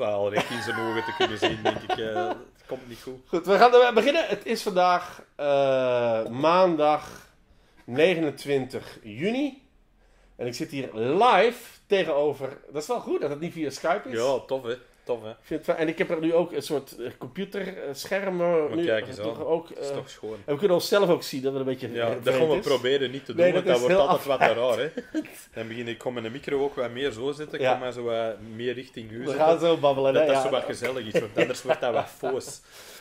al recht in zijn ogen te kunnen zien, denk ik. eh, het komt niet goed. Goed, we gaan er beginnen. Het is vandaag eh, maandag 29 juni. En ik zit hier live tegenover. Dat is wel goed dat het niet via Skype is. Ja, tof hè. Tof hè. Ik vind het fijn. En ik heb er nu ook een soort eh, computerscherm. eh, nu kijk eens toch aan. ook. Dat is eh, toch schoon. en we kunnen onszelf ook zien dat we een beetje. Ja, eh, dat gaan we is. proberen niet te doen, Nee, want dat wordt altijd wat raar. Hè. Dan begin ik, kom mijn micro ook wat meer zo zitten, ik Ja. kom maar zo wat meer richting u We zitten. gaan zo babbelen. Dat hè? dat Ja. zo wat gezellig is, want anders wordt dat wat foos.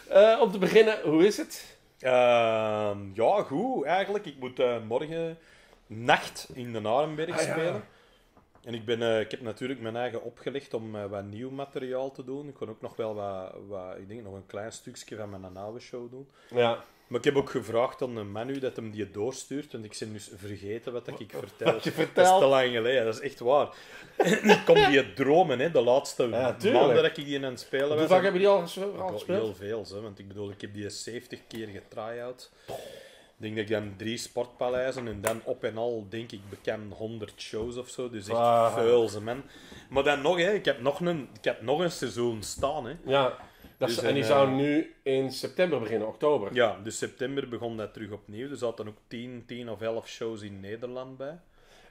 Eh, om te beginnen, hoe is het? Ehm, ja, goed, eigenlijk. Ik moet eh, morgen nacht in de Narenberg Ah, spelen. En ik, ben, eh, ik heb natuurlijk mijn eigen opgelegd om eh, wat nieuw materiaal te doen. Ik kon ook nog wel wat, wat, ik denk nog een klein stukje van mijn oude show doen. Ja. Maar ik heb ook gevraagd aan de menu dat hem die doorstuurt, want ik ben dus vergeten wat ik vertel. Je Dat is te lang geleden, dat is echt waar. ik kom die dromen, hè, de laatste Ja, maanden dat ik die aan het spelen was. Hoe vaak heb je die al, gespeeld? Heel veel, hè, want ik bedoel, ik heb die 70 keer getry-out. Ik denk dat ik dan drie sportpaleizen en dan op en al, denk ik, bekend 100 shows of zo. Dus echt Ah. veel, ze, man. Maar dan nog, hè, ik, heb nog een, ik heb nog een seizoen staan. Hè. Ja. Dat is, Dus en die zou eh, nu in september beginnen, oktober. Ja, dus september begon dat terug opnieuw. Er zaten ook 10, 10 of 11 shows in Nederland bij.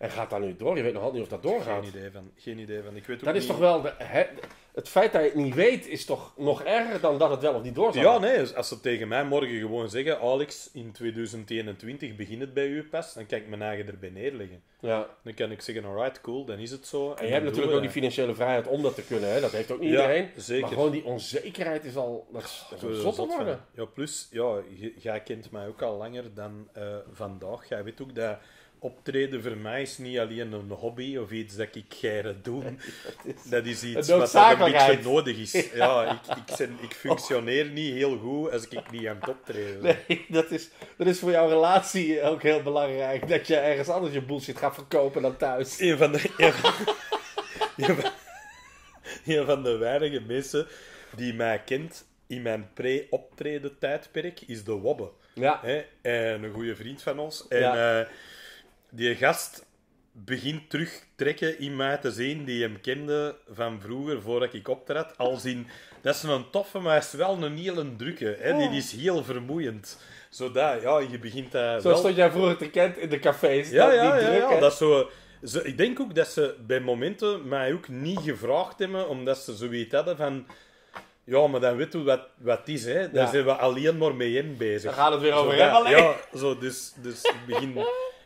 En gaat dat nu door? Je weet nog altijd niet of dat doorgaat. Geen idee van. Geen idee van. Ik weet ook Dat is niet... toch wel... De, het feit dat je het niet weet is toch nog erger dan dat het wel of niet door zal Ja, nee, dus als ze tegen mij morgen gewoon zeggen: Alex, in 2021 begint het bij u pas, dan kan ik mijn eigen erbij neerleggen. Ja. Dan kan ik zeggen: alright, cool, dan is het zo. En je hebt natuurlijk ook die financiële vrijheid om dat te kunnen. Hè? Dat heeft ook niet iedereen. zeker. Maar gewoon die onzekerheid is al... Dat is, dat is een zot worden. Ja, plus, ja, jij kent mij ook al langer dan eh, vandaag. Jij weet ook dat optreden voor mij is niet alleen een hobby of iets dat ik ga doen. Dat is iets wat een beetje nodig is. Ja, ik, ik, functioneer niet heel goed als ik niet aan het optreden ben. Nee, dat is, dat is voor jouw relatie ook heel belangrijk. Dat je ergens anders je bullshit gaat verkopen dan thuis. Een van de, een van, een van- een van de weinige mensen die mij kent in mijn pre-optreden tijdperk is de Wobbe. Ja. Hè? En een goede vriend van ons. En Ja. eh, die gast begint terug trekken in mij te zien die hem kende van vroeger, voordat ik optrad. Als in, dat is een toffe, maar is wel een hele drukke. Hè? Die is heel vermoeiend. Zodat, ja, je begint dat Zo wel... stond jij vroeger te kent in de cafés. Ja, dat- ja, die ja, druk, ja. Dat is zo, ze, ik denk ook dat ze bij momenten mij ook niet gevraagd hebben, omdat ze zoiets hadden van... Ja, maar dan weten we wat, wat het is, hè. Ja. zijn we alleen maar mee in bezig. Dan gaat het weer over hem alleen. Ja, zo, dus, dus ik begin,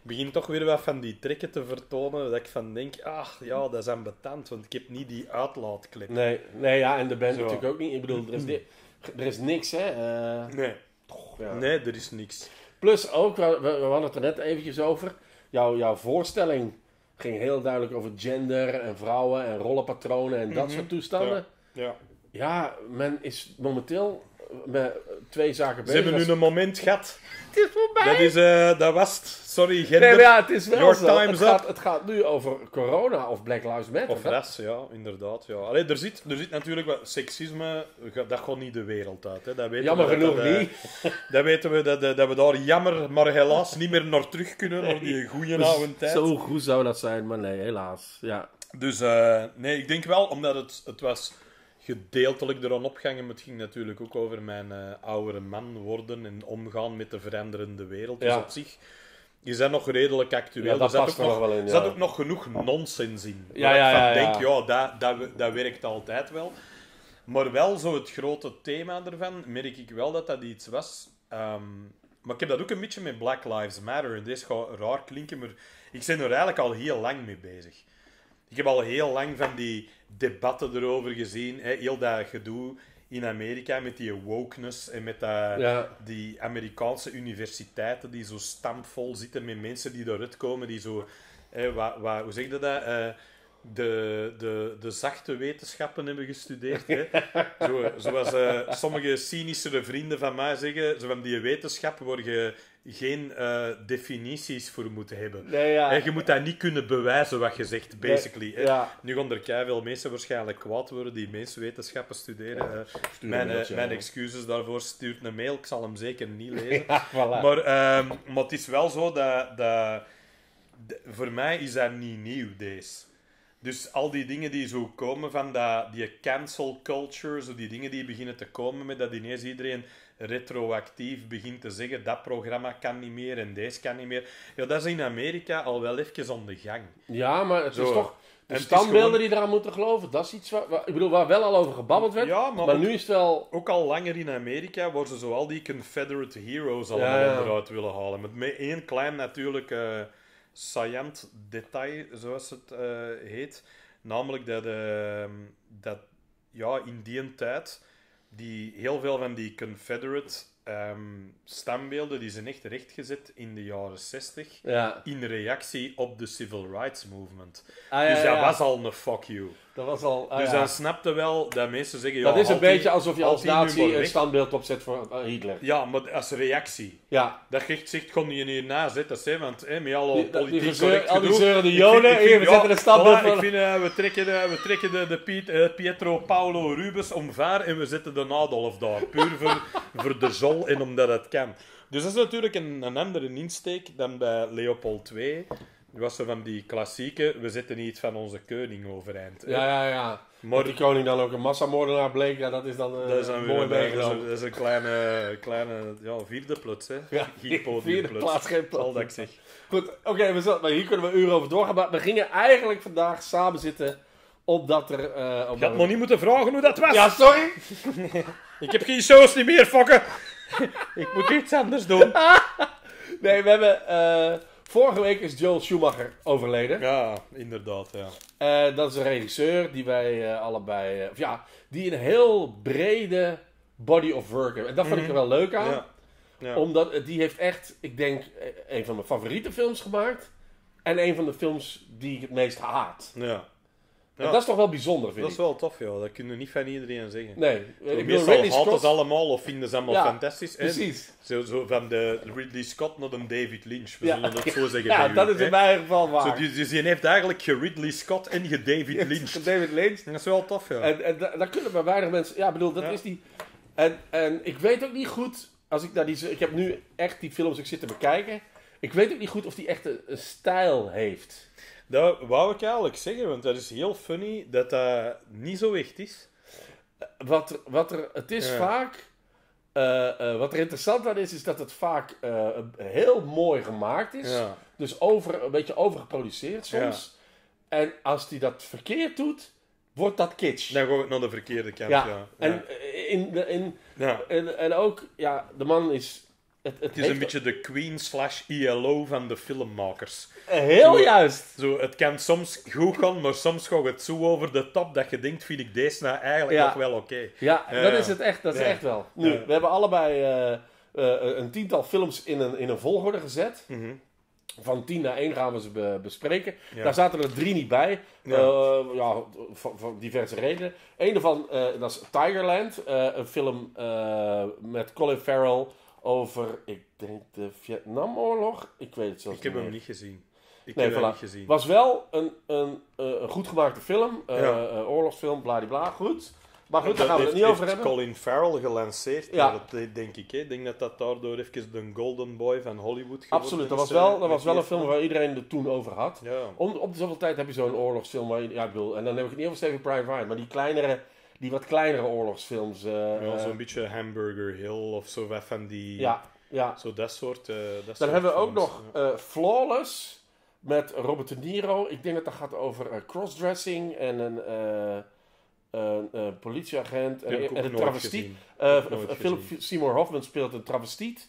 begin toch weer wat van die trekken te vertonen, dat ik van denk, ach, ja, dat is ambetant, want ik heb niet die uitlaatklep. Nee, nee, ja, en de band Zo. natuurlijk ook niet. Ik bedoel, er is, ni- er is niks, hè. eh, Nee, ja. nee, er is niks. Plus ook, we, hadden het er net eventjes over. Jouw, jouw voorstelling ging heel duidelijk over gender en vrouwen en rollenpatronen en dat Mhm. soort toestanden. Ja. Ja. men is momenteel met twee zaken Ze bezig. hebben nu een moment gehad. Het is voorbij! Dat, is, eh, dat was het. Sorry, gender. Nee, ja, het is wel Your zo. Het time's gaat, het gaat nu over corona of Black Lives Matter. Of ras, ja, inderdaad. Ja. Allee, er, zit, er zit natuurlijk wat seksisme, dat gaat niet de wereld uit. Hè. Dat weten Jammer we genoeg dat, eh, niet. Dat weten we, dat, dat dat we daar jammer, maar helaas niet meer naar terug kunnen, naar die goede oude tijd. Zo goed zou dat zijn, maar nee, helaas. Ja. Dus eh, nee, ik denk wel, omdat het, het was gedeeltelijk eraan opgangen, maar het ging natuurlijk ook over mijn eh oudere man worden en omgaan met de veranderende wereld. Dus Ja. op zich is dat nog redelijk actueel. Ja, dat er zat ook nog, wel in, er zat ja. ook nog genoeg nonsens in. Ja, waar ja, ik van ja, ja. denk, ja, dat, dat, dat werkt altijd wel. Maar wel zo het grote thema ervan, merk ik wel dat dat iets was. Ehm, maar ik heb dat ook een beetje met Black Lives Matter. En deze gaat raar klinken, maar ik ben er eigenlijk al heel lang mee bezig. Ik heb al heel lang van die debatten erover gezien. Hè, heel dat gedoe in Amerika met die wokeness en met dat, Ja. die Amerikaanse universiteiten die zo stampvol zitten met mensen die eruit komen, die zo... Hè, wa, wa- hoe zeg je dat? Eh, de, de, de zachte wetenschappen hebben gestudeerd. Hè? Zo, zoals eh, sommige cynischere vrienden van mij zeggen, zo van die wetenschap waar je geen eh, definities voor moet hebben. Nee, ja. Hè, je moet dat niet kunnen bewijzen wat je zegt, basically. hè. ja. Nu gaan er veel mensen waarschijnlijk kwaad worden die menswetenschappen studeren. Eh, Stuur mijn, eh, mailtje, mijn excuses daarvoor stuurt een mail. Ik zal hem zeker niet lezen. Ja, voilà. Maar, ehm, maar het is wel zo dat, dat, de- voor mij is dat niet nieuw, deze. Dus al die dingen die zo komen van dat, die cancel culture, zo die dingen die beginnen te komen met dat ineens iedereen retroactief begint te zeggen dat programma kan niet meer en deze kan niet meer. Ja, dat is in Amerika al wel even aan de gang. Ja, maar het Zo. is toch... De standbeelden gewoon- die eraan moeten geloven, dat is iets waar, waar- ik bedoel, waar wel al over gebabbeld werd. Ja, maar maar ook- nu is het wel... Ook al langer in Amerika, waar ze zo al die Confederate heroes allemaal Ja, ja. eruit willen halen. Met me- één klein natuurlijk eh saillant detail, zoals het eh, heet. Namelijk dat, ehm, dat ja, in die tijd die heel veel van die Confederate ehm, standbeelden die zijn echt rechtgezet in de jaren 60 Ja. in reactie op de Civil Rights Movement. Ah, ja, dus dat ja. was al een fuck you. Dat was al... ah, dus ja. dan snapte wel dat mensen zeggen... Ja, dat is een die- beetje alsof je als die maar een standbeeld opzet voor Hitler. Ja, maar als reactie. Ja. Dat je echt zegt, kon je hier na zetten, hè, want hè, met alle Die- die politiek gezeur- correct al die ik Joden, vind- ik vind- we zetten een standbeeld voilà, voor- Ik vind, eh, we trekken, de, we trekken de, de Piet, eh, Pietro Paolo Rubens omvaar en we zetten de Adolf daar. Puur voor, voor de zol en omdat het kan. Dus dat is natuurlijk een, een andere insteek dan bij Leopold II. Was zo van die klassieke, we zetten niet van onze koning overeind. Ja, ja, ja. Maar die koning dan ook een massamoordenaar bleek, ja, dat is dan, eh, dat is dan mooi weer een, dat is meegenomen. een, dat is een kleine, kleine ja, vierde plots, hè. Ja, Geen vierde plaats, geen Al dat ik zeg. Goed, oké, we zullen- maar hier kunnen we uren over doorgaan. Maar we gingen eigenlijk vandaag samen zitten opdat er... eh Je opdat had me niet moeten vragen hoe dat was. Ja, sorry. Ik heb geen shows niet meer, fokken. ik moet iets anders doen. Nee, we hebben... eh, vorige week is Joel Schumacher overleden. Ja, inderdaad, ja. Eh, dat is een regisseur die wij eh, allebei... eh, of ja, die een heel brede body of work heeft. En dat vond ik er wel leuk aan. Ja. ja. Omdat die heeft echt, ik denk, een van mijn favoriete films gemaakt. En een van de films die ik het meest haat. ja. En dat is toch wel bijzonder, vind Dat is ik. wel tof, ja. Dat kun je niet van iedereen zeggen. Nee, ik bedoel, Meestal Ridley haten Scott... ze allemaal of vinden ze allemaal fantastisch. Precies. Zo, zo van de Ridley Scott naar de David Lynch. We Ja. zullen het zo zeggen Ja, u, dat is in mijn geval Zo, waar. die, dus die heeft eigenlijk ge-Ridley Scott en ge-David Lynch. David Lynch. Dat is wel tof, ja. En, en da- daar kunnen maar weinig mensen... Ja, ik bedoel, dat is die... En, en ik weet ook niet goed... Als ik naar die... Ik heb nu echt die films ook zitten bekijken. Ik weet ook niet goed of die echt een, een stijl heeft. Dat wou ik eigenlijk zeggen, want dat is heel funny dat dat niet zo echt is. Wat er, wat er, het is Ja. vaak. eh, eh, wat er interessant aan is, is dat het vaak eh, heel mooi gemaakt is. Ja. Dus over, een beetje overgeproduceerd soms. En als hij dat verkeerd doet, wordt dat kitsch. Dan ga ik naar de verkeerde kant, ja. ja. En, in in, en, en ook, ja, de man is. Het, het, Het is een beetje de Queen slash ILO van de filmmakers. Heel Zo- juist. Zo, het kan soms goed gaan, maar soms gaat het zo over de top dat je denkt, vind ik deze nou eigenlijk Ja. nog wel oké. Ja, dat is het echt. Dat is echt wel. Nu, we hebben allebei eh, eh, een tiental films in een, in een volgorde gezet. Mhm. Van 10 naar 1 gaan we ze be- bespreken. Ja. Daar zaten er drie niet bij. Ja. Ja, ja van, van diverse redenen. Eén daarvan, eh, dat is Tigerland. eh, een film eh, met Colin Farrell over, ik denk, de Vietnamoorlog. Ik weet het zelfs Ik heb niet hem meer. niet gezien. Ik Nee, heb hem niet gezien. Was wel een, een, eh, een goed gemaakte film. eh, Ja. eh, oorlogsfilm, bladibla. Goed. Maar goed, daar gaan we het niet over hebben. Colin Farrell gelanceerd, Ja. dat denk ik. hè. Ik denk dat dat daardoor even de golden boy van Hollywood geworden Absoluut. Dat is, was wel, eh, dat was wel een film waar iedereen het toen over had. Ja. Om, op de zoveel tijd heb je zo'n oorlogsfilm waar je, ja, ik bedoel, en dan heb ik het niet over Saving Private Ryan, maar die kleinere, die wat kleinere oorlogsfilms. eh, Ja, eh, zo'n beetje Hamburger Hill of zo van die... ja, ja. Zo dat soort... eh, dat Dan soort hebben we ook films, nog Flawless met Robert De Niro. Ik denk dat dat gaat over crossdressing en een, een, politieagent en, en een travestiet. Philip. Seymour Hoffman speelt een travestiet.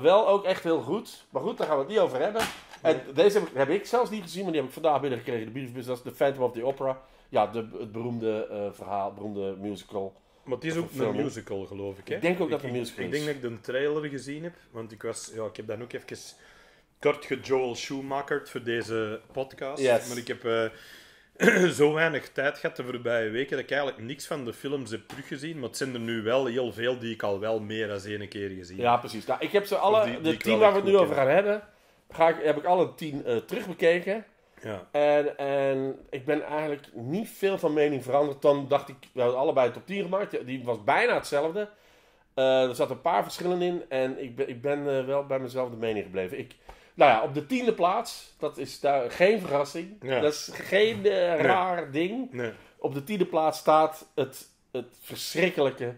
Wel ook echt heel goed. Maar goed, daar gaan we het niet over hebben. En deze heb ik, heb ik zelfs niet gezien, maar die heb ik vandaag binnengekregen. De dat is The Phantom of the Opera. Ja, de, het beroemde eh, verhaal, beroemde musical. Maar het is ook een musical, geloof ik. Hè? Ik denk ook dat het een ik- musical Ik is. denk dat ik de trailer gezien heb, want ik, was, ja, ik heb dan ook even kort gejoel Schumacher voor deze podcast. Yes. Maar ik heb eh, zo weinig tijd gehad de voorbije weken dat ik eigenlijk niks van de films heb teruggezien. Maar het zijn er nu wel heel veel die ik al wel meer dan één keer gezien heb. Ja, precies. Nou, ik heb ze alle, die- die de ik tien waar we het nu over gaan hebben, ga ik, heb ik alle tien eh terugbekeken. Ja. En, en ik ben eigenlijk niet veel van mening veranderd. Dan dacht ik, we hadden allebei top 10 gemaakt. Die- was bijna hetzelfde. Eh, er zaten een paar verschillen in. En ik ben, ik ben eh, wel bij mezelf de mening gebleven. Ik, Nou ja, op de tiende plaats, dat is daar geen verrassing. Ja. Dat is geen eh, raar ding. Nee. Op de tiende plaats staat het, het verschrikkelijke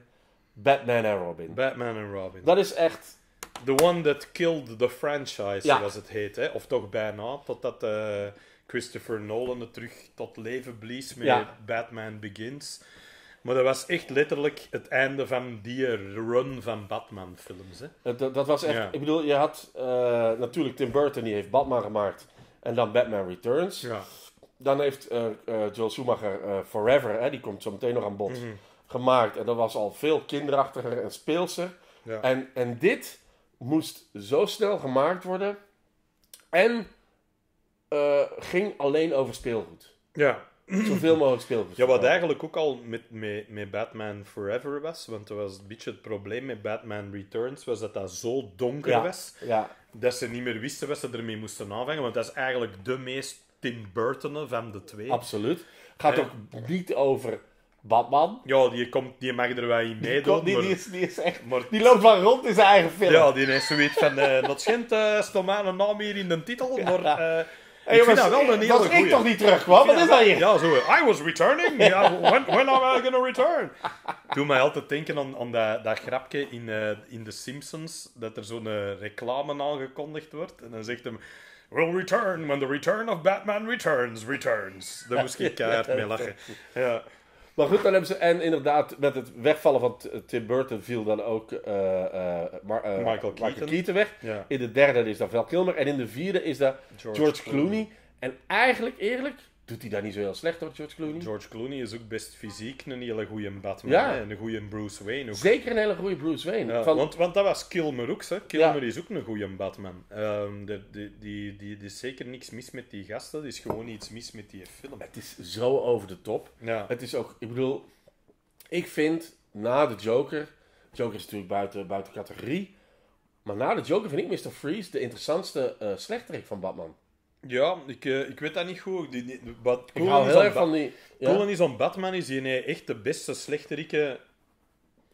Batman en Robin. Batman en Robin. Dat is echt... The one that killed the franchise, Ja. zoals het heet. Hè? Of toch bijna, totdat eh, Christopher Nolan het terug tot leven blies met Ja. Batman Begins. Maar dat was echt letterlijk het einde van die run van Batman-films. Hè? Het- Dat, dat was echt... Ja. Ik bedoel, je had eh, natuurlijk Tim Burton, die heeft Batman gemaakt. En dan Batman Returns. Ja. Dan heeft eh eh, Joel Schumacher eh, Forever, hè, die komt zo meteen nog aan bod, Mhm. gemaakt. En dat was al veel kinderachtiger en speelser. Ja. En, en dit moest zo snel gemaakt worden. En eh, ging alleen over speelgoed. ja. Zoveel mogelijk speelgoed. Ja, wat eigenlijk ook al met, met, met Batman Forever was, want dat was een beetje het probleem met Batman Returns, was dat dat zo donker Ja. was, Ja, dat ze niet meer wisten wat ze ermee moesten aanvangen, want dat is eigenlijk de meest Tim Burton van de twee. absoluut. Gaat Eh. ook niet over Batman. Ja, die, komt, die mag er wel in meedoen, die, maar- die, is, die is echt... maar Die loopt wel rond in zijn eigen film. Ja, die heeft zoiets van, eh dat schijnt, eh stond mijn naam hier in de titel, maar eh, Hey, ik vind dat wel een hele Als ik goeie. toch niet terugkwam, wat is dat hier? Ja, zo, I was returning, ja, when, when am I gonna return? Doe mij altijd denken aan, aan dat, dat grapje in, eh, in The Simpsons, dat er zo'n eh, reclame aangekondigd wordt, en dan zegt hem... Will return when the return of Batman returns, returns. Daar moest ik keihard mee lachen. Ja, Maar goed, dan hebben ze... En inderdaad, met het wegvallen van T- Tim Burton viel dan ook eh, eh, Mar- eh, Michael Keaton. weg. ja. In de derde is dat Val Kilmer. En in de vierde is dat George George, Clooney. Clooney. En eigenlijk, eerlijk, doet hij daar niet zo heel slecht hoor, George Clooney. George Clooney is ook best fysiek een hele goede Batman. Ja. hè, En een goede Bruce Wayne ook. Zeker een hele goede Bruce Wayne. Ja, Van, want, want dat was Kilmer ook. Hè. Kilmer Ja. is ook een goede Batman. Ehm de, de, die, die, er is zeker niks mis met die gasten. Er is gewoon iets mis met die film. Het is zo over de top. Het is ook, ik bedoel, ik vind na de Joker, Joker is natuurlijk buiten, buiten categorie, maar na de Joker vind ik Mr. Freeze de interessantste eh slechterik van Batman. Ja ik, eh, ik weet dat niet goed. Die, die, wat Ik hou heel erg van die... Ja. cool is aan Batman is die nee, echt de beste slechteriken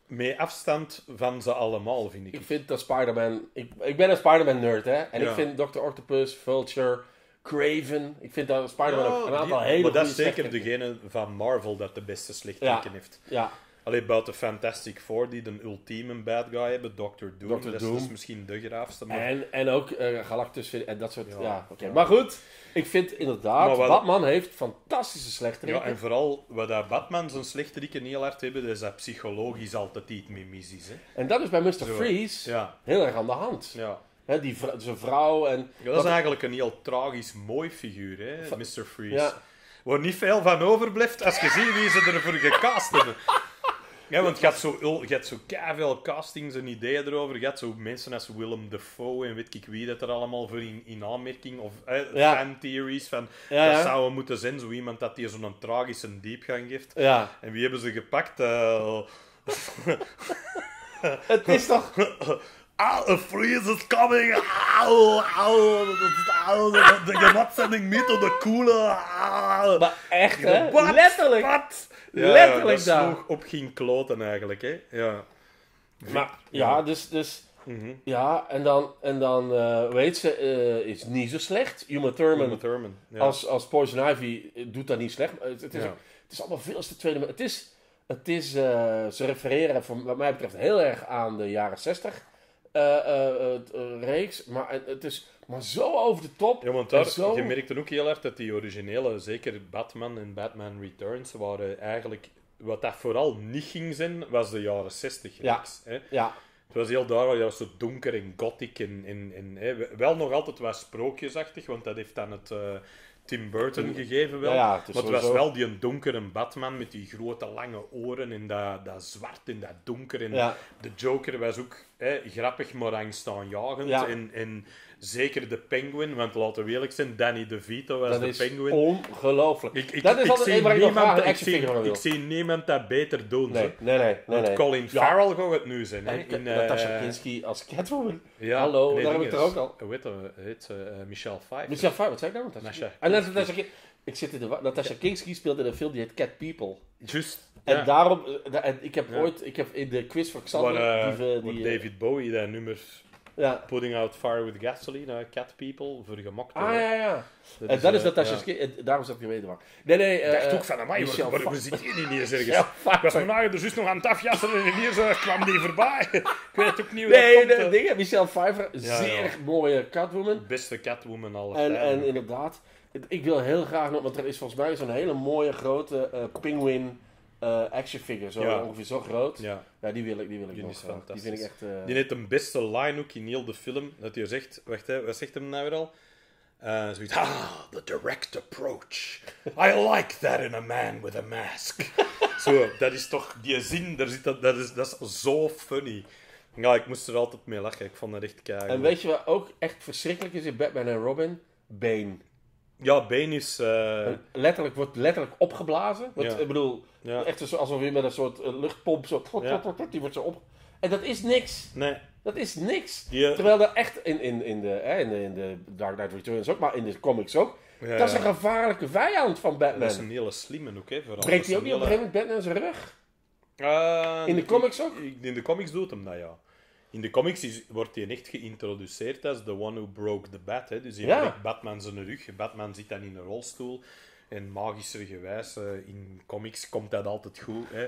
met afstand van ze allemaal, vind ik. Ik vind dat Spider-Man... Ik, ik ben een Spider-Man-nerd, hè. En Ja. ik vind Dr. Octopus, Vulture, Craven... Ik vind dat Spider-Man ook een aantal die- hele Maar dat is zeker degene van Marvel dat de beste slechteriken Ja. heeft. Ja, Alleen buiten Fantastic Four, die de ultieme bad guy hebben, Doctor Doom. Dr. Dat, is, Doom. dat is misschien de graafste. Maar... en, en ook eh, Galactus en dat soort... Ja, Ja. oké. Ja. Maar goed, ik vind inderdaad, wat- Batman heeft fantastische slechteriken. Ja, en vooral wat dat Batman zijn slechteriken heel hard hebben, is dat psychologisch altijd iets mee mis is. Hè? En dat is bij Mr. Zo. Freeze Ja, heel erg aan de hand. ja. Hè, die vrou- zijn vrouw en... ja, dat is eigenlijk een heel tragisch mooi figuur, hè, Mr. Freeze. Ja. Waar niet veel van overblijft als je ziet wie ze ervoor gecast hebben. Ja, want je hebt zo, je zo veel castings en ideeën erover. Je hebt zo mensen als Willem Dafoe en weet ik wie dat er allemaal voor in, in aanmerking. Of eh, Ja. fan-theories van Ja, dat zou moeten zijn. Zo iemand dat die zo'n tragische diepgang geeft. En wie hebben ze gepakt? Eh, het is toch... Ah, a freeze is coming! Auw, auw, auw, you're not sending me to the cooler! Auw. Maar echt, hè? Letterlijk. Wat? Letterlijk dat sloeg op geen kloten eigenlijk, hè? Ja. Maar, ja, dus... dus Mhm. ja, en dan, en dan eh, weet ze, eh, is niet zo slecht. Uma Thurman Uma Thurman. Ja. als, als Poison Ivy eh, doet dat niet slecht. Maar Het, het, is, Ja. het is allemaal veel te tweede... Het is... Het is eh, ze refereren, voor, wat mij betreft, heel erg aan de jaren 60 eh, eh, eh, reeks. Maar het, is maar zo over de top. Ja, want daar, zo- je merkte ook heel hard dat die originele, zeker Batman en Batman Returns, waren eigenlijk... Wat dat vooral niet ging zijn, was de jaren 60 Ja. reeks. Hè? Ja, Het was heel duidelijk, dat was zo donker en gothic en, en, en hè, wel nog altijd wat sprookjesachtig, want dat heeft dan het Tim Burton gegeven wel. Ja, het maar het was wel die donkere Batman met die grote lange oren en dat, dat zwart en dat donker. En de Joker was ook hè, grappig, maar angstaanjagend. Ja. En, en zeker de Penguin, want laten we eerlijk zijn, Danny DeVito was dat de is Penguin. ongelooflijk. Ik, ik, dat is ik altijd zie waar ik niemand, ik, zie, ik niemand dat beter doen. Nee, nee, nee. nee. Colin Ja. Farrell gaat het nu zijn. Hè? In, Natasha eh, Kinski als Catwoman. ja, Hallo, nee, daar het is- er ook al. Hoe heet eh, Michelle Pfeiffer. Michelle Pfeiffer, wat zei ik nou? Natasha En Kinski. Natasha Ik zit in de Natasha Kinski speelde in een film die heet Cat People. Juist. En ja. daarom, eh, da- en ik heb Ja. ooit, ik heb in de quiz voor Waar, Xander, eh, die, die, eh, David Bowie dat nummer Ja. Putting out fire with gasoline, uh, cat people, voor gemokt. Ah, ja, ja. Dat En is, dat is eh, Natasha ja. Ski- eh, Daarom zat ik weten waar. Nee, nee. Ik eh, dacht eh, ook van, amai, Michelle waar, waar, Pfeiffer. waar zit hier niet eens ergens? Ik was vandaag er juist nog aan het afjassen en hier zo kwam die voorbij. Ik weet ook niet hoe Nee, dat komt. de eh. dingen. Michelle Pfeiffer, Ja, zeer ja. mooie Catwoman. Beste Catwoman alle En, en inderdaad, het- ik wil heel graag nog, want er is volgens mij zo'n hele mooie grote eh penguin eh, action figure, zo, Ja. ongeveer zo groot. Ja. Ja, die wil ik, die wil ik Die nog is graag. Die fantastisch. vind ik echt... eh, die heeft een beste line ook in heel de film. Dat hij zegt, wacht hè, wat zegt hem nou weer al? Eh, zoiets, ah, the direct approach. I like that in a man with a mask. zo, dat is toch, die zin, daar zit dat, dat, is, dat is zo funny. Ja, ik moest er altijd mee lachen. Ik vond dat echt keihard. En weet je wat ook echt verschrikkelijk is in Batman en Robin? Bane. Ja, Bane is... eh, Letterlijk, wordt letterlijk opgeblazen. Ja. Ik bedoel, ja. echt alsof je met een soort eh, luchtpomp zo... Die wordt zo op... En dat is niks. Nee, Dat is niks. die... Terwijl dat echt in, in, in, de, hè, in, de, in de Dark Knight Returns ook, maar in de comics ook. ja, Dat is een gevaarlijke vijand van Batman. Dat is een hele slimme ook, hè. Vooral. Breekt hij ook niet op een gegeven moment Batman zijn rug? Eh, In de comics ook? In in de comics doet hem dat, ja. In de comics is, wordt hij echt geïntroduceerd als the one who broke the bat. Hè. Dus je Ja. Batman zijn rug. Batman zit dan in een rolstoel. En magischergewijs, eh in comics komt dat altijd goed. Hè.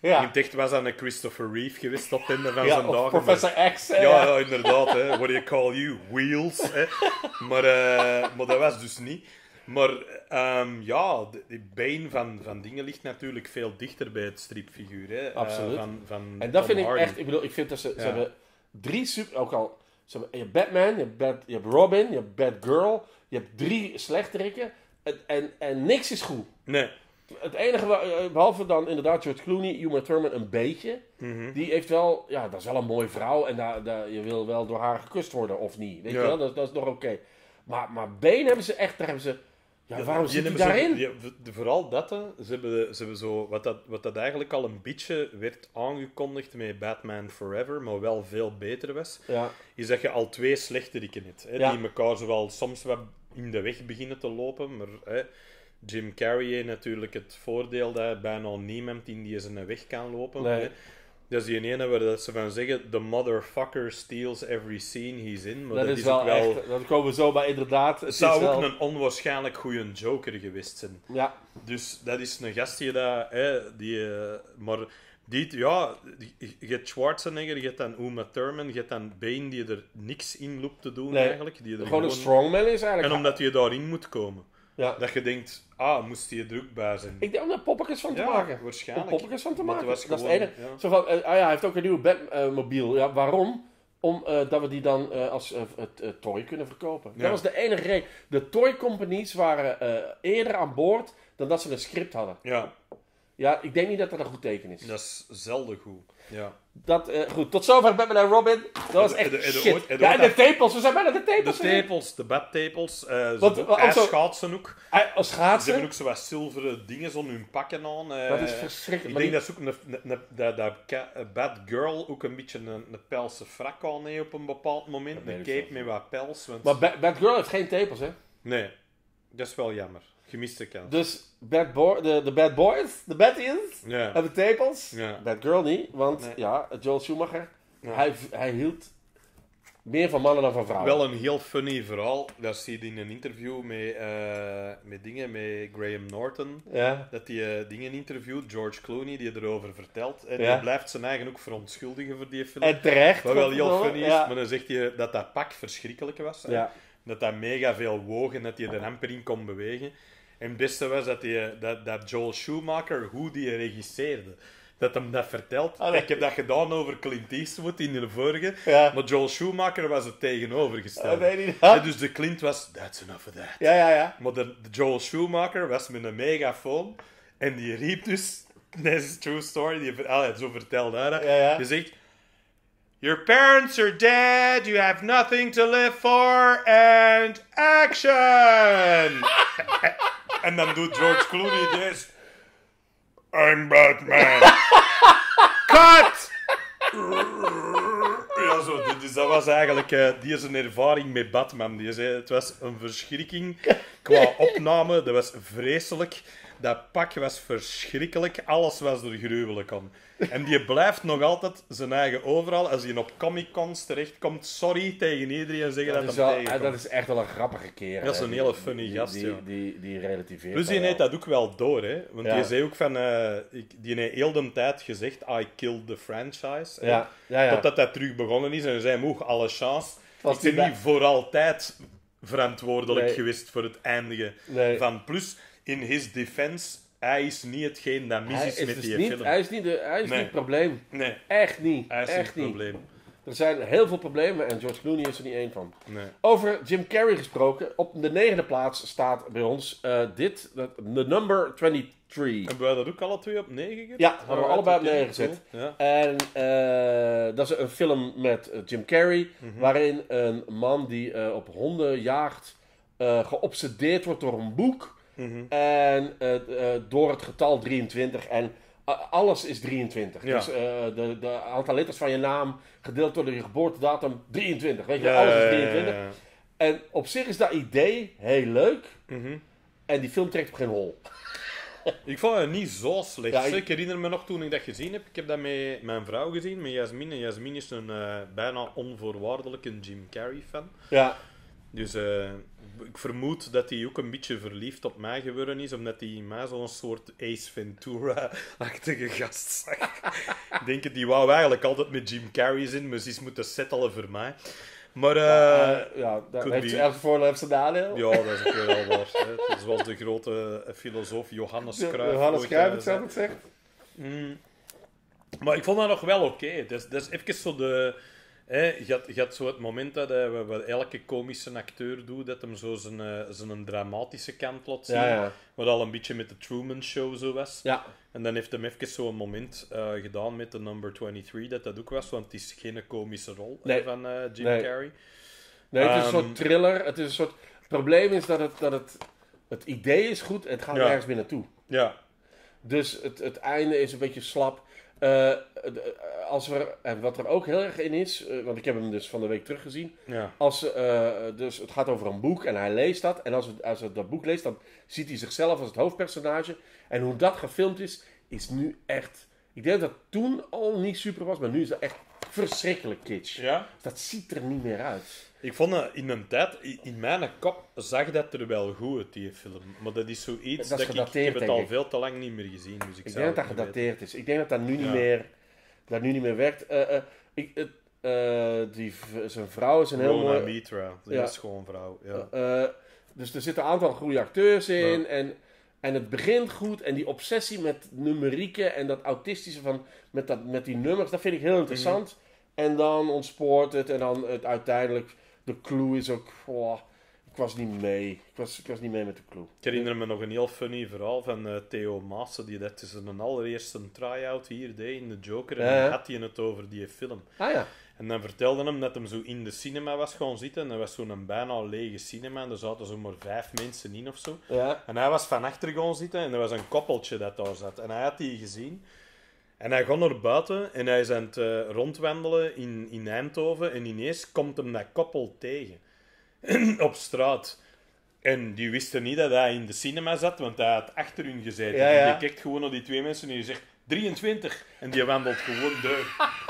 In Ja. het echt was dat een Christopher Reeve geweest op het einde van Ja, zijn of dagen. Professor X. maar- hè, ja, ja, inderdaad. Hè. What do you call you? Wheels. Hè. Maar, eh, maar dat was dus niet. Maar ehm, ja, de, de been van, van dingen ligt natuurlijk veel dichter bij het stripfiguur. Hè. Eh, Absoluut. van, van En dat Tom vind ik echt, ik bedoel, ik vind dat ze, ze hebben drie super, ook al, ze hebben, je hebt Batman, je hebt, Bat, je hebt Robin, je hebt Batgirl, je hebt drie slechteriken en, en, en niks is goed. Nee. Het enige, eh, behalve dan inderdaad George Clooney, Uma Thurman een beetje, Mhm. die heeft wel, ja, dat is wel een mooie vrouw en daar, daar, je wil wel door haar gekust worden of niet, weet Ja. je wel, dat, dat is nog oké. Maar, maar Bane hebben ze echt, daar hebben ze, ja, waarom zit hij zo- vooral dat, hè. Ze hebben, ze hebben zo, wat dat, wat dat eigenlijk al een beetje werd aangekondigd met Batman Forever, maar wel veel beter was, Ja, is dat je al twee slechteriken hebt. Hè, Ja. Die elkaar zowel soms wat in de weg beginnen te lopen, maar hè, Jim Carrey heeft natuurlijk het voordeel dat bijna niemand in die zijn weg kan lopen. Nee. Dat is die ene waar dat ze van zeggen, the motherfucker steals every scene he's in. Maar dat, is wel, echt, dat komen we zo bij inderdaad. Het zou is ook wel- een onwaarschijnlijk goede Joker geweest zijn. Ja, Dus dat is een gastje dat, hè, die, eh, maar die, ja, je hebt Schwarzenegger, je hebt dan Uma Thurman, je hebt dan Bane die er niks in loopt te doen Nee. eigenlijk. Die er gewoon een strongman is eigenlijk. En omdat je daarin moet komen. Ja. Dat je denkt, ah, moest je druk bij zijn. Ik denk om daar poppetjes van te Ja, maken. Om waarschijnlijk. poppetjes van te maken. was dat is ja. Zo van, eh, ah ja, hij heeft ook een nieuwe Batmobiel. ja, waarom? Om eh, dat we die dan eh, als eh, het, eh, toy kunnen verkopen. Ja. Dat was de enige reden. De toy companies waren eh, eerder aan boord dan dat ze een script hadden. Ja, Ja, ik denk niet dat dat een goed teken is. dat is zelden goed. Ja. Dat, eh, goed, tot zover Batman en Robin. Dat was echt shit. ja, en de tepels. We zijn bijna de De tepels. weer. tepels, de eh ze wat- doen- also- ijsschaatsen ook. Als Ze schaatsen. hebben ook zo wat zilveren dingen zo hun pakken aan. eh. Dat is verschrikkelijk. Ik denk dat ze ook een, dat, dat eh, Bad Girl ook een beetje een, een pelse frak aan heeft op een bepaald moment. Een cape met wat pels. Want... Maar Ba- Batgirl heeft geen tepels, hè? Nee, dat is wel jammer. Gemiste kans. Dus bad boy, de, de bad boys, de baddies, Ja. hebben tepels. Bad girl niet, want Nee. ja, Joel Schumacher, Ja. hij, hij hield meer van mannen dan van vrouwen. Wel een heel funny verhaal. Dat zie je in een interview met, eh, met dingen, met Graham Norton. Ja, Dat hij eh, dingen interviewt, George Clooney, die erover vertelt. En Ja. hij blijft zijn eigen ook verontschuldigen voor die film. en terecht. Wat wel heel funny is, Ja. maar dan zegt hij dat dat pak verschrikkelijk was. Dat dat mega veel woog en dat hij er amper in kon bewegen. En het beste was dat, hij, dat, dat Joel Schumacher, hoe die regisseerde, dat hem dat vertelt. Ah. Ik heb dat gedaan over Clint Eastwood in de vorige, Ja. maar Joel Schumacher was het tegenovergestelde. Ah, nee, niet Ja, dus de Clint was, that's enough of that. Ja, ja, ja. Maar de, de Joel Schumacher was met een megafoon en die riep dus, this is true story, die, zo vertelde hij dat. Ja, ja. Die zegt, Your parents are dead, you have nothing to live for, and action! en dan doet George Clooney this. I'm Batman. Cut! Ja, zo, dus dat was eigenlijk eh, die is een ervaring met Batman. Die zei, het was een verschrikking. Qua opname, dat was vreselijk. Dat pak was verschrikkelijk. Alles was er gruwelijk om. En die blijft nog altijd zijn eigen overal. Als hij op Comic-Cons terechtkomt, sorry tegen iedereen en zeggen dat, Dat is, wel, dat is echt wel een grappige keer. Dat is een Die- hele funny die, gast, die, ja. die, die relativeert Plus die wel. dat ook wel door, hè. Want Ja. die zei ook van... eh, ik, die heeft heel de tijd gezegd, I killed the franchise. Ja, ja, ja. Totdat dat terug begonnen is. En hij zei, moeg, alle chance. Was ik ben die niet voor altijd verantwoordelijk Nee. geweest voor het eindigen Nee. van Plus. In his defense, hij is niet hetgeen dat mis is met dus die niet, film. hij is, niet, de, hij is Nee. niet het probleem. Nee, Echt niet. hij is Echt niet het probleem. Er zijn heel veel problemen en George Clooney is er niet één van. Nee. Over Jim Carrey gesproken. Op de negende plaats staat bij ons eh, dit, de number 23. Hebben wij dat ook alle twee op 9 gezet? Ja, hadden we allebei op 9 gezet. Ja. En eh, dat is een film met eh, Jim Carrey, Mhm. waarin een man die op honden jaagt, geobsedeerd wordt door een boek. Mhm. En eh, eh, door het getal 23. En eh, alles is 23. Ja. Dus eh, de, de aantal letters van je naam gedeeld door de geboortedatum 23. Weet je, Ja, alles is ja, 23. ja. En op zich is dat idee heel leuk. Mhm. En die film trekt op geen hol. Ik vond het niet zo slecht. Ja, ik- ik... herinner me nog toen ik dat gezien heb. Ik heb dat met mijn vrouw gezien, met Jasmin. En Jasmin is een eh, bijna onvoorwaardelijke Jim Carrey fan. Ja, Dus eh, ik vermoed dat hij ook een beetje verliefd op mij geworden is, omdat hij in mij zo'n soort Ace Ventura-achtige gast zag. ik denk die wou eigenlijk altijd met Jim Carrey zijn, maar ze is moeten settelen voor mij. Maar eh, eh, ja dat heeft be. elke voordeel heeft zijn nadeel. ja, dat is ook wel waar. Hè. Zoals de grote eh, filosoof Johannes Cruijff. Johannes Cruijff het zelf. Mm. Maar ik vond dat nog wel oké. Dat, is- dat is even zo de... Je, had, je had zo het moment dat eh, wat, elke komische acteur doet, dat hem zo zijn, zijn dramatische kant laat zien. Ja, ja. Wat al een beetje met de Truman Show zo was. Ja, En dan heeft hem even zo'n moment eh, gedaan met de number 23, dat dat ook was, want het is geen komische rol Nee. van Jim Nee. Carrey. nee, het is een Ehm, soort thriller. Het is een soort... Het probleem is dat het, dat het... Het idee is goed en het gaat Ja. nergens meer naartoe. Ja, Dus het, het einde is een beetje slap. Eh, de- als we, en wat er ook heel erg in is, eh, want ik heb hem dus van de week teruggezien. ja. Als, eh, dus het gaat over een boek en hij leest dat. En als, het, als hij dat boek leest, dan ziet hij zichzelf als het hoofdpersonage. En hoe dat gefilmd is, is nu echt... Ik denk dat toen al niet super was, maar nu is dat echt verschrikkelijk kitsch. ja. Dat ziet er niet meer uit. Ik vond dat in een tijd, in mijn kop zag dat er wel goed uit, die film. Maar dat is zoiets Dat dat, ik, heb het al ik. veel te lang niet meer gezien. Dus ik, Ik denk dat het dat gedateerd is. Ik denk dat dat nu niet, Ja. meer, dat nu niet meer werkt. Eh, eh, ik, eh, die, zijn vrouw is een heel Rona mooi... Mitra, die Ja. is gewoon vrouw. Ja. Dus er zitten een aantal goede acteurs in. En, en het begint goed. En die obsessie met numerieken en dat autistische van, met, dat, met die nummers, dat vind ik heel interessant. En dan ontspoort het. En dan het, uiteindelijk, de clue is ook... oh, ik was niet mee. Ik was, ik was niet mee met de clue. Ik herinner me nog een heel funny verhaal van eh, Theo Maassen, die dat is een allereerste try-out hier deed in de Joker. En Ja, dan had hij het over die film. Ah ja. En dan vertelde hem dat hem zo in de cinema was gaan zitten. En dat was zo'n bijna lege cinema. En er zaten zo maar vijf mensen in of zo. Ja. En hij was van achter gaan zitten en er was een koppeltje dat daar zat. En hij had die gezien. En hij gaat naar buiten en hij is aan het eh, rondwandelen in, in Eindhoven. En ineens komt hem dat koppel tegen. op straat. En die wisten niet dat hij in de cinema zat, want hij had achter hun gezeten. Ja, En die kijkt gewoon naar die twee mensen en die zegt 23. En die wandelt gewoon door.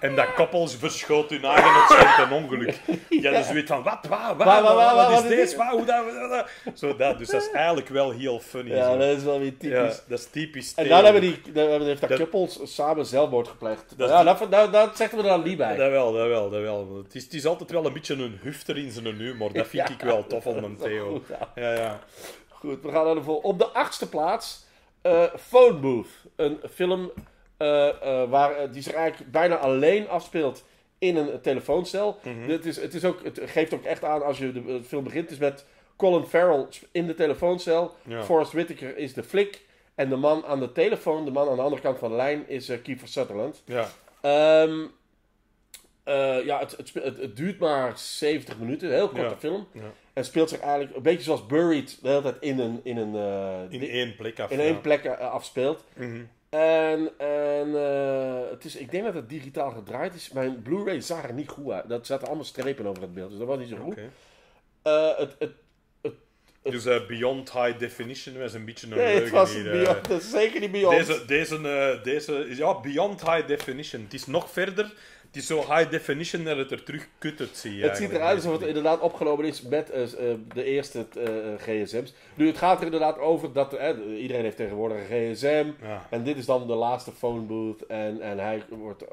En dat koppel verschoot hun eigen, het schijnt een ongeluk. Ja, dus weet van, wat, wat, wat, Waar, waar, waar, wat, wat is deze, wat, hoe dat. Zo dat, dus dat is eigenlijk wel heel funny. Ja, dat is wel weer typisch. Dat is typisch. En dan hebben die, dan heeft dat, koppels samen zelfmoord gepleegd. Dat- ja, dat, dat, dat zeggen we er dan niet bij. Dat wel, dat wel, dat wel. Het is, het is altijd wel een beetje een hufter in zijn humor. Dat vind ik wel tof om een Theo. goed, ja. Ja. Goed, we gaan naar de volgende. Op de achtste plaats, eh Phone Booth. Een film waar, eh, die zich eigenlijk bijna alleen afspeelt in een telefooncel. het, is, het, is ook, het geeft ook echt aan als je de, de film begint. Is met Colin Farrell in de telefooncel. Ja. Forrest Whitaker is de flik. En de man aan de telefoon, de man aan de andere kant van de lijn, is eh, Kiefer Sutherland. ja. Ehm, eh, ja, het, het, het, het duurt maar 70 minuten, een heel korte Ja. film. Ja. En speelt zich eigenlijk een beetje zoals Buried de hele tijd in een, in een, eh, In één plek af. in één plek eh, afspeelt. Mhm. En, en eh, het is, ik denk dat het digitaal gedraaid is. Mijn Blu-ray zag er niet goed uit. Dat zaten allemaal strepen over het beeld, dus dat was niet zo goed. Eh, het, het, het, Dus eh, Beyond High Definition was een beetje een Nee, het was hier. Beyond. Zeker niet Beyond. Deze, deze, deze is ja, Beyond High Definition. Het is nog verder. Het is zo high definition dat het er terug kut uit. Het ziet eruit alsof het inderdaad opgenomen is met eh, eh, de eerste eh, gsm's. Nu, het gaat er inderdaad over dat iedereen heeft tegenwoordig een gsm. Ja. En dit is dan de laatste phone booth. En, en hij wordt.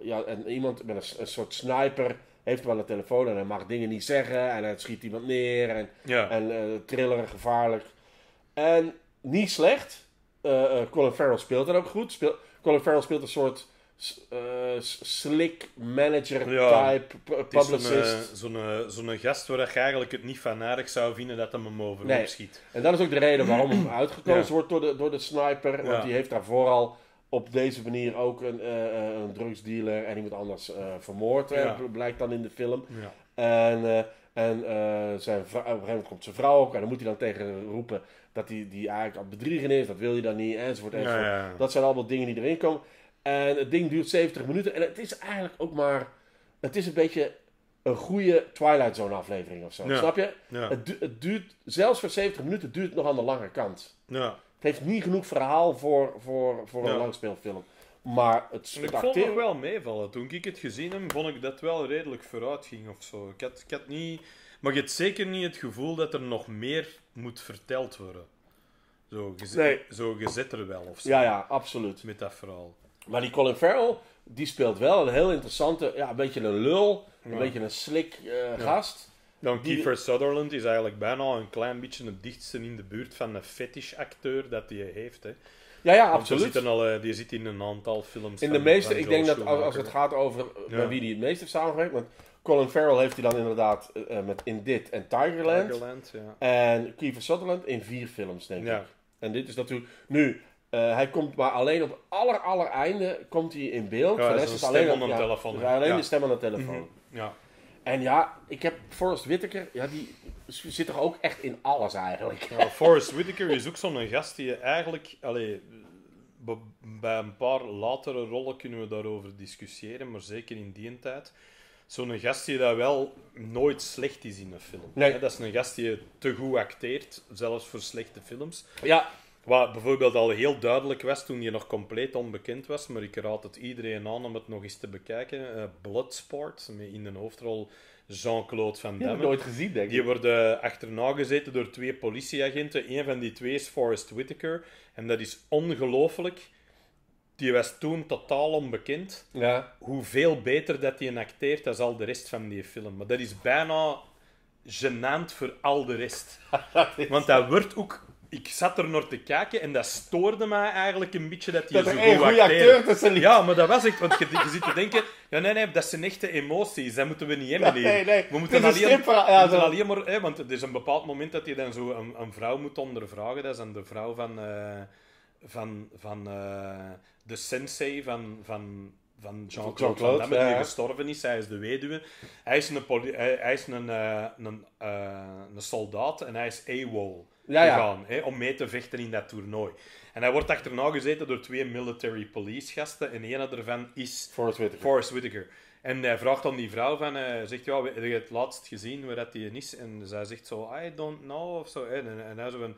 ja, en iemand met een, een soort sniper heeft wel een telefoon en hij mag dingen niet zeggen. En hij schiet iemand neer. En, Ja. en thriller, gevaarlijk. En niet slecht. Colin Farrell speelt dat ook goed. Speel, Colin Farrell speelt een soort s- slick manager Ja, type, zo'n, publicist. eh, zo'n, eh, zo'n gast waar je eigenlijk het niet van aardig zou vinden dat hem hem overhoop Nee. schiet. En dat is ook de reden waarom hem uitgekozen Ja. wordt door de, door de sniper. Want Ja. die heeft daar vooral op deze manier ook een, een drugsdealer en iemand anders eh, vermoord. blijkt dan in de film. Ja. En, en zijn vrou- op een gegeven moment komt zijn vrouw ook. En dan moet hij dan tegen roepen dat hij die eigenlijk aan bedriegen is. Dat wil je dan niet, enzovoort. Enzovoort. Dat zijn allemaal dingen die erin komen. En het ding duurt 70 minuten. En het is eigenlijk ook maar... Het is een beetje een goede Twilight Zone aflevering of zo. Ja. Snap je? Ja. Het, du- het duurt, zelfs voor 70 minuten duurt het nog aan de lange kant. Ja. Het heeft niet genoeg verhaal voor, voor, voor een Ja. langspeelfilm. Maar het, ik vond het acteren... wel meevallen. Toen ik het gezien heb, vond ik dat wel redelijk vooruit ging of zo. Ik had, ik had niet... Maar je hebt zeker niet het gevoel dat er nog meer moet verteld worden. Zo, je, Nee. zo, je zit er wel of zo. Ja, ja, absoluut. Met dat verhaal. Maar die Colin Farrell, die speelt wel een heel interessante... Ja, een beetje een lul. Een Ja. beetje een slik eh, gast. Dan Die- Kiefer Sutherland is eigenlijk bijna een klein beetje het dichtste in de buurt van een fetish-acteur dat hij heeft. Hè. Ja, ja, absoluut. Die zit, al, eh, die zit in een aantal films. In de van- meeste, van ik denk dat als, het gaat over Ja. met wie die het meest heeft samengewerkt. Want Colin Farrell heeft hij dan inderdaad eh, met In Dit en Tigerland. Tigerland, ja. En Kiefer Sutherland in vier films, denk Ja. ik. En dit is natuurlijk... Nu, eh, hij komt maar alleen op het aller, aller einde komt hij in beeld. Ja, de rest is is een alleen, op- ja, telefoon, dus alleen Ja. de stem aan de telefoon. Ja. En ja, ik heb Forrest Whitaker, ja, die zit toch ook echt in alles eigenlijk. Ja, Forrest Whitaker is ook zo'n gast die je eigenlijk... Allee, bij een paar latere rollen kunnen we daarover discussiëren, maar zeker in die tijd. Zo'n gast die dat wel nooit slecht is in een film. Nee. Dat is een gast die te goed acteert, zelfs voor slechte films. Ja, Wat bijvoorbeeld al heel duidelijk was toen je nog compleet onbekend was, maar ik raad het iedereen aan om het nog eens te bekijken. Eh, Bloodsport, met in de hoofdrol Jean-Claude Van die heb ik Damme. nooit gezien, denk ik. Die worden achterna gezeten door twee politieagenten. Eén van die twee is Forrest Whitaker. En dat is ongelooflijk. Die was toen totaal onbekend. Ja. Hoeveel beter dat hij acteert dan al de rest van die film. Maar dat is bijna gênant voor al de rest. Want dat wordt ook... Ik zat er naar te kijken en dat stoorde mij eigenlijk een beetje dat hij Dat zo goed acteerde. acteur tussen liep. Ja, maar dat was echt... Want je, je zit te denken... Ja, nee, nee, dat zijn echte emoties. Dat moeten we niet hebben hier. Nee, nee. We moeten alleen, ja, we moeten alleen maar... Hè, want er is een bepaald moment dat je dan zo een, een vrouw moet ondervragen. Dat is dan de vrouw van... eh, van, van eh, de sensei van... van van Jean-Claude Van Jean-Claude, Damme, die gestorven is. Hij is de weduwe. Hij is een, poli- hij, hij is een, eh, een, een soldaat en hij is AWOL Ja, ja. gegaan hè, om mee te vechten in dat toernooi. En hij wordt achterna gezeten door twee military police gasten en een daarvan is Forrest Whitaker. Forrest Whitaker. En hij vraagt dan die vrouw van, hij zegt, ja, heb je het laatst gezien waar dat die is? En zij zegt zo, I don't know, of zo. En, en hij zo van,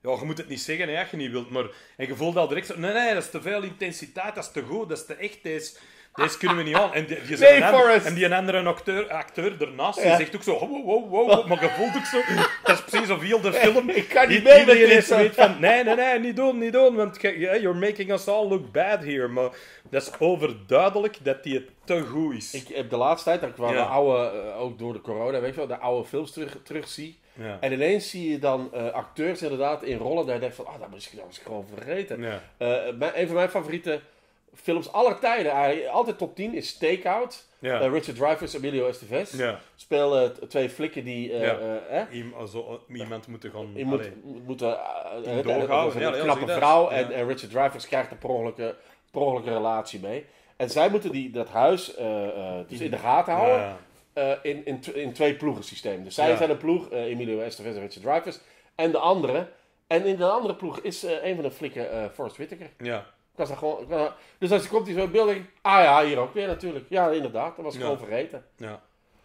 ja, je moet het niet zeggen hè, als je niet wilt, maar... En je voelt al direct zo, nee, nee, dat is te veel intensiteit, dat is te goed, dat is te echt, deze, deze kunnen we niet aan. En die, die Nee, een. En die een andere acteur, acteur ernaast, Ja. die zegt ook zo, wow, wow, wow, maar je voelt ook zo, dat is precies of heel de film... Ik kan niet mee met dit, is weet van, nee, nee, nee, niet doen, niet doen, want you're making us all look bad here. Maar dat is overduidelijk dat die het te goed is. Ik heb de laatste tijd, dat ik wel Ja. de oude, eh, ook door de corona, weet je wel, de oude films terug, terug zie. ja. En ineens zie je dan eh, acteurs inderdaad in rollen dat je denkt van, ah, dat ik- dat was ik gewoon vergeten. Ja. Eh, mijn- een van mijn favoriete films aller tijden, eigenlijk, altijd top 10, is Stakeout. Ja. Eh, Richard Dreyfuss, Emilio Estevez. ja. Spelen t- twee flikken die... eh, Ja. eh, eh, also, iemand moet gaan... je moet, uh, een knappe vrouw Ja. en, en Richard Dreyfuss krijgt er per ongeluk, eh, per ongeluk een relatie mee. En zij moeten die, dat huis eh, eh, dus in de gaten houden Ja. eh, in, in, in twee ploegen systeem. Dus zij Ja. zijn een ploeg, eh, Emilio Estevez en Richard Dreyfuss. En de andere. En in de andere ploeg is eh, een van de flikken eh Forrest Whitaker. ja. Gewoon, dus als hij komt, hij zo in beeld, denk ik, ah ja, hier ook weer natuurlijk. Ja, inderdaad, dat was ik Ja. gewoon vergeten. Ja.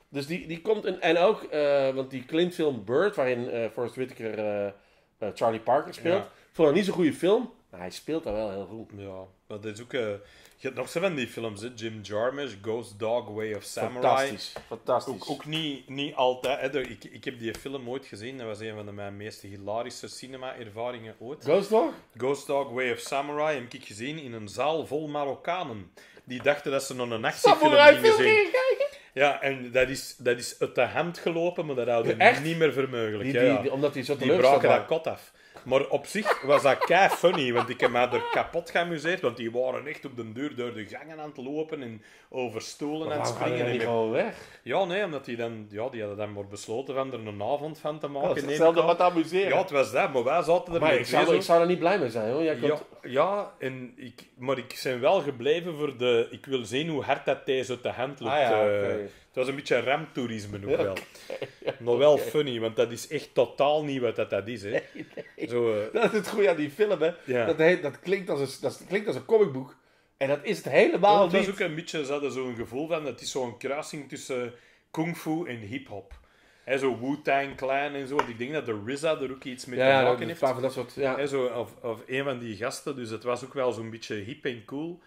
Dus die, die komt, in, en ook, eh, want die Clint film Bird, waarin eh Forrest Whitaker eh, Charlie Parker speelt, Ja. vond ik niet zo'n goede film, maar hij speelt daar wel heel goed. Ja, dat is ook... je hebt nog zo van die films, hè. Jim Jarmusch, Ghost Dog, Way of Samurai. Fantastisch, fantastisch. Ook, ook niet, niet altijd. Hè. Ik, ik heb die film ooit gezien. Dat was een van de mijn meest hilarische cinema-ervaringen ooit. Ghost Dog? Ghost Dog, Way of Samurai heb ik gezien in een zaal vol Marokkanen. Die dachten dat ze nog een actiefilm gingen zien. Ja, en dat is, dat is uit de hand gelopen, maar dat houden niet meer voor mogelijk. Die, ja, die, ja. die- omdat hij zo Die braken dat kot af. Maar op zich was dat kei funny, want ik heb me er kapot geamuseerd, want die waren echt op de deur door de gangen aan het lopen en over stoelen aan het springen. en gewoon weg? Ja, nee, omdat die dan, ja, die hadden dan maar besloten van er een avond van te maken. Dat is hetzelfde wat amuseren. Ja, het was dat, maar wij zaten er maar met ik zou, ik er niet blij mee zijn, hoor. Jij ja, ja en ik, maar ik ben wel gebleven voor de... Ik wil zien hoe hard dat deze de hand loopt. Ah ja, eh. Het was een beetje ramtoerisme ook Ja, wel. Maar wel funny, want dat is echt totaal niet wat dat, dat is. Hè. Zo, eh, Dat is het goede aan die film, hè. Ja. Dat, heet, dat, klinkt als een, dat klinkt als een comicboek. En dat is het helemaal het was niet. ook een beetje, ze hadden zo'n gevoel van, het is zo'n kruising tussen kung fu en hip-hop. Hè, Zo Wu-Tang Clan en zo. Want ik denk dat de RZA er ook iets mee Ja, te dat, maken heeft. dat soort... Ja. Zo, of, of een van die gasten, dus het was ook wel zo'n beetje hip en cool.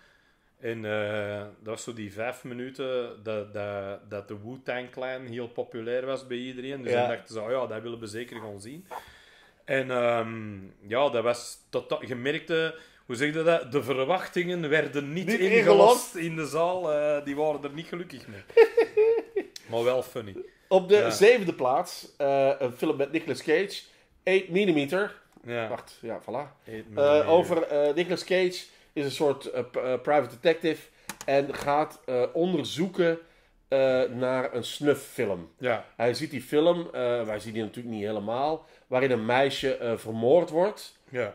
En eh, dat was zo die vijf minuten dat, dat, dat de Wu-Tang Clan heel populair was bij iedereen. Dus Ja. dan dachten ze, oh ja, dat willen we zeker gaan zien. En ehm, ja, dat was totaal... Je merkte, hoe zeg je dat? De verwachtingen werden niet, Niet ingelost in de zaal. eh, die waren er niet gelukkig mee. maar wel funny. Op de Ja. zevende plaats, eh, een film met Nicolas Cage. 8 mm. Ja. Wacht, ja, voilà. Over Nicolas Cage is een soort eh, eh, private detective. En gaat eh, onderzoeken naar een snufffilm. Ja, Hij ziet die film, wij zien die natuurlijk niet helemaal. Waarin een meisje vermoord wordt. ja.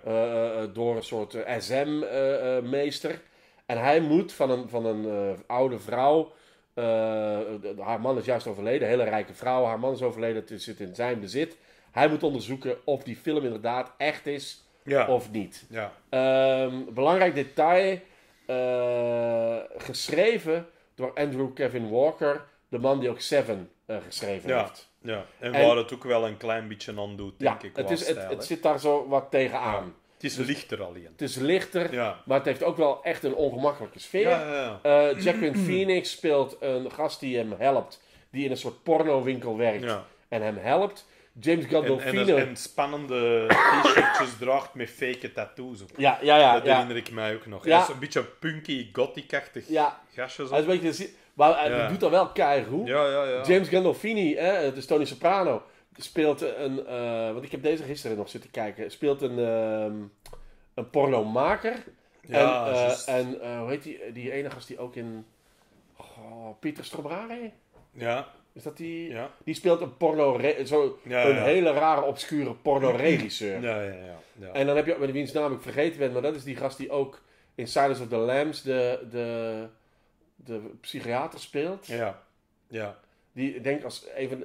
door een soort SM-meester. en hij moet van een, van een oude vrouw. haar man is juist overleden, een hele rijke vrouw. Haar man is overleden, het zit in zijn bezit. Hij moet onderzoeken of die film inderdaad echt is Ja. of niet. ja. Ehm, belangrijk detail: eh, geschreven door Andrew Kevin Walker, de man die ook Seven eh, geschreven Ja. heeft. Ja, en, En- waar het ook wel een klein beetje aan doet, Ja, denk ik. het, is, het, stijl, het zit daar zo wat tegenaan. Het is lichter alleen. Het is lichter, Ja. maar het heeft ook wel echt een ongemakkelijke sfeer. Ja, ja, ja. Eh, Jacqueline Phoenix speelt een gast die hem helpt, die in een soort pornowinkel werkt ja. en hem helpt. James Gandolfino. en, en spannende t-shirtjes draagt met fake tattoos op. ja, ja, ja. dat ja. herinner ik mij ook nog. Ja. Hij is een beetje punky, gothic-achtig Ja, gastje. Hij is een beetje... Maar hij Ja. doet dat wel keigoed. Ja, ja, ja. James Gandolfini, hè, dus Tony Soprano, speelt een... eh, want ik heb deze gisteren nog zitten kijken. Speelt een, ehm een pornomaker. Ja, en, eh, juist. en eh, hoe heet die, die ene gast die ook in... Oh, Pieter Strobrare? ja, Is dat die? ja. Die speelt een porno... Zo, Ja, een ja. hele rare, obscure pornoregisseur. Ja, ja, ja. ja. En dan heb je met wiens naam ik vergeten ben, maar dat is die gast die ook in Silence of the Lambs de, de, de psychiater speelt. ja. ja. Die, ik denk als even...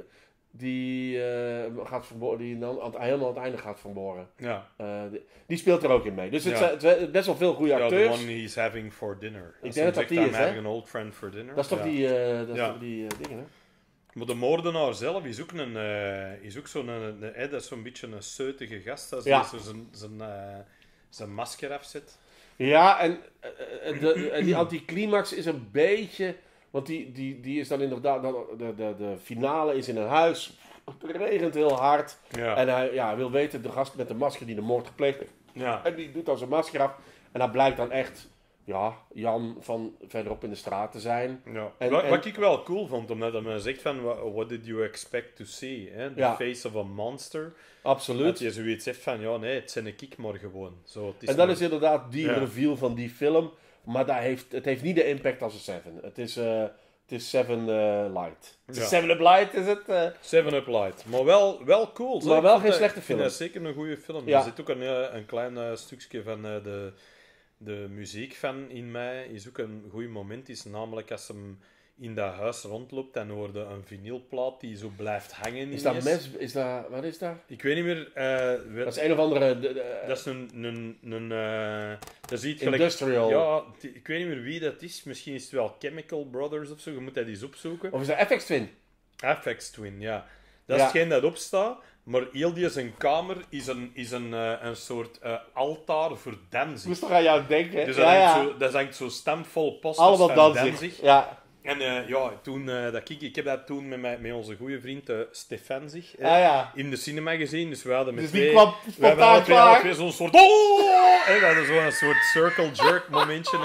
Die eh, gaat verboren, die dan aan het, helemaal aan het einde gaat verboren. ja. Eh, die, die speelt er ook in mee. Dus het Ja. zijn, best wel veel goede Ja, the acteurs. one he's having for dinner. Als denk dat die is, hè? having an old friend for dinner. Dat is toch die, eh, dat is toch die dingen, hè? Maar de moordenaar zelf is ook, een, eh, is ook zo'n een, een- dat is zo'n beetje een zeutige gast. Als Ja. hij zijn, zijn, eh, zijn masker afzet. Ja, en eh, eh, de, die anticlimax is een beetje... Want die, die, die is dan inderdaad... De, de, de, de finale is in een huis. Het regent heel hard. Ja. En hij ja, wil weten, de gast met de masker die de moord gepleegd heeft. ja. En die doet dan zijn masker af. En dat blijkt dan echt... Ja, Jan van verderop in de straat te zijn. Ja. En- wat, en- wat ik wel cool vond, omdat hij me zegt van, what, did you expect to see? Hè? The Ja. face of a monster. Dat Absoluut. je zoiets zegt van, ja nee, het zijn een kick maar gewoon. Zo, het is En dat maar- is inderdaad die Ja. reveal van die film. Maar dat heeft, het heeft niet de impact als een Seven. Het is, eh, het is Seven eh, Light. Ja. Seven Up Light is het. eh. Seven Up Light. Maar wel, wel cool. Maar wel geen dat- slechte film. dat zeker een goede film. Ja. Er zit ook een, een klein stukje van de, de muziek van in mij. Is ook een goed moment. Is namelijk als hem in dat huis rondloopt en hoorde een vinylplaat die zo blijft hangen. Is dat mes? Is dat, wat is dat? Ik weet niet meer. eh, Dat is een of andere de- de- dat is een. een, een eh, dat is iets gelijk. industrial. Ja, ik weet niet meer wie dat is. Misschien is het wel Chemical Brothers of zo. Je moet dat eens opzoeken. Of is dat FX Twin? Apex Twin, ja. Dat is hetgeen dat opstaat, maar heel die zijn kamer is een, is een, eh, een soort eh, altaar voor Danzig. moest toch aan jou denken. Dus dat, ja, ja. Zo, dat hangt zo stampvol posters Allemaal van Danzig. Danzig. Ja. En eh, ja, toen, dat ik, ik heb dat toen met, mijn, met onze goede vriend Stefan zich Ah, ja. in de cinema gezien. Dus we hadden met Dus die twee... kwam we spontaan klaar. twee zo'n soort... Oh! En we hadden zo'n soort circle jerk momentje.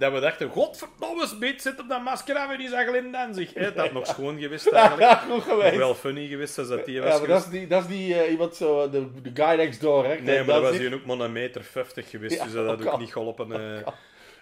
Dat we dachten, godverdomme, Smit, zit op dat masker af en is dat Glenn Danzig. Eh, dat had nog schoon geweest eigenlijk. Ja, goed geweest. Wel funny geweest als dat die was Ja, maar dat is die, dat is die eh, iemand zo, de, de guy next door, hè? Nee, maar dat was hier ook maar een meter 50 geweest, Ja, dus dat had ook ook niet geholpen. eh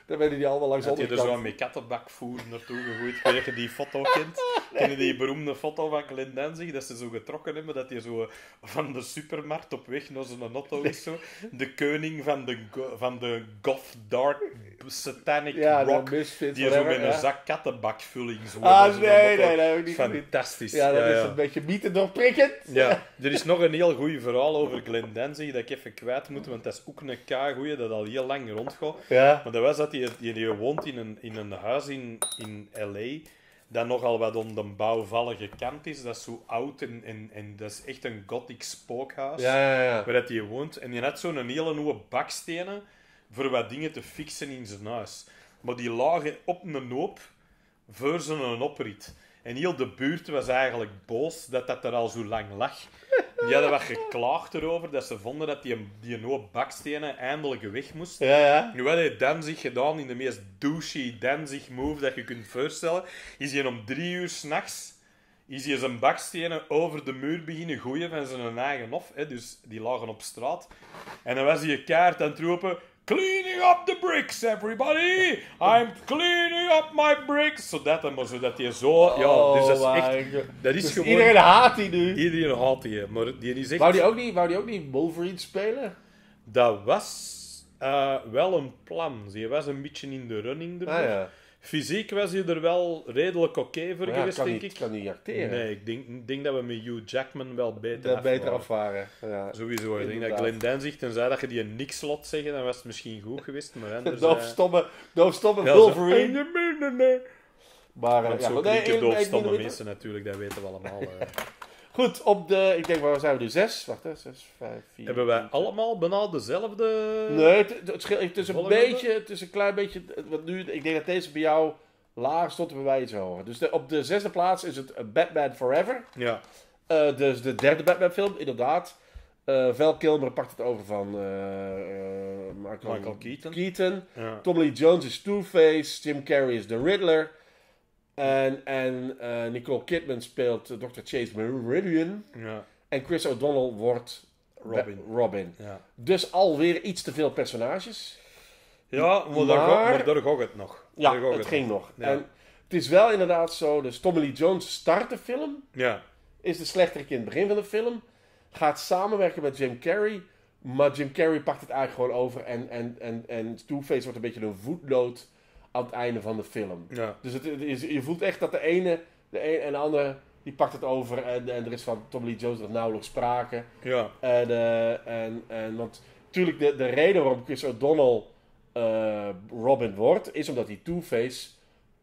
Dan werden die allemaal langs de dat je er zo met kattenbakvoer naartoe gegooid. Weet je die foto kent? Ken je die beroemde foto van Glenn Danzig? Dat ze zo getrokken hebben, dat hij zo van de supermarkt op weg naar zijn auto is. Zo. De koning van de, van de goth dark satanic Ja, rock. Die zo whatever, met een zak kattenbakvulling zo Ah, nee, nee, dat heb ik niet. Fantastisch. Ja, dat ja, is ja. een beetje mythe doorprikkend. Ja, er is nog een heel goed verhaal over Glenn Danzig dat ik even kwijt moet, want dat is ook een k-goeie dat al heel lang rondgaat. Ja. Maar dat was dat hij, die, die woont in een, in een huis in, in L.A. dat nogal wat om de bouwvallige kant is. Dat is zo oud en, en, en dat is echt een gothic spookhuis. Ja, ja, ja. Waar dat hij woont. En die had zo'n hele nieuwe bakstenen voor wat dingen te fixen in zijn huis. Maar die lagen op een hoop voor zijn oprit. En heel de buurt was eigenlijk boos dat dat er al zo lang lag. Die hadden wat geklaagd erover, dat ze vonden dat die, die hoop bakstenen eindelijk weg moest. Ja, ja. Nu wat heeft Danzig gedaan in de meest douchey Danzig move dat je kunt voorstellen, is hij om drie uur s'nachts is hij zijn bakstenen over de muur beginnen gooien van zijn eigen hof. Hè, dus die lagen op straat. En dan was hij een kaart aan het roepen... Cleaning up the bricks, everybody! I'm cleaning up my bricks! Zodat, hem- maar zodat hij zo... Ja, dus dat is Oh echt... God. Dat is Dus gewoon... iedereen haat die nu. Iedereen haat die, maar die is echt... Wou die ook niet, wou die ook niet Wolverine spelen? Dat was eh, wel een plan. Hij was een beetje in de running ervoor. Ah ja. Fysiek was hij er wel redelijk oké voor Maar ja, geweest, denk niet, ik. kan niet acteren. Nee, ik denk, denk dat we met Hugh Jackman wel beter Dat beter waren. afvaren. Ja. Sowieso. Ik denk dat. Glenn Danzig, tenzij dat je die niks lot zeggen, dan was het misschien goed geweest. Maar anders... Doofstomme, eh, ja, zo- Wolverine. Maar eh, Want ja, zo nee, ik- doofstomme ik- mensen natuurlijk, dat weten we allemaal. Goed, op de, ik denk, waar zijn we nu? Zes? Wacht, hè. Zes, vijf, vier. Hebben wij allemaal bijna dezelfde... Nee, het, het, scheelt- het is een Volgende? beetje, het is een klein beetje, wat nu, ik denk dat deze bij jou laag stond en bij mij iets hoger. Dus de, op de zesde plaats is het eh, Batman Forever. Ja, Eh, dus de derde Batman film, inderdaad. Eh Val Kilmer pakt het over van eh, Michael, Michael Keaton. Keaton. ja. Tommy Lee Jones is Two-Face. Jim Carrey is de Riddler. En, en eh, Nicole Kidman speelt eh, Dr. Chase Meridian. ja. En Chris O'Donnell wordt Robin. Robin. ja. Dus alweer iets te veel personages. Ja, maar, Maar- daar het nog. Ja, het ging nog. Ja. En het is wel inderdaad zo, dus Tommy Lee Jones start de film. Ja, Is de slechterik in het begin van de film. Gaat samenwerken met Jim Carrey. Maar Jim Carrey pakt het eigenlijk gewoon over. En, en, en, en Two-Face wordt een beetje een voetnoot aan het einde van de film. ja. Dus het, het is, je voelt echt dat de ene, de en de andere, die pakt het over. En, en er is van Tommy Lee Jones nog nauwelijks sprake. ja. En, eh, en, en want natuurlijk de, de reden waarom Chris O'Donnell eh, Robin wordt, is omdat hij Two-Face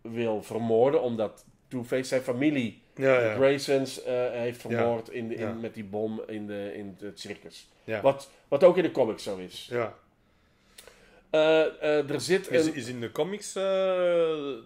wil vermoorden. Omdat Two-Face zijn familie, Ja, de ja. Graysons, eh, heeft vermoord in, de- in, Ja. met die bom in, de, in het circus. Wat, wat ook in de comics zo is. ja. Eh, eh, er zit Is, een... is in de comics eh,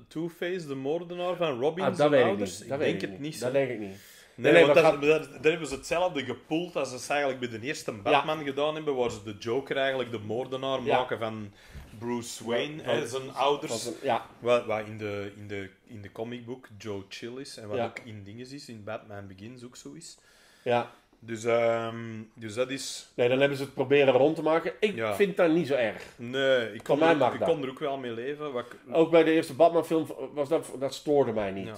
Two-Face de moordenaar van Robin Ah, zijn dat weet ik ouders? niet. Dat ik weet denk ik het niet. Dat denk ik niet. Nee, Nee, nee, want dat, daar hebben ze hetzelfde gepoeld als ze eigenlijk bij de eerste Batman gedaan hebben, waar ze de Joker eigenlijk de moordenaar Ja. maken van Bruce Wayne, hè, zijn ouders. Ja, Wat, wat in, de, in, de, in de comicbook Joe Chill is en wat ook in dingen is, in Batman Begins ook zo is. ja. Dus, ehm, dus dat is. Nee, dan hebben ze het proberen rond te maken. Ik Ja. vind dat niet zo erg. Nee, ik kon, er, ik kon er ook wel mee leven. Wat ik- Ook bij de eerste Batman-film was dat, dat stoorde mij niet. Ja.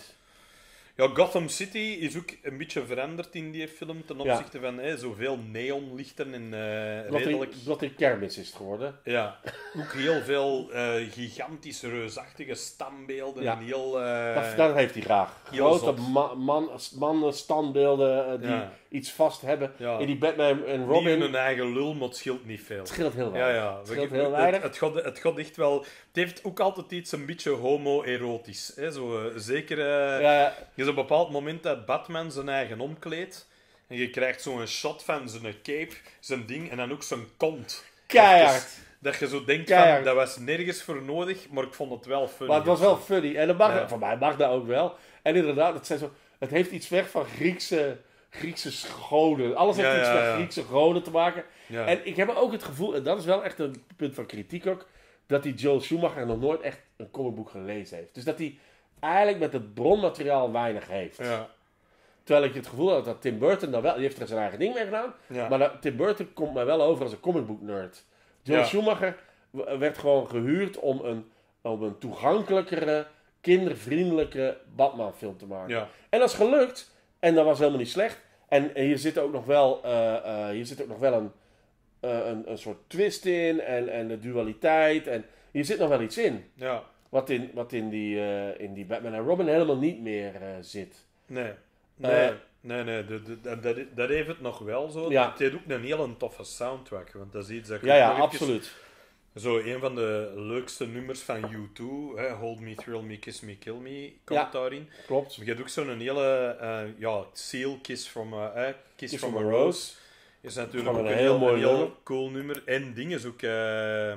Ja, Gotham City is ook een beetje veranderd in die film ten Ja. opzichte van zoveel neonlichten en Wat redelijk... wat die kermis is het geworden. Ja, ook heel veel eh, gigantische, reusachtige stambeelden. Ja. En heel... eh, dat, dat heeft hij graag. Grote ma man, mannen, standbeelden die. Iets vast hebben Ja. in die Batman en Niet Robin. in hun eigen lul, maar het scheelt niet veel. Het scheelt heel Ja, weinig. ja. Het We- scheelt heel weinig. Het, het, het gaat echt wel... Het heeft ook altijd iets een beetje homo-erotisch. Zo, eh, zeker... eh, ja, ja. Is een bepaald moment dat Batman zijn eigen omkleedt. En je krijgt zo'n shot van zijn cape, zijn ding, en dan ook zijn kont. Keihard. Dat je zo denkt Keihard. van, dat was nergens voor nodig, maar ik vond het wel funny. Maar het was wel funny. En dat mag, Ja. voor mij mag dat ook wel. En inderdaad, het, zijn zo, het heeft iets weg van Griekse, Griekse goden. Alles heeft Ja, iets met. Griekse goden te maken. En ik heb ook het gevoel, en dat is wel echt een punt van kritiek ook, dat die Joel Schumacher nog nooit echt een comicboek gelezen heeft. Dus dat hij eigenlijk met het bronmateriaal weinig heeft. ja. Terwijl ik het gevoel had dat Tim Burton dan wel, die heeft er zijn eigen ding mee gedaan. Ja. Maar dat, Tim Burton komt mij wel over als een comicbook nerd. Joel Ja. Schumacher werd gewoon gehuurd om een, om een toegankelijkere, kindervriendelijke Batman film te maken. En dat is gelukt. En dat was helemaal niet slecht. En, hier zit ook nog wel, eh, eh, hier zit ook nog wel een, eh, een, een soort twist in. En, en de dualiteit. En hier zit nog wel iets in. ja. Wat in, wat in, die, in die Batman en Robin helemaal niet meer zit. Nee. Nee, nee, nee. Dat, dat, heeft het nog wel zo. Ja. Het heeft ook een hele toffe soundtrack, want dat is iets dat ik Ja, ja, absoluut. Zo, een van de leukste nummers van U2, hè, Hold Me, Thrill Me, Kiss Me, Kill Me, komt Ja. daarin. Klopt. Je hebt ook zo'n hele, eh, ja, Seal, Kiss from a, eh, Kiss, Kiss from, from a Rose. Rose. Is natuurlijk ook een heel mooi heel nummer. cool nummer. En ding is ook, eh,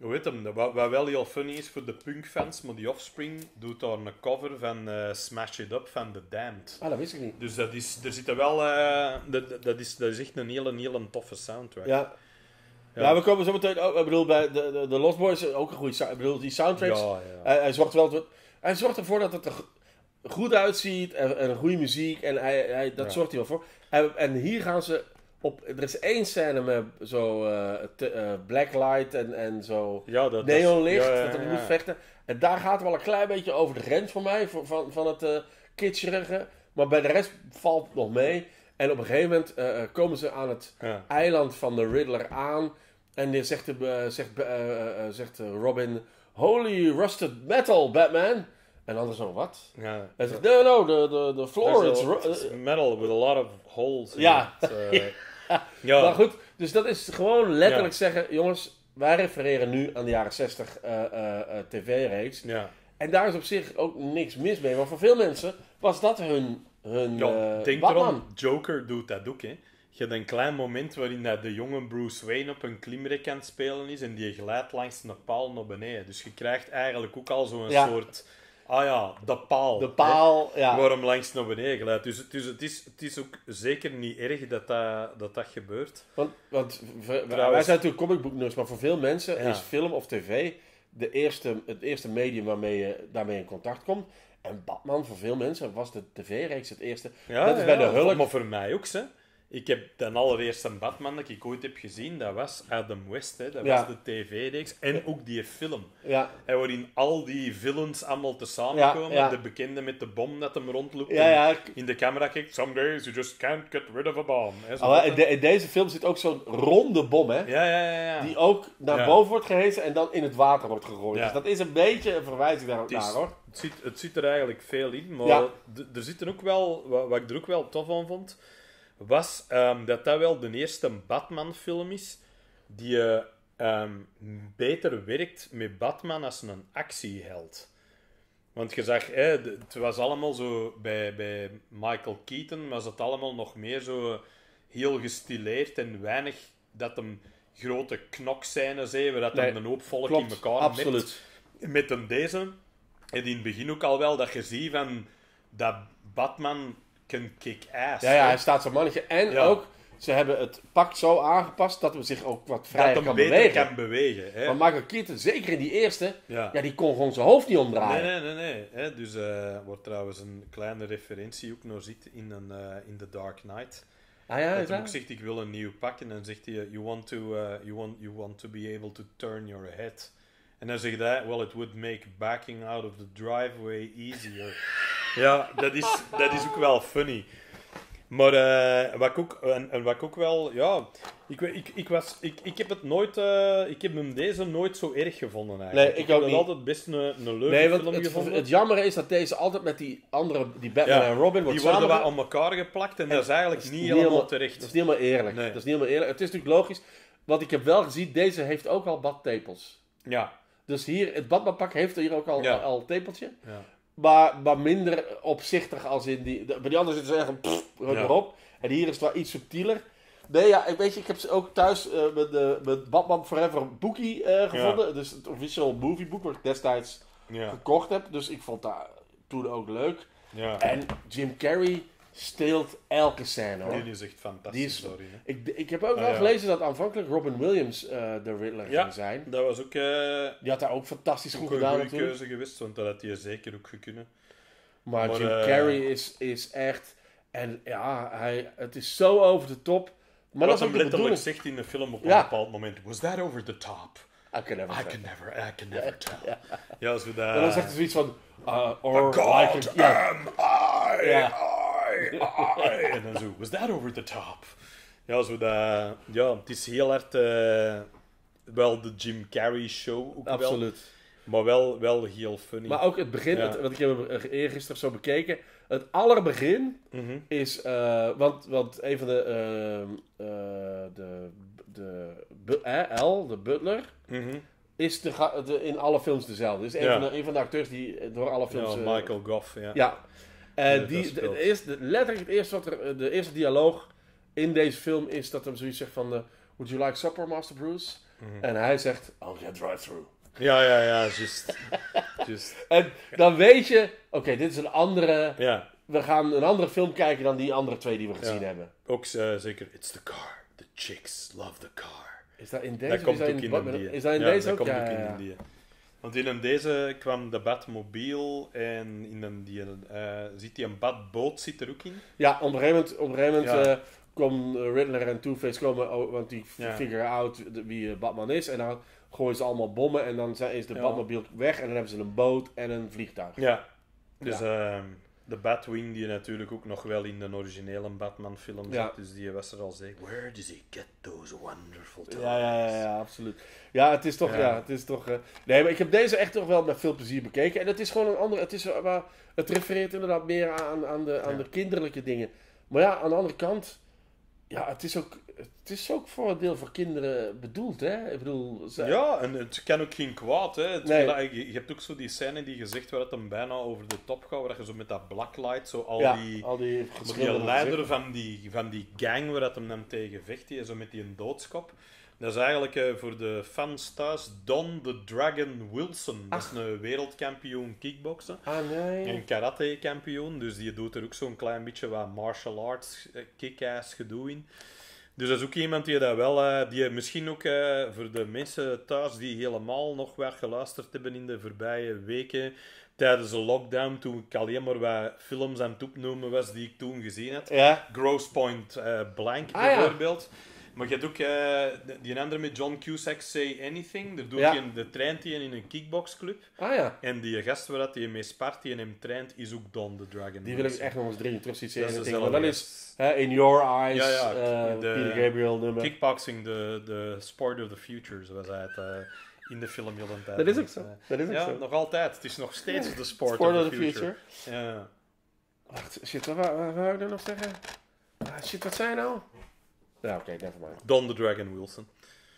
hoe heet hem, wat, wat wel heel funny is voor de punkfans, maar die Offspring doet daar een cover van eh, Smash It Up van The Damned. Ah, dat wist ik niet. Dus dat is, er zitten wel, dat, dat- dat, is, dat is echt een hele, hele toffe soundtrack. Ja. Ja. We komen zo meteen ook. Ik bedoel, bij de, de, de Lost Boys ook een goede. Ik bedoel, die soundtracks. Ja, ja. Hij, hij zorgt wel. dat- Hij zorgt ervoor dat het er go- goed uitziet en, en goede muziek. En hij, hij, dat zorgt hij wel voor. En, en hier gaan ze op. Er is één scène met zo eh, te- eh, blacklight en, en zo Ja, dat neonlicht. dat ja, moet vechten. En daar gaat het wel een klein beetje over de grens voor mij. Van, van, van het eh kitscherige. Maar bij de rest valt het nog mee. En op een gegeven moment eh, eh, komen ze aan het Ja. eiland van de Riddler aan. En die zegt, de, eh, zegt, zegt Robin: Holy rusted metal, Batman. En is zo, wat? Ja. Hij zegt: No, no, the, the, the floor is. a- metal with a lot of holes. in Ja. it. Ja. Maar goed, dus dat is gewoon letterlijk zeggen: jongens, wij refereren nu aan de jaren 60 eh, eh, eh, tv-reeks. Ja. En daar is op zich ook niks mis mee. Maar voor veel mensen was dat hun, hun Ja, eh, denk Batman. erom, Joker doet dat ook. Hè. Je hebt een klein moment waarin dat de jonge Bruce Wayne op een klimrek aan het spelen is en die glijdt langs een paal naar beneden. Dus je krijgt eigenlijk ook al zo'n Ja. soort... Ah ja, de paal. De hè, paal, ja. Waarom langs naar beneden glijdt. Dus, dus het, is, het is ook zeker niet erg dat dat, dat, dat gebeurt. Want, want wij zijn natuurlijk comicboeknerds, maar voor veel mensen Ja. is film of tv de eerste, het eerste medium waarmee je daarmee in contact komt. En Batman, voor veel mensen, was de tv-reeks het eerste. Ja, dat is bij de Hulk. Maar voor mij ook, hè. Ik heb de allereerste Batman dat ik ooit heb gezien, dat was Adam West. Hè. Dat Ja. was de tv-reeks en ook die film. Ja, En waarin al die villains allemaal te samenkomen. Ja. De bekende met de bom dat hem rondloopt. In de camera kijkt. Some days you just can't get rid of a bomb. Hè, dat, in, de- in deze film zit ook zo'n ronde bom, hè? Ja, ja, ja. ja. Die ook naar boven wordt gehezen en dan in het water wordt gegooid. Ja. Dus dat is een beetje een verwijzing daar ook Het is- naar, hoor. Het zit, het zit er eigenlijk veel in, maar Ja. er zitten ook wel, wat, wat ik er ook wel tof aan vond, was ehm, dat dat wel de eerste Batman-film is die eh, ehm, beter werkt met Batman als een actieheld. Want je zag, hè, het was allemaal zo, bij, bij Michael Keaton was het allemaal nog meer zo heel gestileerd en weinig dat hem grote knokscènes heeft, waar dat Nee, hem een hoop volk Klopt, in elkaar absoluut. met een deze, in het begin ook al wel dat je ziet van dat Batman can kick ass. Ja, ja, hij staat zijn mannetje. En Ja. ook, ze hebben het pak zo aangepast dat we zich ook wat vrijer dat kan beter bewegen. kan bewegen. Hè. Maar Michael Keaton, zeker in die eerste, ja. ja, die kon gewoon zijn hoofd niet Nee, omdraaien. nee, nee. nee hè. Dus eh wordt trouwens een kleine referentie ook nog zit in, een, eh, in The Dark Knight. Ah ja, dat hij ook zegt, ik wil een nieuw pak. En dan zegt hij, you want to, eh, you want, you want to be able to turn your head. En dan zegt hij, well, it would make backing out of the driveway easier. ja, dat is, dat is ook wel funny. Maar eh, wat, ik ook, en, en wat ik ook wel, ja, Ik, ik, ik, was, ik, ik heb het nooit... eh, ik heb hem deze nooit zo erg gevonden eigenlijk. Nee, ik heb ook het niet. altijd best een, een leuke Nee, want film het, gevonden. het jammer is dat deze altijd met die andere, die Batman Ja, en Robin wordt die worden wat aan elkaar geplakt en dat is eigenlijk dat is niet niet helemaal helemaal- terecht. Dat is niet helemaal eerlijk. Nee. Dat is niet helemaal eerlijk. Het is natuurlijk logisch. Want ik heb wel gezien, deze heeft ook al badtepels. Ja, Dus hier, het Batmanpak heeft hier ook al, Ja. al een tepeltje. ja. Maar, maar minder opzichtig als in die... de- bij die andere zitten ze echt een pff, erop. En hier is het wel iets subtieler. Nee, ja, ik weet je, ik heb ze ook thuis eh, met, de, met Batman Forever boekie eh, gevonden. Dus het official movieboek wat ik destijds gekocht heb. Dus ik vond dat toen ook leuk. ja. En Jim Carrey steelt elke scène hoor. Die is echt fantastisch. Die is- sorry. Ik, ik heb ook Ah, wel ja. gelezen dat aanvankelijk Robin Williams eh, de Riddler Ja. ging zijn. Dat was ook, eh, Die had daar ook fantastisch goed ook een gedaan goede natuurlijk. keuze geweest, want dat had hij zeker ook gekunnen. Maar, Maar, Jim eh, Carrey is, is echt... En ja, hij, het is zo over de top. Maar Wat dat hem letterlijk zegt in de film op een Ja. bepaald moment. Was that over the top? I can never I tell. can never, I can never tell. Ja, als we. En dan zegt hij zoiets van... Uh, or God am I. I, I. En dan zo, was that over the top? Ja, we dat... Ja, het is heel hard... eh, wel de Jim Carrey show ook wel. absoluut. Maar wel, wel heel funny. Maar ook het begin, Ja. het, want ik heb eh, eergisteren zo bekeken. Het allerbegin Mhm. is... eh, want, want een van de... de, de, eh, L, de butler... Mhm. is de, de- in alle films dezelfde. Is een, Ja. van de, een van de acteurs die door alle films... Ja, Michael Goff, ja. Ja. Dat die, eerste, letterlijk het eerste wat er, de eerste dialoog in deze film is dat hem zoiets zegt van... eh, Would you like supper, Master Bruce? Mhm. En hij zegt, oh yeah, drive-through. Ja, ja, ja, just. just. En dan weet je, oké, dit is een andere... Ja, We gaan een andere film kijken dan die andere twee die we gezien Ja. hebben. ook eh, zeker. It's the car. The chicks love the car. Is dat in deze? Dat komt ook in? India. Is dat in ja, deze dat ook? komt ook in ja. Want in een deze kwam de Batmobile en in een die, eh ziet die een Batboot zit er ook in. Ja, op een gegeven moment, Ja. eh, komen eh, Riddler en Two-Face komen, oh, want die Ja. figure out wie Batman is. En dan gooien ze allemaal bommen en dan is de Ja. Batmobile weg en dan hebben ze een boot en een vliegtuig. Ja. Dus ehm, de Batwing die natuurlijk ook nog wel in de originele Batman film zit. Ja. Dus die was er al zeker. Where does he get those wonderful toys? Ja, ja, ja, ja, absoluut. Ja, het is toch, ja, Ja. het is toch... eh, nee, maar ik heb deze echt toch wel met veel plezier bekeken. En het is gewoon een andere... Het, is, maar het refereert inderdaad meer aan, aan, de, aan Ja. de kinderlijke dingen. Maar ja, aan de andere kant... Ja, het is ook, het is ook voor een deel voor kinderen bedoeld, hè? Ik bedoel... ze- Ja, en het kan ook geen kwaad. Hè. Het, Nee. je, je hebt ook zo die scène die gezegd waar het hem bijna over de top gaat. Waar je zo met dat blacklight, zo al ja, die... al die die leider van die, van die gang waar dat hem dan tegen vecht, die zo met die een doodskop. Dat is eigenlijk eh, voor de fans thuis Don the Dragon Wilson. Dat is een wereldkampioen kickboksen. Ah, nee. En karate-kampioen, dus die doet er ook zo'n klein beetje wat martial arts eh, kick-ass gedoe in. Dus dat is ook iemand die dat wel, eh, die misschien ook eh, voor de mensen thuis die helemaal nog wat geluisterd hebben in de voorbije weken, tijdens de lockdown, toen ik alleen maar wat films aan het opnoemen was die ik toen gezien had. Ja. Gross Point eh, Blank Ah, ja. Maar je hebt ook eh, die andere met John Cusack, Say Anything. Daar doet Ja. hij, de traint hij in een kickboxclub. Ah ja. En die gast waar dat hij mee spart, die hem traint, is ook Don the Dragon. Die wil ik echt nog eens dringend terug zien. Dat is dat is hè, In Your Eyes, Ja, ja, eh, de- Peter Gabriel nummer. Kickboxing, de, de sport of the future, zoals hij het eh, in de film heel de tijd Dat is ook zo. Dat is ook Ja, zo. nog altijd. Het is nog steeds de sport, Sport of the future. future. Ja. Wacht, shit, wat wou ik nou nog zeggen? Ah, shit, wat zei je nou? Ja, oké, nevermind. Don the Dragon Wilson.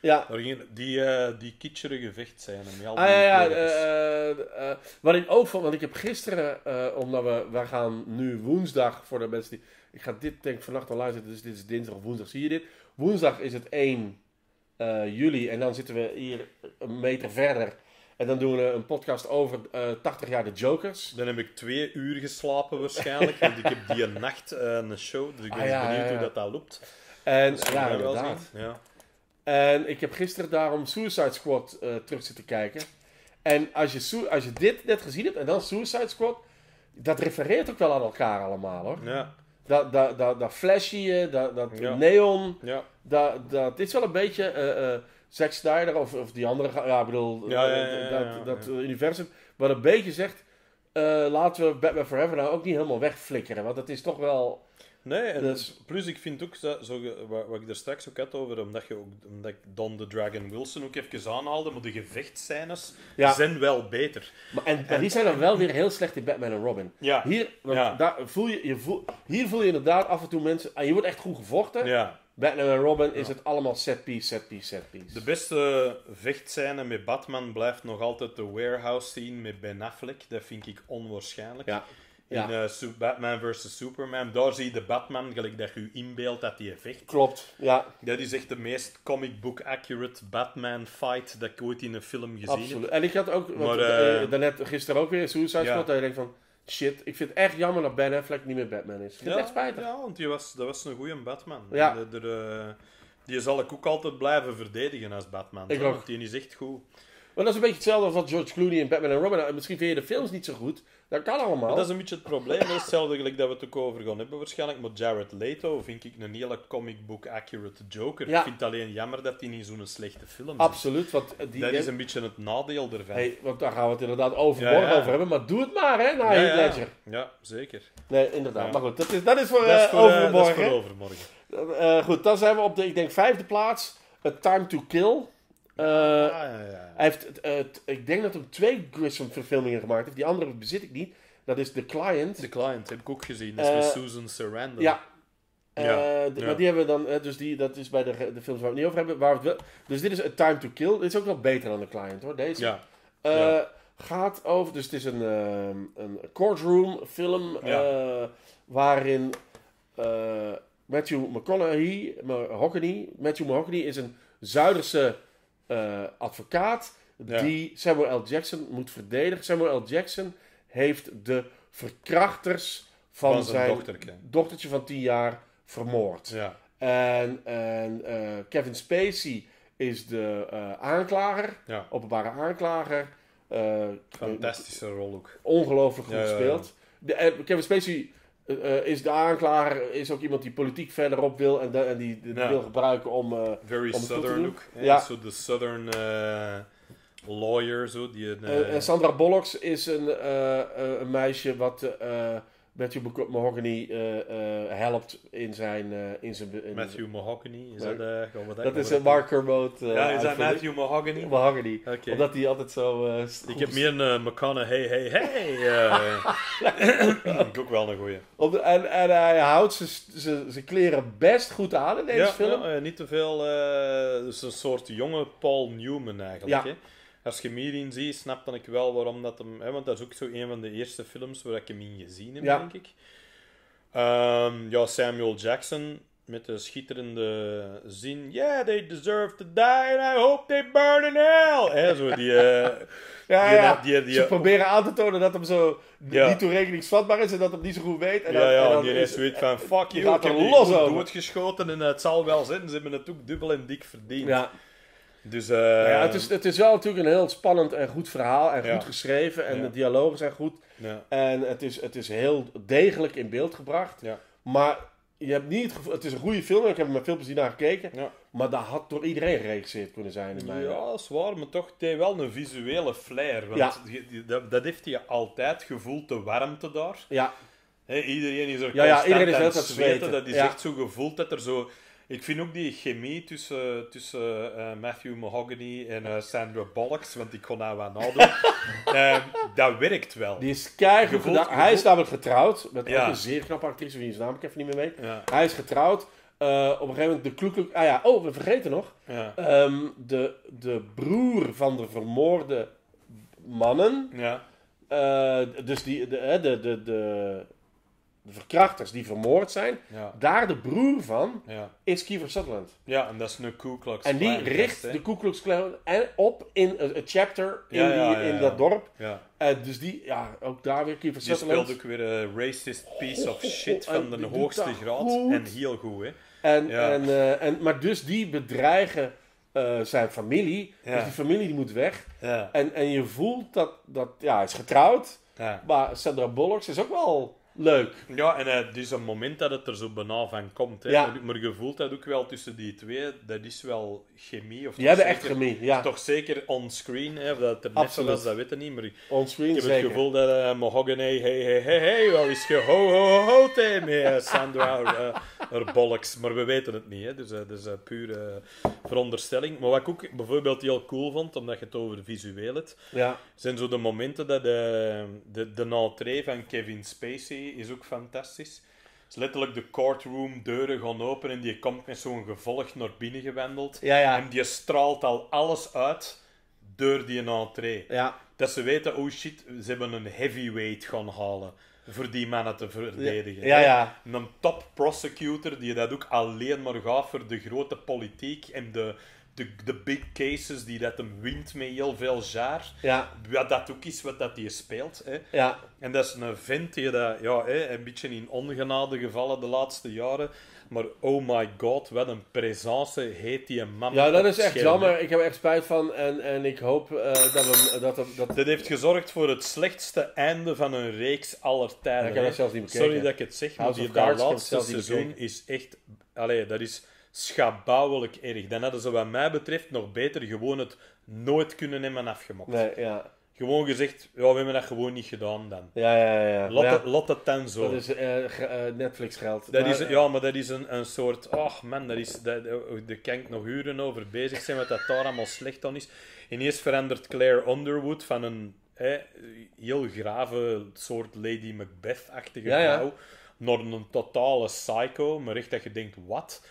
Ja. Die, eh die kitscherige vechtscène Ah ja, ja. eh, wat ik ook vond, want ik heb gisteren, eh, omdat we, we gaan nu woensdag, voor de mensen die, ik ga dit denk ik vannacht al luisteren, dus dit is dinsdag of woensdag, zie je dit? Woensdag is het 1 eh, juli en dan zitten we hier een meter verder en dan doen we een podcast over eh 80 jaar de Jokers. Dan heb ik twee uur geslapen waarschijnlijk, want ik heb die nacht een show, dus ik ben Ah, ja, benieuwd ja, ja. hoe dat, dat loopt. En ja, inderdaad. Ja. En ik heb gisteren daarom Suicide Squad eh, terug zitten kijken. En als je, als je dit net gezien hebt en dan Suicide Squad, dat refereert ook wel aan elkaar allemaal hoor. Ja, Dat, dat, dat, dat flashy, eh, dat, dat Ja. neon, ja. dat, dat, dit is wel een beetje eh Zack Snyder of, of die andere, ja ik bedoel, Ja, dat, dat universum, wat een beetje zegt, eh, laten we Batman Forever nou ook niet helemaal wegflikkeren, want het is toch wel... Nee, en Dus- plus ik vind ook, zo, zo, wat, wat ik er straks ook had over, omdat, je ook, omdat ik Don the Dragon Wilson ook even aanhaalde, maar de gevechtscènes Ja. zijn wel beter. Maar, en, die zijn dan wel weer heel slecht in Batman en Robin. Ja. Hier, want Ja. daar voel je, je voel, hier voel je inderdaad af en toe mensen... En je wordt echt goed gevochten. Ja. Batman en Robin is het allemaal set piece, set piece, set piece. De beste vechtscène met Batman blijft nog altijd de warehouse scene met Ben Affleck. Dat vind ik onwaarschijnlijk. Ja. In Ja. eh, Batman vs. Superman, daar zie je de Batman, gelijk dat je je inbeeldt dat hij vecht. Klopt, ja, Dat is echt de meest comic book accurate Batman fight dat ik ooit in een film gezien absoluut. En ik had ook, Maar, eh, eh, daarnet gisteren ook weer Suicide ja. Squad, dat je denkt van... Shit, ik vind het echt jammer dat Ben Affleck niet meer Batman is. Ik vind het echt spijtig. Ja, want die was, dat was een goede Batman. Ja. De- de- die zal ik ook altijd blijven verdedigen als Batman. Ik zo, ook. want die is echt goed. Maar dat is een beetje hetzelfde als wat George Clooney en Batman en Robin... Misschien vind je de films niet zo goed. Dat kan allemaal. Maar dat is een beetje het probleem. Dat is hetzelfde gelijk dat we het ook over gaan hebben waarschijnlijk. Maar Jared Leto vind ik een hele comic book accurate Joker. Ja. Ik vind het alleen jammer dat hij niet zo'n slechte film zit. Absoluut, want die... Dat is een beetje het nadeel ervan. Hey, want daar gaan we het inderdaad overmorgen Ja, ja. over hebben. Maar doe het maar, hè, na ja. Ledger. Ja, zeker. Nee, inderdaad. Maar goed, dat is, dat is voor, Dat is eh, voor, eh, dat is overmorgen. voor overmorgen. Eh, goed, dan zijn we op de, ik denk, vijfde plaats. A Time to Kill. Eh, Ah, ja, ja. hij heeft, het, het- ik denk dat hij twee Grissom-verfilmingen gemaakt heeft. Die andere bezit ik niet. Dat is The Client. The Client heb ik ook gezien. Dat is met Eh, Susan Sarandon. Ja. Eh, Ja, d- ja. Maar die hebben we dan, dus die, dat is bij de, de films waar we het niet over hebben. Waar we het wel, dus dit is A Time to Kill. Dit is ook wel beter dan The Client hoor. Deze Ja. Eh, Ja. gaat over, dus het is een, ehm, een courtroom film Ja. eh, waarin eh, Matthew McConaughey, Mahogany, Matthew Mahogany is een Zuiderse eh, advocaat Ja. die Samuel L. Jackson moet verdedigen. Samuel L. Jackson heeft de verkrachters van, Van zijn dochtertje van 10 jaar vermoord. Ja. En, en eh, Kevin Spacey is de eh, aanklager, Ja. openbare aanklager. Fantastische rol ook. Ongelooflijk goed gespeeld. De, Kevin Spacey eh, eh, is de aanklager, is ook iemand die politiek verderop wil en, de- en die, die Ja. wil gebruiken om. eh, Very Om southern doen. ook. hè. Ja. Zo de southern eh, lawyer. Zo, die en Sandra Bollocks is een, een meisje wat Matthew Mahogany eh, eh, helpt in zijn. eh, in zijn in- Matthew Mahogany. Is dat, gaan we Dat is een Mark Kermode. eh, Ja, is dat. Matthew Mahogany? Mahogany. Omdat hij altijd zo. eh, Ik heb meer een uh, McConaughey, hey, hey. ik ook wel een goeie. Op de- en, en hij houdt zijn kleren best goed aan in deze Ja, film. ja, niet te veel. eh dus een soort jonge Paul Newman eigenlijk. Ja. Hè? Als je hem hierin ziet, snap dan ik wel waarom dat hem. Hè, want dat is ook zo een van de eerste films waar ik hem in gezien heb, Ja. denk ik. Ehm, ja, Samuel Jackson met de schitterende zin. Yeah, they deserve to die and I hope they burn in hell. Hè, zo die. eh, Ja, die- ja. die- die- Ze proberen aan te tonen dat hem zo Ja. niet toerekeningsvatbaar is en dat hem niet zo goed weet. En ja, dan, en ja, dan die is- zoiets van, fuck die you, gaat ik heb los doodgeschoten en het zal wel zijn. Ze hebben het ook dubbel en dik verdiend. Ja, Dus, eh, Nou ja, het, is, het is wel natuurlijk een heel spannend en goed verhaal en Ja. goed geschreven en Ja. de dialogen zijn goed. ja, En het is, het is heel degelijk in beeld gebracht. ja, Maar je hebt niet het gevoel, het is een goede film ik heb er met veel plezier naar gekeken. ja. Maar dat had door iedereen geregisseerd kunnen zijn in mijn Ja, dat is waar, maar toch, heeft wel een visuele flair. Want dat, dat heeft hij altijd gevoeld, de warmte daar. Ja, iedereen is er Ja, ja, iedereen is aan het zweten. Dat is echt zo gevoeld dat er zo... Ik vind ook die chemie tussen, tussen eh, Matthew Mahogany en eh, Sandra Bollocks, want ik kon nou wat nadoen. Eh, dat werkt wel. die is keihard Gevoeld- gedaan. Hij is namelijk getrouwd met Ja. ook een zeer knappe actrice, wie is naam ik even niet meer weet. Ja, Hij is getrouwd. Op een gegeven moment de kloek... kloek- Ah ja, oh, we vergeten nog. ja, Ehm, de, de broer van de vermoorde mannen, ja, dus die, de, de, de, de verkrachters die vermoord zijn, ja, daar de broer van ja. is Kiefer Sutherland. Ja, en dat is een Ku Klux En die richt de Ku Klux Klan op in een chapter in, Ja, die, ja, in ja. dat dorp. Ja. En dus die, ja, ook daar weer Kiefer Die Sutherland. speelt ook weer een racist piece of shit En van de die hoogste graad. goed. En heel goed, hè. En, en, eh, en, maar dus die bedreigen eh, zijn familie. Ja. Dus die familie die moet weg. Ja. En, en je voelt dat, dat ja, hij is getrouwd. Ja. Maar Sandra Bullock is ook wel leuk. Ja, en uh, dus een moment dat het er zo bijna van komt. Hè. Ja. Maar, je voelt dat ook wel tussen die twee. Dat is wel chemie. Of Die hebben toch echt chemie, ja. Toch zeker on-screen. Hè, of dat het er net Absoluut. was, dat weten niet. Maar ik Onscreen heb het gevoel dat eh Mahogany... Hey, hey, hey, hey, wel is ge ho, ho, ho, eh, Sandra uh, bollocks. Maar we weten het niet. Hè. Dus dat is een pure veronderstelling. Maar wat ik ook bijvoorbeeld heel cool vond, omdat je het over visueel hebt, Ja. zijn zo de momenten dat de, de, de entree van Kevin Spacey is ook fantastisch. is letterlijk de courtroom deuren gaan open en die komt met zo'n gevolg naar binnen gewendeld. Ja, ja. En die straalt al alles uit door die entree. Ja. Dat ze weten, oh shit, ze hebben een heavyweight gaan halen voor die mannen te verdedigen. Ja, ja. Een top prosecutor die dat ook alleen maar gaat voor de grote politiek en de, de, de big cases die dat hem wint met heel veel jaar. Ja. Wat dat ook is wat dat die speelt. Hè. Ja. En dat is een vent die dat, ja, hè, een beetje in ongenade gevallen de laatste jaren. Maar oh my god, wat een présence heet die man. Ja, dat is echt jammer. Ik heb er echt spijt van. En, en ik hoop eh, dat we... Dat, dat, dat, Dit heeft gezorgd voor het slechtste einde van een reeks aller tijden. ik heb dat zelfs niet bekeken. Sorry dat ik het zeg, maar die laatste seizoen is echt... Allee, dat is schabouwelijk erg. Dan hadden ze wat mij betreft nog beter gewoon het nooit kunnen hebben afgemokt. Nee, ja. Gewoon gezegd, ja, we hebben dat gewoon niet gedaan dan. Ja, ja, ja. Laat, ja. het, laat het dan zo. Dat is eh, eh, Netflix geld. Dat is, ja, maar dat is een, een soort... Oh man, dat is, dat, daar kan ik nog uren over bezig zijn, wat dat daar allemaal slecht aan is. Ineens verandert Claire Underwood van een hè, heel grave soort Lady Macbeth-achtige Ja, ja. vrouw naar een totale psycho, maar echt dat je denkt, wat?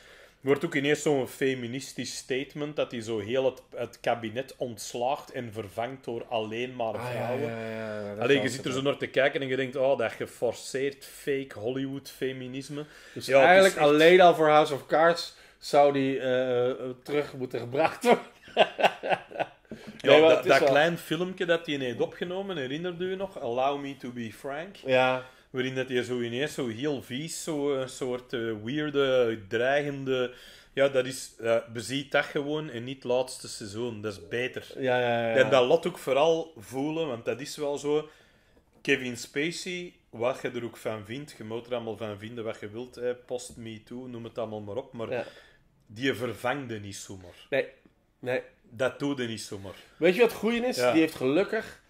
Wordt ook ineens zo'n feministisch statement dat hij zo heel het, het kabinet ontslaagt en vervangt door alleen maar Ah, ja, vrouwen. ja, ja, Alleen, je zit er zo naar te kijken en je denkt, oh, dat geforceerd fake Hollywood-feminisme. Dus eigenlijk echt- alleen al voor House of Cards zou die eh, eh, terug moeten gebracht worden. Ja, Nee, dat, dat klein filmpje dat hij heeft opgenomen, herinnerde u nog? Allow Me To Be Frank. Ja, Waarin dat hij zo ineens zo heel vies, zo een soort eh, weirde, dreigende... Ja, dat is... eh beziet dat gewoon en niet het laatste seizoen. Dat is beter. ja, ja. ja. En dat laat ook vooral voelen, want dat is wel zo... Kevin Spacey, wat je er ook van vindt, je moet er allemaal van vinden wat je wilt, hè, post me too, noem het allemaal maar op, maar Ja. die vervangde niet zomaar. Nee, nee. Dat doet niet zomaar. Weet je wat het goeie is? Ja. Die heeft gelukkig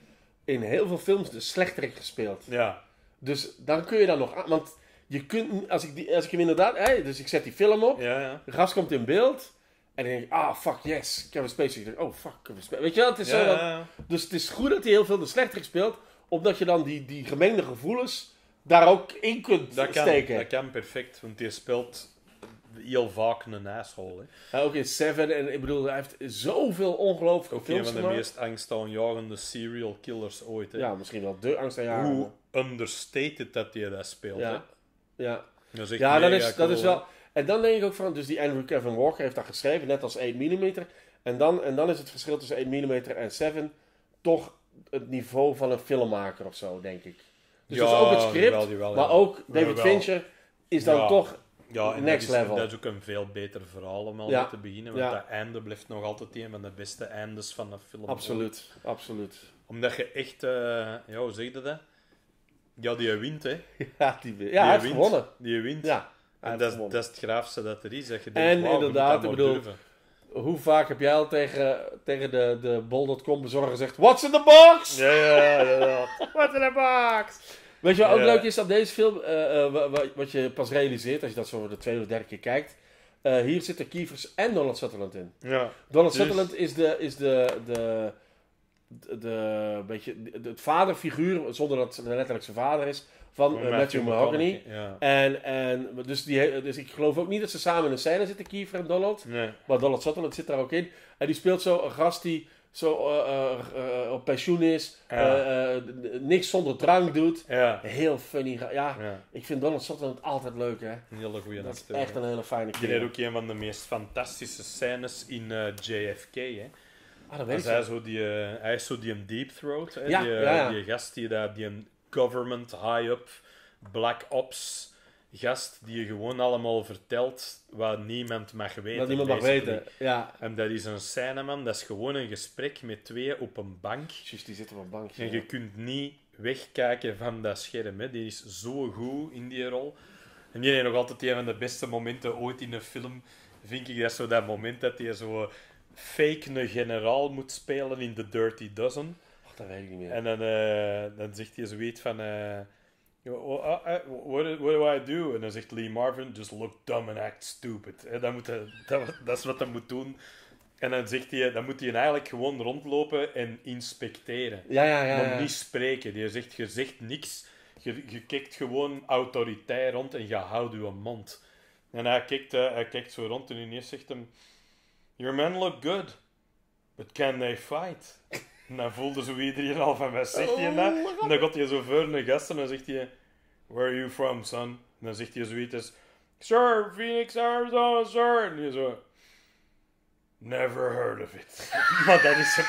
in heel veel films de slechterik gespeeld. Ja. Dus dan kun je dan nog aan. Want je kunt, als ik, die, als ik hem inderdaad. Dus ik zet die film op. Ja, ja. De gast komt in beeld. En dan denk ik, ah fuck yes, Kevin Spacey. Ik denk, oh fuck, Kevin Spacey. Weet je wel, het is Ja, zo. dat- dus het is goed dat hij heel veel de slechterik speelt. Omdat je dan die, die gemengde gevoelens daar ook in kunt Dat kan, steken. dat kan perfect, want die speelt heel vaak een asshole. Hè. Ja, ook in Seven. En ik bedoel, hij heeft zoveel ongelooflijke Ook een films van de gemaakt. meest angstaanjagende serial killers ooit. Hè. Ja, misschien wel de angst aan jaren. Hoe understated dat hij dat speelt. Hè. Ja, ja. Dat is ja dat, is, dat is wel... En dan denk ik ook van... Dus die Andrew Kevin Walker heeft dat geschreven, net als 8 mm. En dan, en dan is het verschil tussen 8 mm en 7 toch het niveau van een filmmaker of zo, denk ik. Dus Ja, dat is ook het script, jawel, jawel, maar jawel. ook David. Fincher is dan toch... Ja, next dat is, level. dat is ook een veel beter verhaal om al Ja. mee te beginnen. Want dat einde blijft nog altijd een van de beste eindes van een film. Absoluut, absoluut. Omdat je echt... eh, ja, hoe zeg je dat? Ja, die wint, hè. Ja, die, ja Die hij heeft wint. gewonnen. Die wint. Ja, En dat is, dat is het graafste dat er is. Dat je En denkt, inderdaad, dat ik bedoel, durven. Hoe vaak heb jij al tegen, tegen de, de bol.com bezorger gezegd... What's in the box? Ja, ja, ja. ja. What's in the box? Weet je wat ook Ja. leuk is aan deze film? eh, eh, wa- wa- wat je pas realiseert als je dat zo de tweede of derde keer kijkt. Eh, hier zitten Kievers en Donald Sutherland in. ja. Donald Dus- Sutherland is de, is de, de, de, beetje, het vaderfiguur, zonder dat het letterlijk zijn vader is, van eh, Matthew, Mahogany. Ja. En, en, dus, die, dus ik geloof ook niet dat ze samen in een scène zitten, Kiefer en Donald. Nee. Maar Donald Sutherland zit daar ook in. En die speelt zo een gast die zo eh, eh, op pensioen is, Ja. niks zonder drank doet. Ja. Heel funny. Ja, ik vind Donald Sutherland altijd leuk, hè. Een hele goede Dat is echt een hele fijne Die heeft kerel. ook een van de meest fantastische scènes in JFK. Hè. Ah, dat weet Als ik hij, zo. die, eh, hij is zo die een deep throat. Hè. Ja, die, eh, ja, ja. die gast die, dat, die een government high-up, black ops gast die je gewoon allemaal vertelt wat niemand mag weten. Dat niemand mag basically. weten. Ja. En dat is een scène, man. Dat is gewoon een gesprek met twee op een bank. Juist, die zitten op een bankje. En je kunt niet wegkijken van dat scherm. Hè. Die is zo goed in die rol. En die heeft nog altijd een van de beste momenten ooit in een film. Vind ik dat zo dat moment dat hij zo fake een generaal moet spelen in The Dirty Dozen. Dat weet ik niet meer. En dan, eh, dan zegt hij zoiets van... eh, "Oh, uh, uh, what, what do I do? En dan zegt Lee Marvin, just look dumb and act stupid. En dat, moet hij, dat, dat is wat hij moet doen. En dan zegt hij, dan moet hij eigenlijk gewoon rondlopen en inspecteren. Ja, ja, ja. Maar ja. niet spreken. Die zegt, je zegt niks. Je, je kijkt gewoon autoritair rond en je houdt je mond. En hij kijkt, eh, hij kijkt zo rond en ineens zegt hem... Your men look good, but can they fight? En dan voelde zo iedereen al van, wat zegt hij nou? En dan gaat hij zo voor een gast en dan zegt hij... Where are you from, son? En dan zegt hij zoiets als... Sir, Phoenix, Arizona, sir. En hij zo... Never heard of it. maar dat is...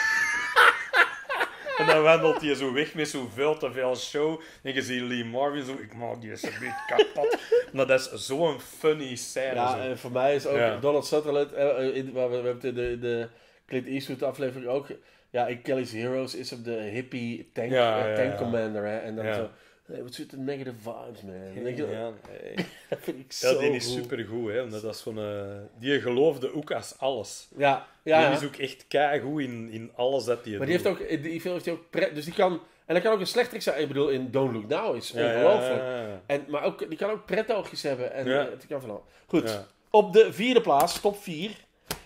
En dan wandelt hij zo weg met zo veel te veel show. En je ziet Lee Marvin zo, ik maak die eens een beetje kapot. Maar dat is zo'n funny scène. Ja, zo. en voor mij is ook Ja. Donald Sutherland, eh, eh, in, waar we, we hebben de, de Clint Eastwood aflevering ook. Ja, in Kelly's Heroes is hem de hippie tank, Ja, eh, tank commander. Hè? En dan zo, hey, wat zit negative vibes, man. Dan denk je, ja, dat vind ik ja, zo die is goed. supergoed, hè. Omdat dat is van, eh, die geloofde ook als alles. Ja, ja, die ja. is ook echt keigoed in, in alles dat hij Maar die heeft ook, die film heeft hij ook pre- dus die kan, en dat kan ook een slechterik zijn. Ik bedoel, in Don't Look Now is Ja, ja, ongelooflijk. ja, ja. En, maar ook, die kan ook prettoogjes hebben. En Ja. die kan van alles. Goed, Ja. op de vierde plaats, top 4.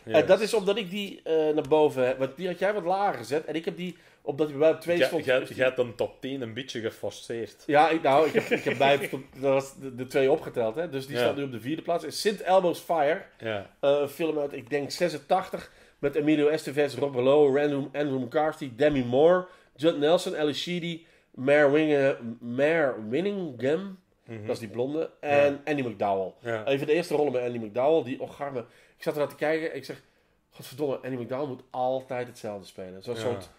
Ja. En dat is omdat ik die eh, naar boven heb. Want die had jij wat lager gezet. En ik heb die, omdat die bij op 2 Je stond. je- hebt een top 10 een beetje geforceerd. Ja, ik, nou, ik heb, ik heb bij dat was de, de twee opgeteld. Hè? Dus die Ja. staat nu op de vierde plaats. Is St. Elmo's Fire. Ja. eh, film uit, ik denk, 86. Met Emilio Estevez, Rob Lowe, Andrew, Andrew McCarthy, Demi Moore, Judd Nelson, Ali Sheedy, Mare, Winge, Mare Winningham. Mhm. Dat is die blonde. En Andy McDowell. Ja. Even de eerste rollen met Andy McDowell. Die ocharme. Ik zat er te kijken en ik zeg... Godverdomme, Andy McDowell moet altijd hetzelfde spelen. Zo'n Ja. soort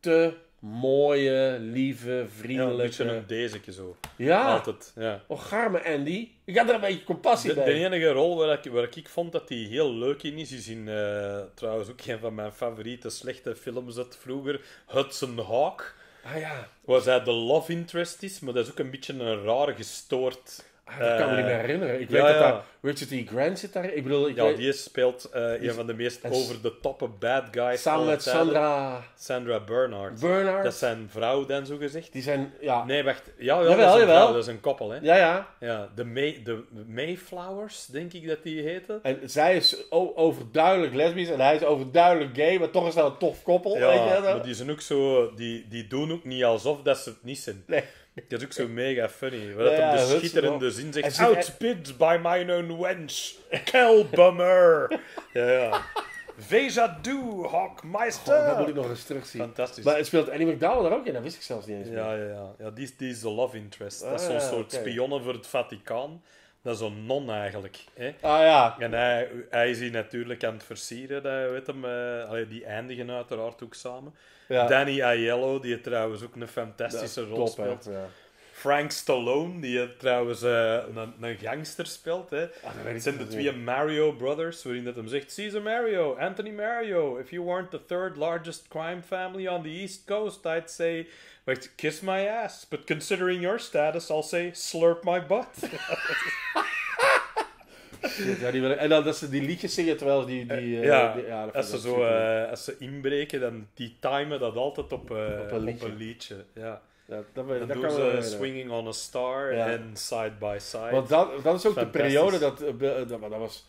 te mooie, lieve, Ja, een vriendelijke... beetje een deze zo. Ja, Altijd, ja. ocharme Andy. Ik had er een beetje compassie De, de bij. enige rol waar ik, waar ik vond dat hij heel leuk in is, is in eh, trouwens ook een van mijn favoriete slechte films uit vroeger, Hudson Hawk. Ah ja, Waar zij de love interest is, maar dat is ook een beetje een raar gestoord. Ah, dat kan me eh, niet meer herinneren. Ik ja, weet dat ja. daar Richard E. Grant zit daar. Ik bedoel, ik Ja, weet- die speelt eh, een van de meest over the toppe bad guys. samen met. Sandra Sandra Bernhard. Bernhard. Dat zijn vrouw, dan zo gezegd. Die zijn, ja. Nee, wacht. Ja, ja, dat is vrouw, dat is een koppel, hè. Ja, ja. Ja, de, May, de Mayflowers, denk ik dat die heten. En zij is overduidelijk lesbisch en hij is overduidelijk gay, maar toch is dat een tof koppel. weet je, Ja, maar die zijn ook zo... Die, die doen ook niet alsof dat ze het niet zijn. Nee. Dat is ook zo mega funny. Waar dat hem de schitterende zin En zegt... ze- Outbid by mine own wench, kelbummer. ja, ja. Veja do, Hawkmeister. Oh, dat moet ik nog eens terugzien. Fantastisch. Maar het speelt Andy McDowell er ook in? Dat wist ik zelfs niet eens meer. Ja, ja, ja. ja die, is, die is de love interest. dat is Ah, zo'n ja, soort spionne voor het Vaticaan. Dat is zo'n non eigenlijk. Hè? Ah ja. En hij, hij is hier natuurlijk aan het versieren. Dat, weet hem, eh, allee, die eindigen uiteraard ook samen. ja. Danny Aiello, die trouwens ook een fantastische is rol top, speelt. hè. Ja. Frank Stallone, die trouwens eh, een, een gangster speelt. Hè. Ah, dat zijn de twee Mario brothers, waarin dat hem zegt... Caesar Mario, Anthony Mario, if you weren't the third largest crime family on the East Coast, I'd say... Wait, kiss my ass. But considering your status, I'll say slurp my butt. Ja, die en dan dat ze die liedjes zingen terwijl die... die, eh, ja, die- ja als, ze zo, eh, als ze inbreken, dan die timen dat altijd op, eh, Op een op een liedje. liedje. Ja. Ja, dat, weet- Dan dat doen ze Swinging on a Star Ja. en Side by Side. Want dat, dat is ook de periode dat... eh, Bill- eh, dat, was...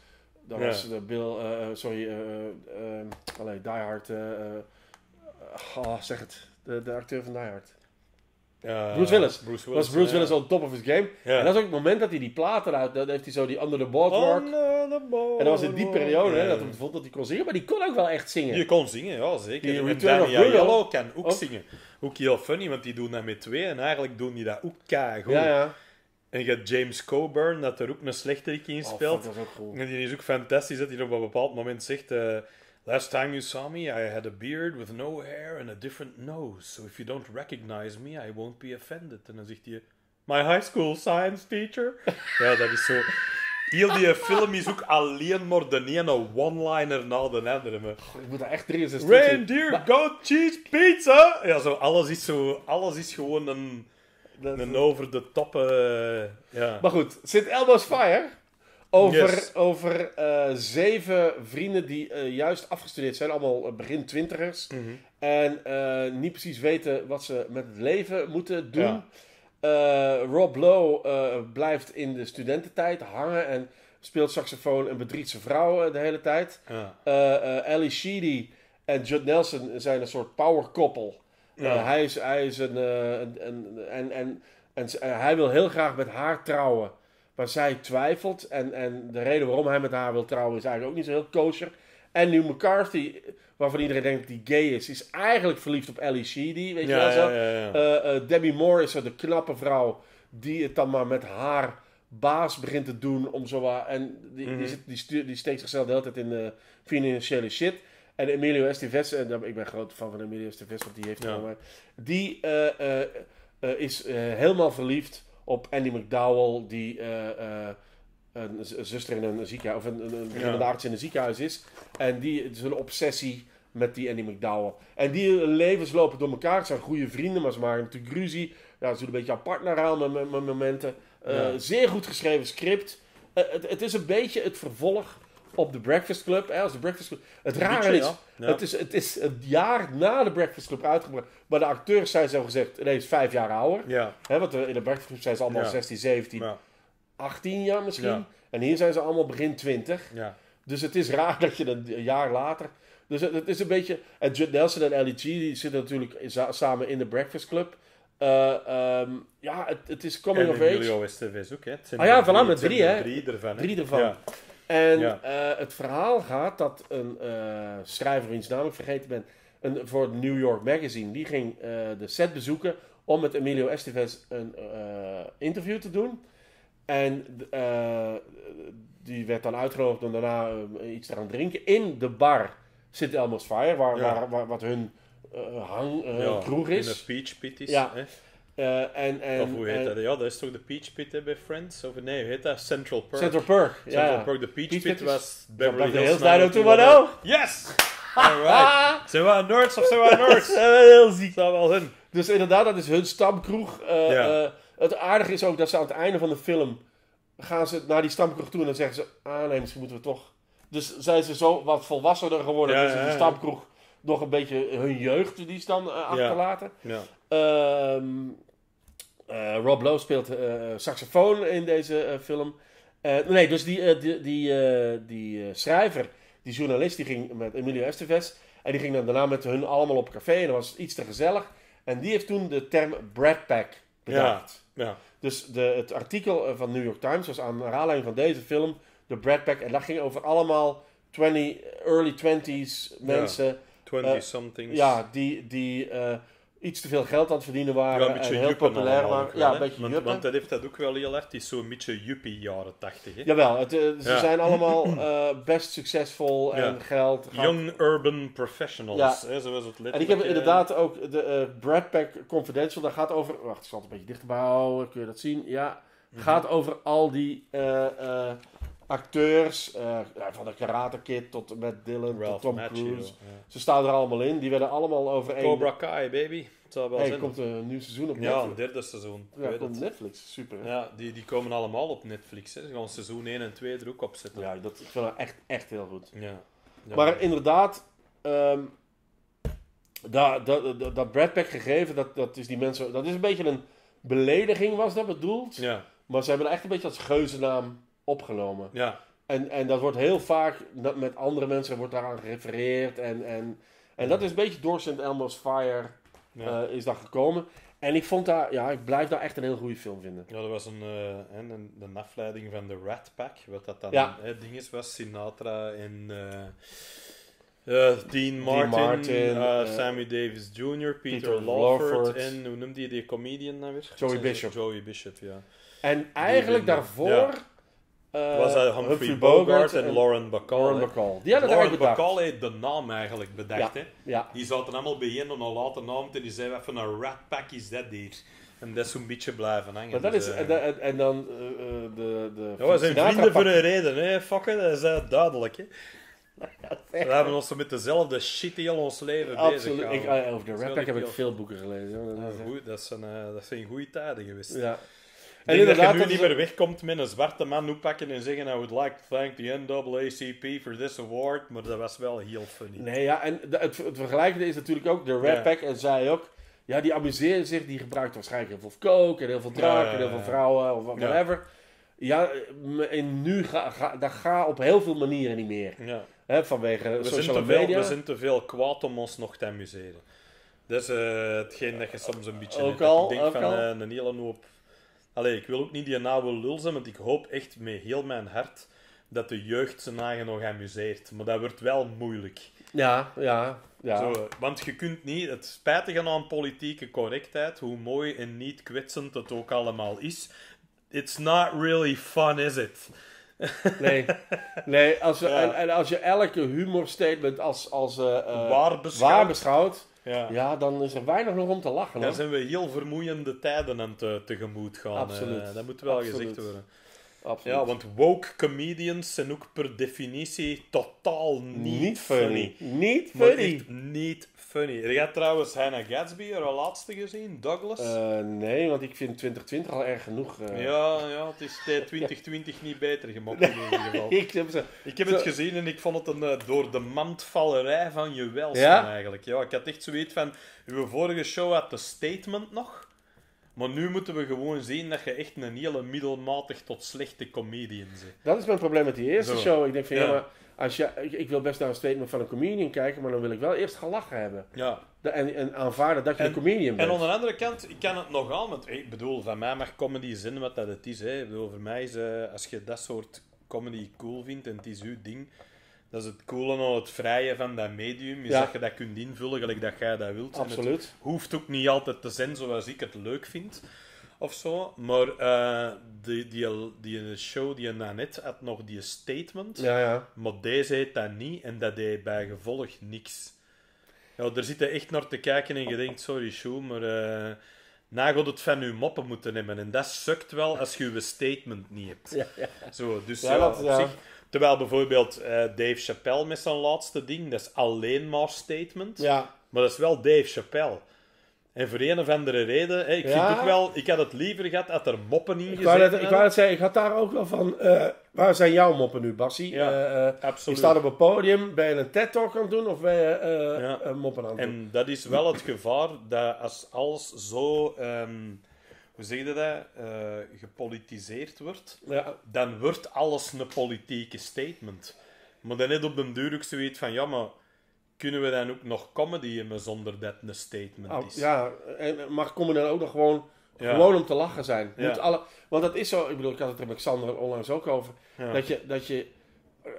Dat Ja. was de Bill... eh, eh, sorry, eh eh, eh, allee, Die Hard... eh, eh, oh, zeg het. De, de acteur van Die Hard. Ja, Bruce Willis. Bruce was Bruce. Willis on top of his game. En dat is ook het moment dat hij die platen uit... Dan heeft hij zo die Under the Boardwalk... Under the boardwalk. En dat was in die periode hè, dat hij vond dat hij kon zingen. Maar die kon ook wel echt zingen. Je kon zingen, ja, zeker. Die Return of. Aiello kan ook Ook. zingen. Ook heel funny, want die doen dat met twee. En eigenlijk doen die dat ook keigoed. Ja, ja. En je hebt James Coburn, dat er ook een slechterik in Oh, fuck, speelt. dat is ook cool. En die is ook fantastisch, dat hij op een bepaald moment zegt... eh, Last time you saw me, I had a beard with no hair and a different nose. So if you don't recognize me, I won't be offended. En dan zegt hij... My high school science teacher. ja, dat is zo. Heel die film is ook alleen maar de ene one-liner na de andere. Maar... Ik moet daar echt 63 Reindeer, goat, cheese, pizza! Ja, zo, alles is zo... Alles is gewoon een... Dat- Een over de top... eh, ja. Maar goed, St. Elmo's Fire. Over, Yes. over eh, zeven vrienden die eh, juist afgestudeerd zijn, allemaal eh, begin twintigers. Mhm. En niet precies weten wat ze met het leven moeten doen. Ja. Rob Lowe blijft in de studententijd hangen en speelt saxofoon en bedriegt zijn vrouw de hele tijd. Ja. Ali Sheedy en Judd Nelson zijn een soort power couple. Ja. Eh, hij is, hij is een, een, een- en, en, en hij wil heel graag met haar trouwen. Maar zij twijfelt. En, en de reden waarom hij met haar wil trouwen is eigenlijk ook niet zo heel kosher. En nu McCarthy, waarvan iedereen denkt dat hij gay is, is eigenlijk verliefd op Ali Sheedy. Weet je wel zo? ja. Eh, eh, Debbie Moore is zo de knappe vrouw die het dan maar met haar baas begint te doen. Om zo en die, Mhm. die, zit, die, stuurt, die steekt zichzelf de hele tijd in eh, financiële shit. En Emilio Estevez, en ik ben groot fan van Emilio Estevez, want die heeft Ja. die is helemaal verliefd op Andy McDowell, die eh, eh, een zuster in een ziekenhuis, of een, een, een arts in een ziekenhuis is. En die is een obsessie met die Andy McDowell. En die levens lopen door elkaar. Het zijn goede vrienden, maar ze maken natuurlijk ruzie. Ja, ze doen een beetje apart naar aan met, met, met momenten. Eh, Ja. Zeer goed geschreven script. Het, het is een beetje het vervolg op de Breakfast Club. Hè, als de Breakfast Club. Het rare is, ja. Het, is, het is het jaar na de Breakfast Club uitgebracht. Maar de acteurs zijn zo gezegd ineens vijf jaar ouder. Ja. Hè, want in de Breakfast Club zijn ze allemaal Ja. 16, 17, Ja. 18 jaar misschien. En hier zijn ze allemaal begin 20. Ja. Dus het is raar dat je dat een jaar later. Dus het, het is een beetje. En Judd Nelson en Ellie G die zitten natuurlijk samen in de Breakfast Club. Eh, ehm, ja, het, het is coming En of age. Emilio Estevez ook, hè. Ah ja, voilà, drie- met drie, hè. Drie ervan, hè. Drie ervan. Ja. En Ja. eh, het verhaal gaat dat een eh, schrijver, wiens naam ik vergeten ben, een, voor het New York Magazine, die ging eh, de set bezoeken om met Emilio Estevez een interview te doen. En die werd dan uitgenodigd om daarna iets te gaan drinken in de bar St. Elmo's Fire, waar, Ja. waar, waar- wat hun hang, Ja, kroeg In is. de Pit is, Ja. hè. Eh, en, en, Of hoe heet en- dat? Ja, dat is toch de Peach Pit hè, bij Friends? Of nee, hoe heet dat? Central Perk. Central Perk. Central ja. Perk. De Peach, Peach Pit was Beverly Hills Hills 90210. Yes! Alright. Zijn we nerds of zijn we nerds? Heel ziek. Dat wel hun. Dus inderdaad, dat is hun stamkroeg. Eh, Ja. eh, het aardige is ook dat ze aan het einde van de film gaan ze naar die stamkroeg toe en dan zeggen ze, ah nee, misschien moeten we toch. Dus zijn ze zo wat volwassener geworden, Ja, dus ja, de stamkroeg nog een beetje hun jeugd die ze dan eh, achterlaten. Ja. Ehm, eh, Rob Lowe speelt eh, saxofoon in deze film. Nee, dus die, die, die, die schrijver, die journalist, die ging met Emilio Estevez. En die ging dan daarna met hun allemaal op café. En dat was iets te gezellig. En die heeft toen de term Brad Pack bedacht. Ja. Dus de, het artikel van New York Times was aan aanleiding van deze film, de Brad Pack. En dat ging over allemaal 20, early 20s mensen. 20-somethings. Ja, die, die eh, iets te veel geld aan het verdienen waren. Ja, een beetje en heel populair waren. Ja, een beetje want, want dat heeft dat ook wel heel erg. Het is zo'n beetje juppie jaren 80. Hè? Jawel, het, eh, ze Ja. zijn allemaal eh, best succesvol en Ja. geld. gaat- Young urban professionals, Ja. hè, zoals het letterlijk... En ik heb eh, inderdaad ook de eh, Brad Pack Confidential. Daar gaat over. Wacht, ik zal het een beetje dichterbij houden. Kun je dat zien? Ja. Mhm. Gaat over al die eh, eh, acteurs. eh, ja, van de Karate Kid tot met Dylan Ralph tot Tom Cruise. ja. Ze staan er allemaal in. Die werden allemaal over één. Cobra Kai, baby. Het wel Hey, komt een nieuw seizoen op Ja, Netflix. een derde seizoen. Ja, weet komt het. Netflix. Super. Ja. Ja, die, die komen allemaal op Netflix. Hè. Ze gaan seizoen 1 en 2 er ook op zetten. Ja, dat, ik vind dat echt, echt heel goed. Ja. Ja. Maar inderdaad, ehm, dat, dat, dat, dat Brad Pack gegeven, dat, dat is die mensen, dat is een beetje een belediging was dat bedoeld. Ja, Maar ze hebben echt een beetje als geuzennaam opgenomen. ja. En, en dat wordt heel vaak met andere mensen wordt daaraan gerefereerd. En, en, en dat is een beetje door St. Elmo's Fire Ja. eh, is dat gekomen. En ik vond daar, ja, ik blijf daar echt een heel goede film vinden. ja, dat was een, eh, hè, een, een afleiding van de Rat Pack. Wat dat dan Ja. hè, ding is, was Sinatra en eh, eh, Dean Martin, Martin, eh, eh, Sammy Davis Jr., Peter, Peter Lawford, Lawford. en hoe noemde je die comedian nou weer? Joey Bishop. Joey Bishop, ja. En eigenlijk daarvoor... eh, was dat Humphrey, Bogart, en, Lauren Bacall. Lauren. Bacall. Die Lauren. Bacall heeft de naam eigenlijk bedacht. Ja, Die zaten allemaal bijeen om een late naam te die zeiden van een rat pack is dat hier. En dat is zo'n beetje blijven hangen. Maar dat dus, is, eh, en, en- en dan eh, de... de Ja, we zijn vrienden voor een reden, hè, fucker. Dat is duidelijk, hè. We hebben ons met dezelfde shit heel ons leven bezig Absoluut. Over de rap wel heb ik veel boeken gelezen. Dat Ja, is, goed, dat, zijn, dat zijn goede tijden geweest. ja. En denk dat je inderdaad, niet meer wegkomt met een zwarte man oppakken en zeggen I would like to thank the NAACP for this award, maar dat was wel heel funny. Nee, ja, en het, het vergelijkende is natuurlijk ook, de. Rat Pack en zij ook, ja, die amuseren zich, die gebruikt waarschijnlijk heel veel coke en heel veel drank en heel veel vrouwen of whatever. Ja, en nu ga, ga, dat gaat op heel veel manieren niet meer. Ja. Hè, vanwege We, zijn sociale te veel, media. we zijn te veel kwaad om ons nog te amuseren. Dat is eh, hetgeen dat je soms een beetje Ook al, denk van al. eh, een hele hoop... Allee, ik wil ook niet die nauwe lul zijn, want ik hoop echt met heel mijn hart dat de jeugd zijn eigen nog amuseert. Maar dat wordt wel moeilijk. Ja, ja, ja. Zo, want je kunt niet, het spijtige aan politieke correctheid, hoe mooi en niet kwetsend het ook allemaal is, it's not really fun, is it? Nee, nee als we, Ja. en, en als je elke humorstatement als, als eh, eh, Waar beschouwd. waar beschouwt, Ja. ja, dan is er weinig nog om te lachen. Daar Hoor. zijn we heel vermoeiende tijden aan te, tegemoet gaan. Absoluut. eh, dat moet wel Absoluut. gezegd worden. Absoluut. Ja, want woke comedians zijn ook per definitie totaal niet, niet funny. Niet Maar funny. echt niet funny. Je hebt trouwens Hannah Gatsby, haar laatste gezien, Douglas? Eh, nee, want ik vind 2020 al erg genoeg. eh. Ja, ja, het is tijd 2020 niet beter gemokt in ieder geval. ik heb. Ik heb het gezien en ik vond het een eh, door de mandvallerij van je welste Ja? eigenlijk. Ja, ik had echt zoiets van, uw vorige show had de statement nog, maar nu moeten we gewoon zien dat je echt een hele middelmatig tot slechte comedian bent. Dat is mijn probleem met die eerste Zo. show. Ik denk van ja, Ja. maar als je, ik, wil best naar een statement van een comedian kijken, maar dan wil ik wel eerst gelachen hebben. Ja. En, en aanvaarden dat je En- een comedian En bent. aan de andere kant, ik kan het nog aan, want ik bedoel, van mij mag comedy zijn wat dat het is. Hè. Ik bedoel, voor mij is, eh, als je dat soort comedy cool vindt en het is uw ding, dat is het coole aan het vrije van dat medium, is Ja. dat je dat kunt invullen gelijk dat jij dat wilt. En het Absoluut. hoeft ook niet altijd te zijn zoals ik het leuk vind. Of zo. Maar eh, die, die, die show die je net had nog die statement. Ja, ja. Maar deze heet dat niet en dat deed bij gevolg niks. Ja, er zit je echt naar te kijken en je denkt, sorry Sjoe, maar eh na gaat het van je moppen moeten hebben. En dat sukt wel als je je statement niet hebt. Ja, ja. Zo, dus Ja, ja, dat- op ja. zich... Terwijl bijvoorbeeld eh, Dave Chappelle met zijn laatste ding, dat is alleen maar statement. ja. Maar dat is wel Dave Chappelle. En voor een of andere reden, hè, ik Ja. vind ook wel, ik had het liever gehad dat er moppen in Ik gezeten ik wou net zeggen, ik had daar ook wel van. eh, waar zijn jouw moppen nu, Bassie? Ja, Eh, eh, je Absoluut. staat op een podium, ben je een TED-talk aan het doen of ben je Ja. moppen aan het doen? En dat is wel het gevaar dat als alles zo, ehm, hoe zeg je dat, gepolitiseerd wordt, dan wordt alles een politieke statement. Maar dan net op den duur ook zoiets van, ja, maar kunnen we dan ook nog comedy hebben zonder dat een statement oh, is? ja maar kom je dan ook nog gewoon, Ja. gewoon om te lachen zijn? Ja. Alle, want dat is zo, ik bedoel, ik had het er met Xander onlangs ook over, Ja. dat je, dat je eh,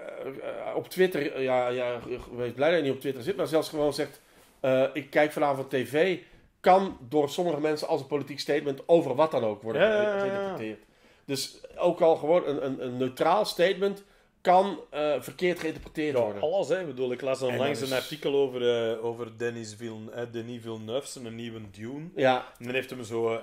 eh, op Twitter, eh, ja, ja, wees blij dat je niet op Twitter zit, maar zelfs gewoon zegt, eh, ik kijk vanavond tv, kan door sommige mensen als een politiek statement over wat dan ook worden geïnterpreteerd. Dus ook al gewoon een, een, een neutraal statement kan eh, verkeerd geïnterpreteerd Ja, worden. alles, hè. Ik bedoel, ik las onlangs dat is- een artikel over, eh, over Denis, Villeneuve, eh, Denis Villeneuve, zijn nieuwe Dune. Ja, En dan heeft hem zo,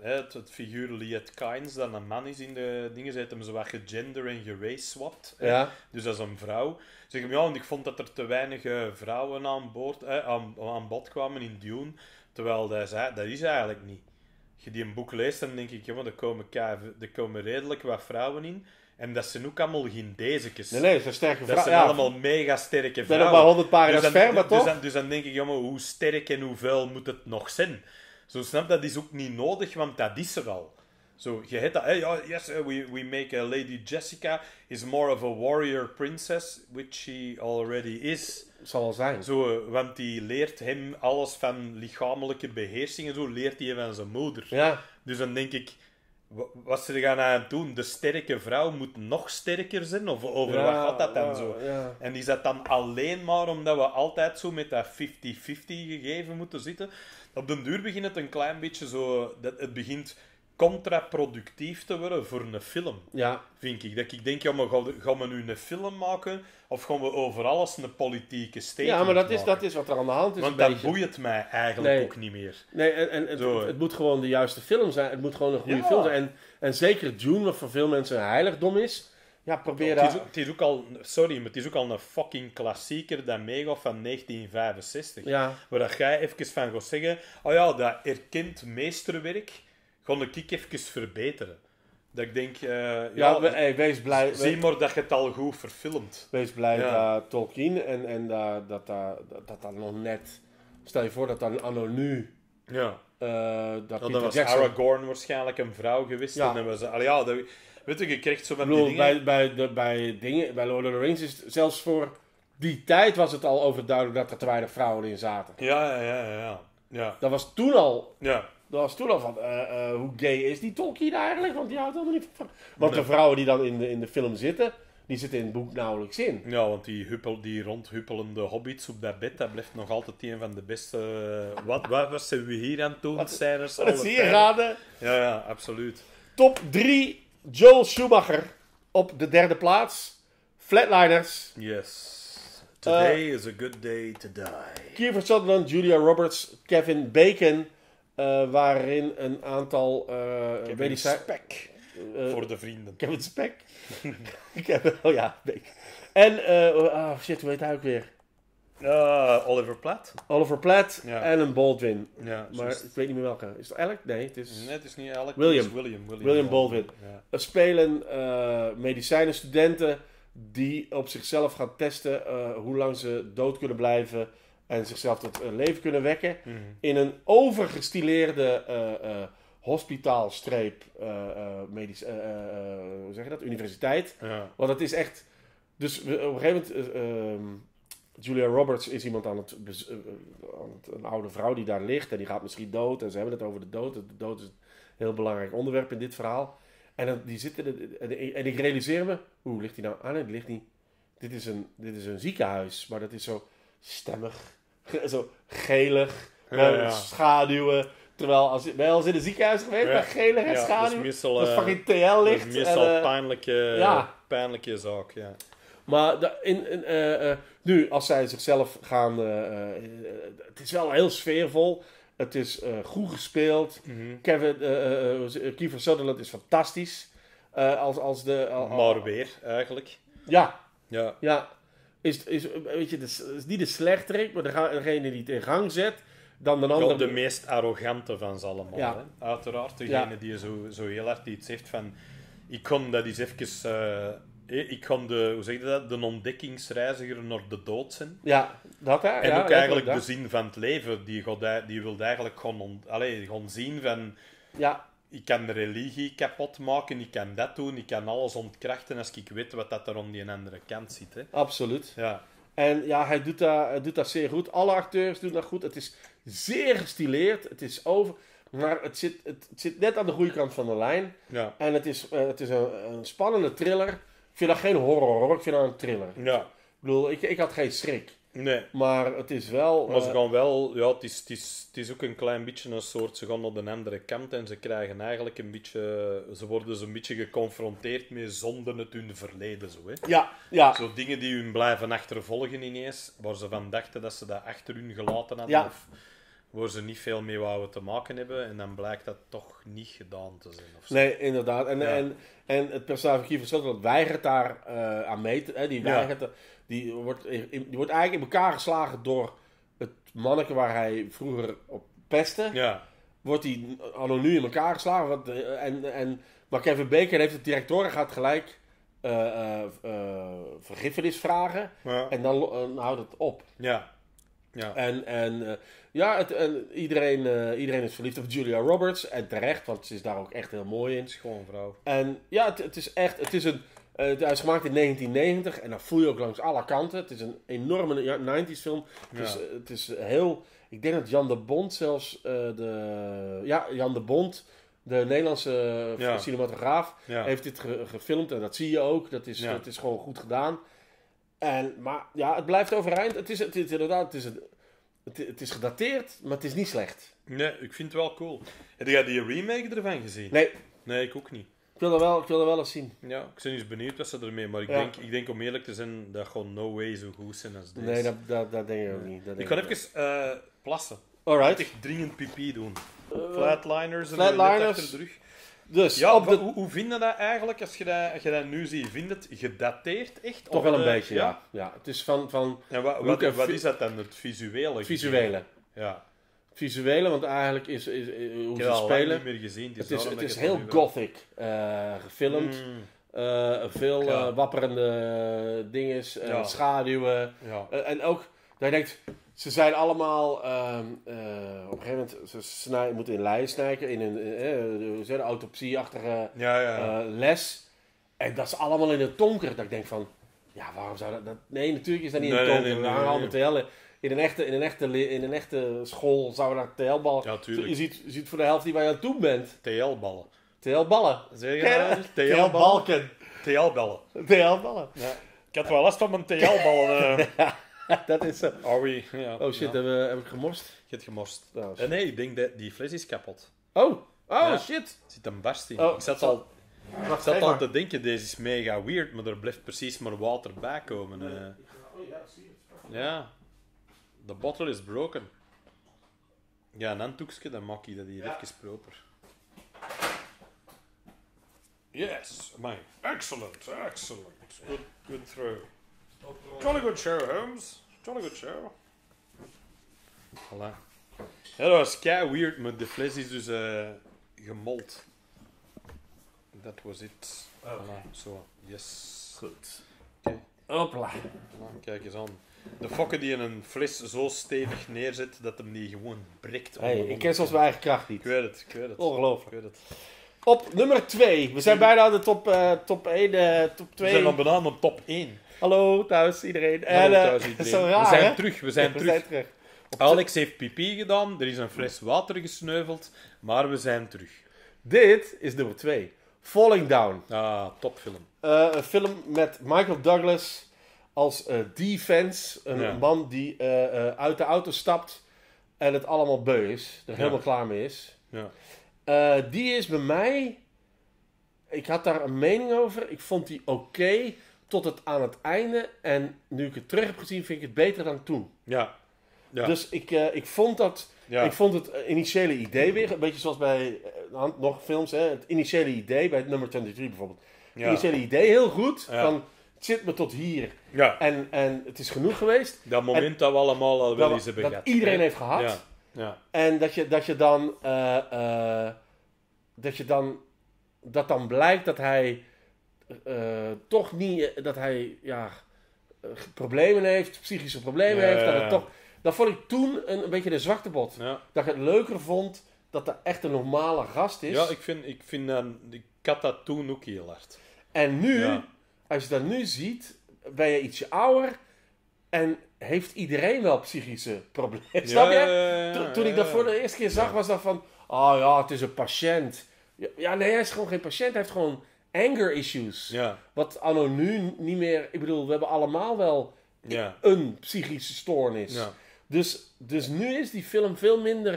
het, het figuur Liet Kynes, dat een man is in de dingen, heeft hem zo wat gegender en gerace-swapped. hè. ja, Dus dat is een vrouw. Zeg hem, ja, want ik vond dat er te weinig vrouwen aan, boord, aan, aan bod kwamen in Dune. Terwijl hij zei, dat is eigenlijk niet. Als je die een boek leest, dan denk ik, ja, er komen, er komen redelijk wat vrouwen in. En dat zijn ook allemaal geen dezekes. nee, nee, is een sterke Dat vraag. zijn Ja, allemaal mega sterke vrouwen. nog maar 100 pagina's Dus dan- ver, maar dus toch? dan, dus dan denk ik, maar hoe sterk en hoeveel moet het nog zijn? Zo snap dat is ook niet nodig, want dat is er al. Zo, je hebt dat, hey, ja, yes, uh, we, we make a Lady Jessica is more of a warrior princess, which she already is. zal wel zijn. Zo, eh, want die leert hem alles van lichamelijke beheersing en zo, leert hij van zijn moeder. Ja, Dus dan denk ik, wat ze gaan aan doen? De sterke vrouw moet nog sterker zijn? Of over ja, wat gaat dat dan ja, zo? Ja. En is dat dan alleen maar omdat we altijd zo met dat 50-50 gegeven moeten zitten? Op den duur begint het een klein beetje zo... Dat het begint contraproductief te worden voor een film. Ja, Vind ik. Dat ik denk, ja, maar gaan we nu een film maken? Of gaan we over alles een politieke statement ja maar dat is, dat is wat er aan de hand is. Want dat beetje. boeit mij eigenlijk Nee. ook niet meer. Nee, en, en het, het moet gewoon de juiste film zijn. Het moet gewoon een goede Ja. film zijn. En, en zeker Dune, wat voor veel mensen een heiligdom is. Ja, probeer Het ook, het is ook al, sorry, maar het is ook al een fucking klassieker dat meegaat van 1965. Ja, Waar dat jij even van gaat zeggen, oh ja, dat erkend meesterwerk, ga ik even verbeteren. Dat ik denk, eh, ja, ja, we- hey, wees blij, zie we- maar dat je het al goed verfilmt. wees blij Ja. dat Tolkien en, en dat, dat, dat, dat, nog net... Stel je voor dat dan anno nu... Ja. eh dat Ja, was Jackson... Aragorn waarschijnlijk een vrouw geweest. Ja. En was, allee, ja, dat, weet je, je krijgt zo van die dingen... bij, bij, de, bij, dingen, bij Lord of the Rings is het, zelfs voor die tijd was het al overduidelijk dat er te weinig vrouwen in zaten. Ja, ja, ja, ja. Ja, Dat was toen al, ja. Was toen al van, eh, eh, hoe gay is die Tolkien eigenlijk? Want die houdt helemaal niet van... Want Nee. de vrouwen die dan in de, in de film zitten, die zitten in het boek nauwelijks in. ja want die, huppel, die rondhuppelende hobbits op dat bed, dat blijft nog altijd een van de beste... eh, Wat, wat, zijn we hier aan het doen? Wat- Dat zie je raden. Ja, ja, absoluut. Top 3, Joel Schumacher op de derde plaats. Flatliners, Yes. Today is a good day to die. Kiefer Sutherland, Julia Roberts, Kevin Bacon, eh, waarin een aantal uh, Kevin Spek. eh, Voor de vrienden. Kevin Spek. Kevin, oh ja, Bacon. En, eh, oh shit, hoe heet hij ook weer? Oliver Platt. Oliver Platt Ja. en een Baldwin. Ja, Maar ik weet niet meer welke. Is het Alec? Nee, het is... Nee, het is niet Alec. William. het is William. William, William Baldwin. Ja. Spelen eh medicijnenstudenten die op zichzelf gaan testen hoe lang ze dood kunnen blijven en zichzelf tot eh, leven kunnen wekken. Mhm. In een overgestileerde eh, eh, hospitaalstreep, eh, medisch, eh, eh, eh, hoe zeg je dat, universiteit. Ja. Want het is echt, dus op een gegeven moment, eh, ehm, Julia Roberts is iemand aan het, aan het, een oude vrouw die daar ligt en die gaat misschien dood en ze hebben het over de dood. De dood is een heel belangrijk onderwerp in dit verhaal. En dan, die zitten, en, en ik realiseer me, hoe ligt die nou aan? Nee, die ligt niet. Dit is, een, dit is een ziekenhuis, maar dat is zo stemmig, zo gelig, Ja, met ja. schaduwen. Terwijl, als je ben je al eens in een ziekenhuis geweest, Ja. met gelig en Ja, dat is schaduwen? meestal, Dat is eh, fucking TL dat licht. is meestal en, eh, pijnlijke, ja. pijnlijke zaak, ja. Maar in, in, eh, nu, als zij zichzelf gaan. het is wel heel sfeervol. Het is goed gespeeld. Kevin, eh, eh, Kiefer Sutherland is fantastisch. Als, als de, Maar weer, eigenlijk. Ja, Ja. ja. Is, is, weet je, het is niet de slechterik, maar degene die het in gang zet. Dan de andere. de meest arrogante van ze allemaal. Ja. Hè? Uiteraard, degene Ja. die zo, zo heel hard iets heeft van... Ik kon dat eens even... eh, eh, ik kon de, hoe zeg je dat, de ontdekkingsreiziger naar de dood zijn. Ja, dat hè? En ja, ook eigenlijk de zin van het leven. Die, hij- die wilde eigenlijk gewoon, ont, allee, gewoon zien van... Ja, Ik kan de religie kapot maken, ik kan dat doen, ik kan alles ontkrachten als ik weet wat dat er aan die andere kant zit. Hè. absoluut. Ja. En ja, hij doet, dat, hij doet dat zeer goed. Alle acteurs doen dat goed. Het is zeer gestileerd. Het is over. Maar het zit, het, het zit net aan de goede kant van de lijn. Ja. En het is, eh, het is een, een spannende thriller. Ik vind dat geen horror hoor. Ik vind dat een thriller. Ja. Ik bedoel, ik, ik had geen schrik. Nee. Maar het is wel. Maar ze eh, gaan wel, ja, het is, het, is, het is ook een klein beetje een soort, ze gaan naar de andere kant en ze krijgen eigenlijk een beetje, ze worden zo'n beetje geconfronteerd met zonden uit hun verleden. Zo, hè. ja, ja. Zo dingen die hun blijven achtervolgen ineens, waar ze van dachten dat ze dat achter hun gelaten hadden, Ja. of waar ze niet veel mee wouden te maken hebben, en dan blijkt dat toch niet gedaan te zijn. Of zo. Nee, inderdaad. En, Ja. en, en het personage van Kiefer Sutherland weigert daar eh, aan mee te... Hè, die, Ja. weigert, te- die, wordt, die wordt eigenlijk in elkaar geslagen door het manneke waar hij vroeger op pestte. Ja, Wordt hij anoniem in elkaar geslagen. Want, eh, en, en, maar Kevin Baker heeft het directeur gaat gelijk eh, vergiffenis vragen. ja, En dan houdt het op. ja. ja. En, en ja, het, en iedereen, iedereen is verliefd op Julia Roberts. En terecht, want ze is daar ook echt heel mooi in. Een vrouw. En ja, het, het is echt, het is een, eh, hij is gemaakt in 1990 en dan voel je ook langs alle kanten. Het is een enorme ja, 90s film. Het, is, Ja. eh, het is heel, ik denk dat Jan de Bond zelfs, eh, de, ja, Jan de Bond, de Nederlandse Ja. cinematograaf, Ja. heeft dit ge- gefilmd en dat zie je ook. Dat is, dat is gewoon goed gedaan. En, maar ja, het blijft overeind. Het is, het is inderdaad, het is Het, het is gedateerd, maar het is niet slecht. Nee, ik vind het wel cool. Heb jij die remake ervan gezien? Nee, Nee, ik ook niet. Ik wil er wel, ik wil wel eens zien. Ja, ik ben eens benieuwd wat ze ermee, maar ik, Ja. denk, ik denk om eerlijk te zijn dat gewoon no way zo goed zijn als deze. Nee, dat, dat, dat denk ik ook niet. Dat ik ga even eh, plassen. Alright. Echt dringend pipi doen. Eh, Flatliners en Flatliners. net achter de rug. dus, Ja, op wa- de, hoe, hoe vind je dat eigenlijk als je dat, als je dat nu ziet? Vind je het gedateerd echt? toch wel een eh, beetje, ja. ja. Het is van, van En wat, Look wat, is dat dan? Het visuele? het visuele. Ja. Visuele, want eigenlijk is, is, hoe ze spelen. niet meer gezien. Het is, het is het heel gothic gefilmd. Mm, veel Ja. wapperende dingen, Ja. schaduwen. ja. En ook, dat je denkt, ze zijn allemaal, ehm, eh, op een gegeven moment, ze snij, moeten in lijst snijden, in een dat, autopsieachtige les. En dat is allemaal in het donker. Dat ik denk van, ja, waarom zou dat... dat nee, natuurlijk is dat niet in het donker. nee, nee, nee. In een, echte, in, een echte, in een echte school zou daar TL-bal... ja, tuurlijk. je, ziet, je ziet voor de helft die waar je aan toe bent. TL-ballen. TL-ballen. Zeg je? TL-ballen? TL-balken. TL-ballen. TL-ballen. Ja. Ik had wel last van mijn TL-ballen. eh. dat is... eh, Are we? Ja. oh shit, Ja. heb, eh, heb ik gemorst? Je hebt gemorst. Nou, Eh, nee, ik denk dat die fles is kapot. Oh, oh Ja. shit. Er zit een barst in. Oh, ik zat al, ik zat al te denken, deze is mega weird, maar er blijft precies maar water bij komen. eh. Oh, ja, zie je. Ja. De bottle is broken. Ja, een handdoekje, dan maak je dat hier Ja. even proper. Yes, my excellent, excellent. Good, good throw. Jolly good show, Holmes. Jolly good show. Voilà. Ja, dat was kei weird, maar de fles is dus eh gemold. Dat was it. Voilà, zo. Yes. Goed. Oké. Hopla. Kijk eens aan. De fokken die in een fles zo stevig neerzet dat hem die gewoon breekt. Hey, de ik ken zelfs mijn eigen kracht Ik niet. weet het, ik weet het. Ongelooflijk. Ik weet het. Op nummer 2. We zijn bijna aan de top, eh top 1, eh top We 2. zijn al bijna op top 1. Hallo thuis iedereen. Hallo eh, thuis iedereen. Zo raar, we zijn hè? terug, we zijn we terug. zijn terug. Alex heeft pipi gedaan, er is een fles water gesneuveld, maar we zijn terug. Dit is nummer 2. Falling Down. Ah, topfilm. Een film met Michael Douglas als eh defense. Een Ja. man die eh, eh, uit de auto stapt en het allemaal beu is. Er Ja. helemaal klaar mee is. Ja. Die is bij mij... Ik had daar een mening over. Ik vond die oké tot het aan het einde. En nu ik het terug heb gezien, vind ik het beter dan toen. Ja. Dus ik, ik vond dat... ja. Ik vond het initiële idee weer, een beetje zoals bij nog films, hè, het initiële idee, bij het nummer 23 bijvoorbeeld. Het initiële idee heel goed, van het zit me tot hier ja. en, en het is genoeg geweest. Dat moment dat we allemaal al wel Dat, eens hebben dat gehad. iedereen hè? heeft gehad. Ja. Ja. En dat je, dat je dan, eh, eh, dat je dan, dat dan blijkt dat hij eh, toch niet, eh, dat hij, ja, eh, problemen heeft, psychische problemen Ja, heeft. Dat, het toch, dat vond ik toen een, een beetje de zwakte bot. Dat ik het leuker vond dat er echt een normale gast is. ja, ik vind, ik vind dat... Ik had dat toen ook heel hard. En nu. Als je dat nu ziet, ben je ietsje ouder en heeft iedereen wel psychische problemen. Snap je? Toen- ik dat voor de eerste keer zag, was dat van, oh ja, het is een patiënt. Ja, nee, hij is gewoon geen patiënt, hij heeft gewoon anger issues. Ja, Wat anno nu niet meer, ik bedoel, we hebben allemaal wel ja, een psychische stoornis. ja. Dus, dus nu is die film veel minder,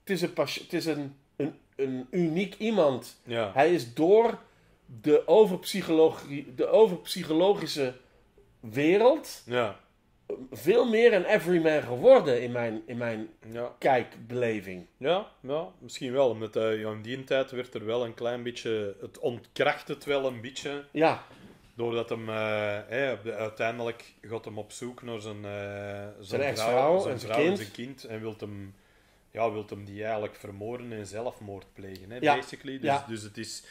het is een, het is een, een, een uniek iemand. Hij is door de overpsychologie, de overpsychologische wereld ja. veel meer een everyman geworden in mijn, in mijn ja. kijkbeleving. Ja, ja, misschien wel. Omdat eh, ja, in die tijd werd er wel een klein beetje... Het ontkracht het wel een beetje. Ja, Doordat hem... de- uiteindelijk gaat hem op zoek naar zijn... eh zijn, ex-vrouw zijn en zijn vrouw kind. zijn kind. En wilt hem... Ja, wilt hem die eigenlijk vermoorden en zelfmoord plegen, hè, Ja. basically. Dus, Ja. dus het is...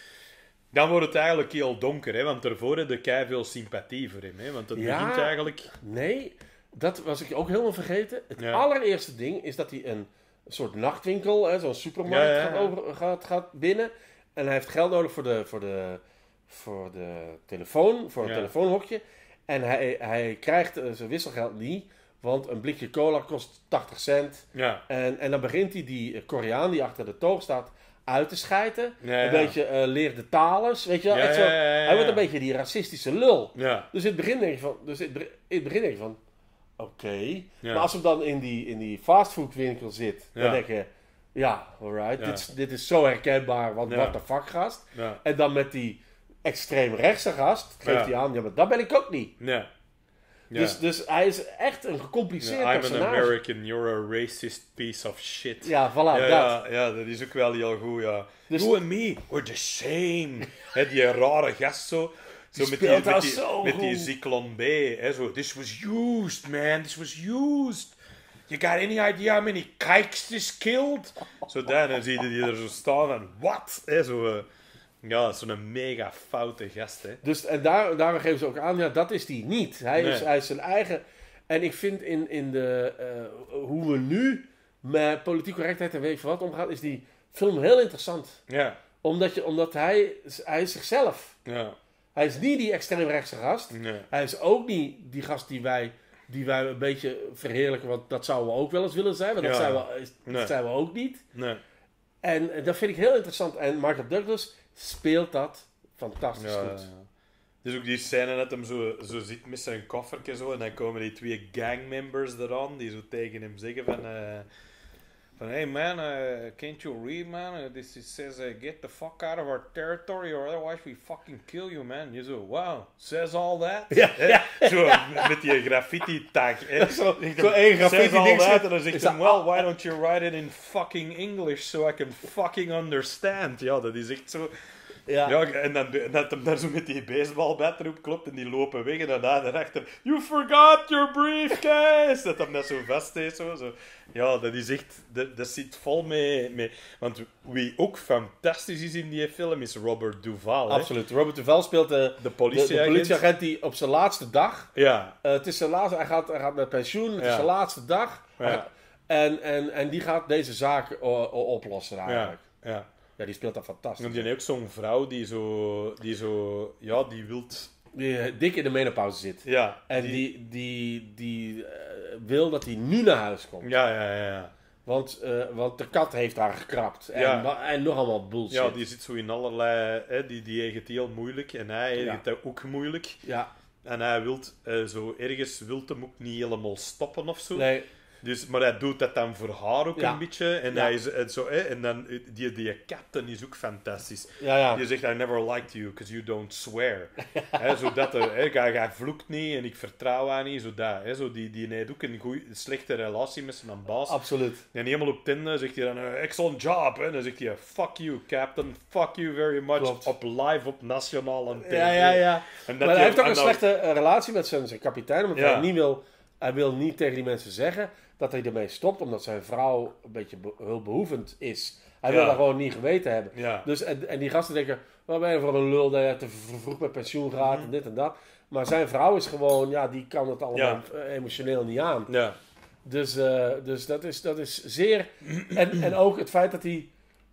Dan wordt het eigenlijk heel donker, hè, want daarvoor heb je veel sympathie voor hem. Hè, want het Ja. begint eigenlijk... nee, dat was ik ook helemaal vergeten. Het Ja. allereerste ding is dat hij een soort nachtwinkel, zo'n supermarkt, Ja. Gaat, over, gaat, gaat binnen. En hij heeft geld nodig voor de, voor de, voor de telefoon, voor een telefoonhokje. En hij, hij krijgt eh, zijn wisselgeld niet, want een blikje cola kost 80 cent. Ja, En, en dan begint hij die eh, Koreaan die achter de toog staat uit te schijten. ja, Een beetje eh leer de talers, weet je wel. Echt zo, Hij wordt een beetje die racistische lul. Dus in het begin denk je van, dus in het, be- in het begin denk je van, oké. Maar als hem dan in die, in die fastfoodwinkel zit, dan denk je, ja, alright, Ja. dit, is- dit is zo herkenbaar, want Ja. what the fuck gast. Ja. En dan met die extreem rechtse gast, geeft hij aan, ja, maar dat ben ik ook niet. Ja. Dus, dus hij is echt een gecompliceerd Ja, I'm an personage. American, you're a racist piece of shit. Ja, voilà, ja, dat. ja, ja, dat is ook wel heel goed, ja. Dus- you and me, we're the same. Hè, die rare gast zo. Zo met die, met die, zo met die goed. Zyklon B. Hè, zo, this was used, man. This was used. You got any idea how many kikes this killed? Zo dan, dan zie je die er zo staan en wat? Hè, zo, eh, ja, zo'n mega foute gast, hè. Dus, en daar, daar geven ze ook aan, ja, dat is die niet. Hij, is, hij is zijn eigen... En ik vind in, in de, eh, hoe we nu met politieke correctheid en weet je wat omgaan, is die film heel interessant. Ja, Omdat, je, omdat hij, hij is zichzelf. ja, Hij is niet die extreemrechtse gast. nee. Hij is ook niet die gast die wij, die wij een beetje verheerlijken, want dat zouden we ook wel eens willen zijn, maar dat, Ja. zijn, we, dat Nee. zijn we ook niet. nee. En eh, dat vind ik heel interessant. En Michael Douglas speelt dat fantastisch Ja, goed. ja. Dus ook die scène dat hem zo, zo zit met zijn koffertje zo, en dan komen die twee gangmembers eraan die zo tegen hem zeggen van... eh, hey man, uh, can't you read man? Uh, this is, says uh, get the fuck out of our territory or otherwise we fucking kill you man. Je zo, wow, says all that? Ja, ja. Zo met die graffiti tag. Zo- zo één graffiti all ding that, zit- En dan zegt dat- well, why don't you write it in fucking English so I can fucking understand? Ja, dat is echt zo... Ja. Ja, en dan dat hem daar zo met die baseballbat erop klopt en die lopen weg en dan daar daarachter You forgot your briefcase! Dat hem dat zo vast is. Zo, zo. Ja, dat is echt... Dat, dat zit vol mee, mee... Want wie ook fantastisch is in die film is Robert Duval. hè. Absoluut. Robert Duval speelt de, De de, de politieagent. die op zijn laatste dag... Ja, eh, het is zijn laatste, hij, gaat, hij gaat met pensioen, het is zijn laatste dag. Ja. En, en, en die gaat deze zaak o- oplossen eigenlijk. ja. Ja, die speelt dat fantastisch. En die heeft ook zo'n vrouw die zo... Die zo... Ja, die wilt... Die eh, dik in de menopauze zit. Ja. En die, die, die eh, wil dat hij nu naar huis komt. Ja, ja, ja. ja. Want, eh, want de kat heeft haar gekrapt. En, Ja. en nog allemaal bullshit. Ja, die zit zo in allerlei... Hè, die, die heeft het heel moeilijk. En hij heeft het ook moeilijk. Ja, En hij wilt eh, zo ergens wilt hem ook niet helemaal stoppen of zo. nee. Dus, maar hij doet dat dan voor haar ook Ja. een beetje. En, Ja. hij is, en, zo, hè, en dan eh, die, die captain is ook fantastisch. Ja. Die zegt, I never liked you, because you don't swear. hè, zodat er, hè, hij, hij vloekt niet en ik vertrouw haar niet. Zodat, hè, zo die, die heeft ook een goeie, slechte relatie met zijn baas. Absoluut. En helemaal op Tinder zegt hij dan, eh, excellent job. En dan zegt hij, fuck you, captain. Fuck you very much. Klopt. Op live, op nationale tv. Ja, ja, ja. En dat Maar hij heeft ook en een slechte eh, relatie met zijn, zijn kapitein. Omdat hij niet wil... Hij wil niet tegen die mensen zeggen dat hij ermee stopt. Omdat zijn vrouw een beetje be- hulpbehoevend is. Hij wil dat gewoon niet geweten hebben. Ja. Dus, en, en die gasten denken... Wat ben je voor een lul dat je te vroeg met pensioen gaat Mhm. en dit en dat. Maar zijn vrouw is gewoon... Ja, die kan het allemaal Ja. eh, emotioneel niet aan. Ja. Dus, eh, dus dat, is, dat is zeer... En, en ook het feit dat hij...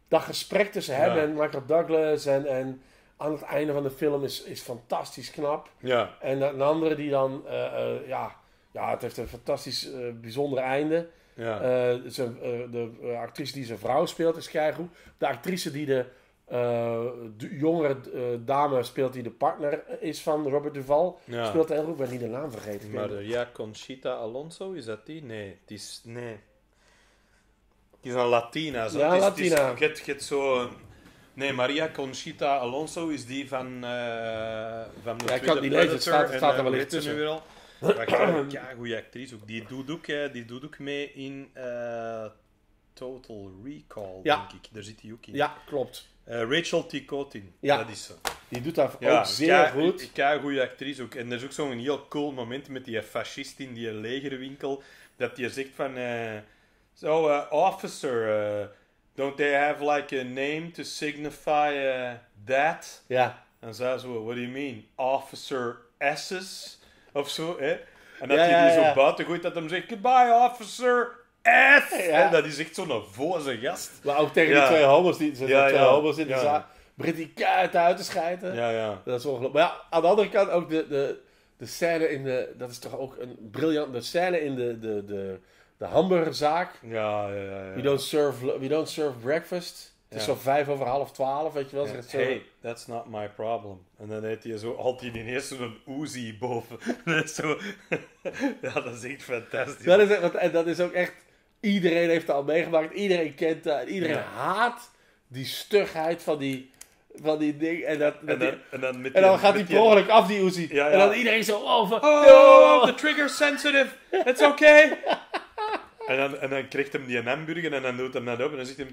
Dat gesprek tussen hem en Michael Douglas en, en aan het einde van de film is, is fantastisch knap. Ja. En een andere die dan, eh, ja, ja, het heeft een fantastisch eh, bijzonder einde. Ja. Eh, zijn, eh, de actrice die zijn vrouw speelt is keigoed. De actrice die de, eh, de jongere eh, dame speelt, die de partner is van Robert Duval, Ja. speelt heel goed. Ik ben niet de naam vergeten. Maria Conchita Alonso, is dat die? Nee, het is... Nee. Het is een Latina. Zo. Ja, het is, het is- Latina. zo... Nee, Maria Conchita Alonso is die van... eh van de Ja, ik tweede kan het niet lezen, het Predator staat- het staat er wel ze nu tussen. ja, goede actrice ook. Die doet ook, eh, die doet ook mee in eh, Total Recall, Ja. denk ik. Daar zit hij ook in. Ja, klopt. Eh, Rachel T. Cotin, Ja. dat is ze. Die doet dat Ja, ook zeer kei- goed. Kei goede actrice ook. En er is ook zo'n heel cool moment met die fascist in die legerwinkel. Dat die zegt van... eh so, uh, officer, uh, don't they have like a name to signify uh, that? Ja, En zij zo, what do you mean? Officer S's? Of zo, hè? En dat hij ja, die zo buiten gooit, dat hem zegt, goodbye officer S! Ja. Hè, Dat is echt zo'n voze gast. maar ook tegen die twee homo's, die, zijn Ja, twee ja. homo's in de zaal, begint die keihard uit te schijten. Ja, ja. Dat is ongelooflijk. Maar ja, aan de andere kant ook de, de, de scène in de... Dat is toch ook een briljant... De scène in de, de, de, de hamburgerzaak. Ja, ja, ja. ja. We, don't serve, we don't serve breakfast. Het is zo vijf over half twaalf, weet je wel. Ja, Zegt zo, Hey, that's not my problem. En dan heeft hij zo altijd ineens zo'n Uzi boven. Dat is zo... ja, dat is echt fantastisch. Dat is, echt- en dat is ook echt... Iedereen heeft het al meegemaakt. Iedereen kent dat. en Iedereen Ja. haat die stugheid van die, van die ding. En, dat, dat en, die- dan, en dan met en dan die- gaat hij per ongeluk af, die Uzi. Ja, En dan iedereen zo... Oh, van, Oh, oh. the trigger sensitive. It's okay. en, dan, en dan krijgt hem die een hamburger en dan doet hem dat op en dan zegt hij...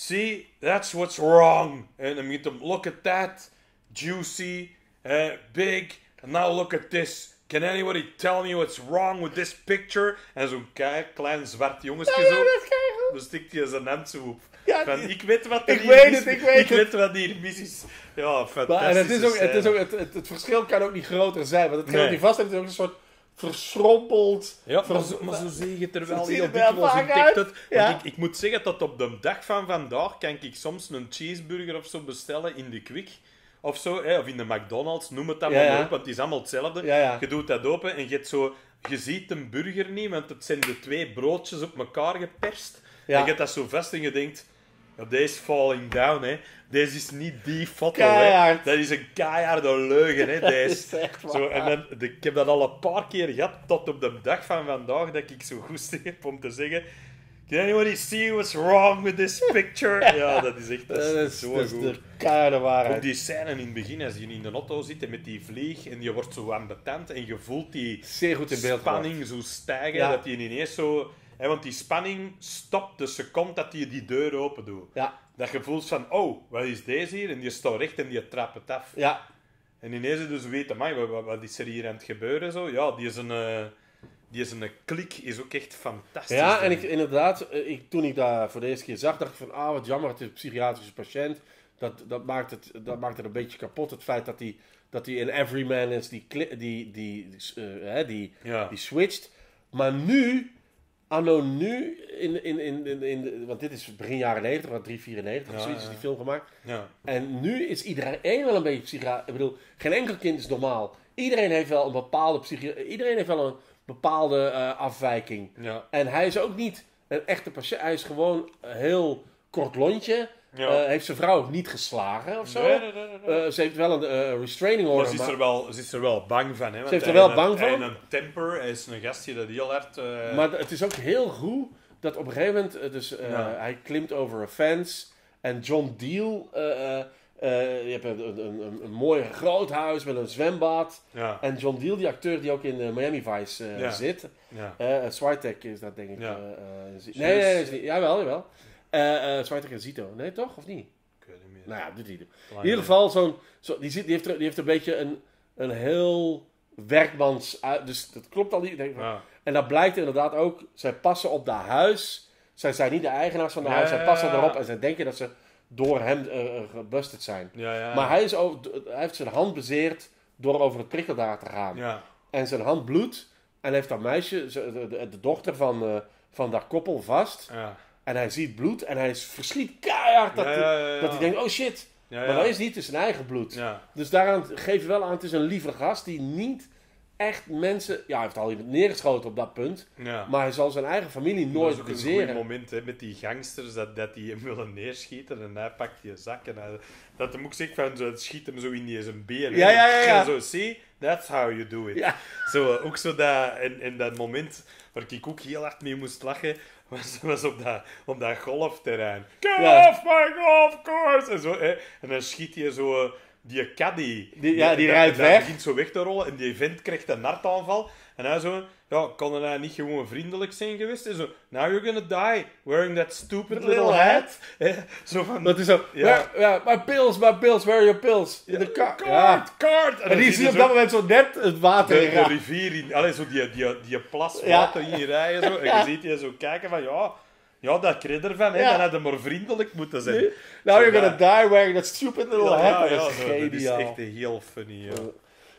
See, that's what's wrong. En dan moet hem, look at that. Juicy, eh, big. And now look at this. Can anybody tell me what's wrong with this picture? En zo'n klein zwart jongensje Ja, zo. dat is keigoed. Dan stikt hij zijn hand zo op. Ja, Van, die- ik weet wat er Ik hier weet mis- het, ik weet ik weet wat hier mis is. Ja, fantastisch. Het, is ook, het, het, het, het verschil kan ook niet groter zijn. Want het Nee. wat hij vast heeft is ook een soort verschrompeld... Ja, maar zo, maar zo zie je het er wel heel dikwijls in. TikTok. Ja. Want ik, ik moet zeggen dat op de dag van vandaag kan ik soms een cheeseburger of zo bestellen in de Quick. Of zo, hè, of in de McDonald's, noem het dan Ja, maar ja. op, want het is allemaal hetzelfde. Ja. Je doet dat open en je, hebt zo, je ziet een burger niet, want het zijn de twee broodjes op elkaar geperst. En je hebt dat zo vast en je denkt... Ja, deze falling down, hè. Deze is niet die foto, hè. Dat is een keiharde leugen, hè, deze. is echt waar. Zo, en dan, de- ik heb dat al een paar keer gehad, tot op de dag van vandaag, dat ik zo goesting heb om te zeggen... Can anybody see what's wrong with this picture? Ja, dat is echt dat is Dat is, zo dat is goed. de keiharde Ook waarheid. die scène in het begin, als je in de auto zit en met die vlieg en je wordt zo ambetant en je voelt die Zeer goed in beeld gebracht. spanning zo stijgen, Ja. dat die ineens zo... Hè, want die spanning stopt de seconde dat je die deur open doet. Ja, Dat je voelt van, oh, wat is deze hier? En je staat recht en je trapt het af. ja. En ineens dus weten, man, wat, wat, is er hier aan het gebeuren? Zo? Ja, die is een, eh, die is een klik is ook echt fantastisch. Ja, en ik, inderdaad, eh, ik, toen ik daar voor de eerste keer zag, dacht ik van, ah, wat jammer, het is een psychiatrische patiënt. Dat, dat, maakt het, dat maakt het een beetje kapot, het feit dat hij dat hij een everyman is, die, die, die, eh, die, Ja. die switcht. Maar nu, anno nu, in, in, in, in, want dit is begin jaren 90, wat 394 of Ja, zoiets, is die film gemaakt. Ja. En nu is iedereen wel een beetje psychiatrisch. Ik bedoel, geen enkel kind is normaal. Iedereen heeft wel een bepaalde psychi- Iedereen heeft wel een bepaalde eh, afwijking. Ja. En hij is ook niet een echte patiënt. Hij is gewoon een heel kort lontje. Ja. Eh, heeft zijn vrouw ook niet geslagen of zo. Nee, nee, nee. Eh, ze heeft wel een eh, restraining Maar order. ze is, maar- er wel, ze is er wel bang van. Hè, want heeft er wel bang van? heeft een temper, hij is een gastje dat heel hard... Maar het is ook heel goed dat op een gegeven moment, dus hij klimt over een fence en John Deal, je hebt een, een, een, een mooi groot huis met een zwembad. ja, En John Deal, die acteur die ook in Miami Vice Ja. zit, ja. is dat denk ik. Ja. nee, nee, nee, is niet. Jawel, jawel. Eh eh Switek en Zito, nee toch? Of niet? Ik weet niet meer. Nou ja, doet hij. In ieder geval, zo'n, zo, die, zit, die, heeft, er- die heeft een beetje een, een heel werkmans... uit- Dus dat klopt al niet. Ja. En dat blijkt inderdaad ook. Zij passen op dat huis. Zij zijn niet de eigenaars van de Ja, huis. Zij passen ja. erop en zij denken dat ze door hem eh, eh, gebusted zijn. Ja, ja. Maar hij, is ook, hij heeft zijn hand bezeerd door over het prikkeldraad te gaan. Ja, En zijn hand bloedt. En heeft dat meisje, de, de, de dochter van, eh, van dat koppel, vast. ja. En hij ziet bloed en hij verschiet keihard. Dat, Ja, dat hij denkt, oh shit. Maar dat is niet, is zijn eigen bloed. Dus daaraan geef je wel aan, het is een lieve gast die niet echt mensen... Ja, hij heeft al iemand neergeschoten op dat punt. Maar hij zal zijn eigen familie dat nooit is ook een goed bezeren. moment hè, met die gangsters dat, dat die hem willen neerschieten en hij pakt die zak en hij, dat hem ook zegt van zo, het schiet hem zo in die zijn been. hè. Ja, ja, ja, Zo, see, that's how you do it. Ja. Zo, ook zo dat, en, en dat moment waar ik ook heel hard mee moest lachen, was, was op, dat, op dat golfterrein. Get Ja. off my golf course! En, zo, hè. en dan schiet je zo eh, die caddy. Die- ja, die rijdt weg. begint zo weg te rollen en die vent krijgt een hartaanval. En hij zo, ja, kon hij niet gewoon vriendelijk zijn geweest? En zo, now you're gonna die wearing that stupid Little hat. Zo van, Dat is zo, Ja. ja, my pills, my pills, where are your pills? In de. Ja. Kaart, kaart! En die zie zie je op dat moment zo net het water de, in de rivier in, allee, zo die, die, die plas Ja. water in rijden. Zo, en je ziet je zo kijken van, ja, ja dat kreeg ervan, hè, dan had hij maar vriendelijk moeten zijn. Now you're gonna die wearing that stupid little hat. ja, dat is zo, dat is echt heel funny.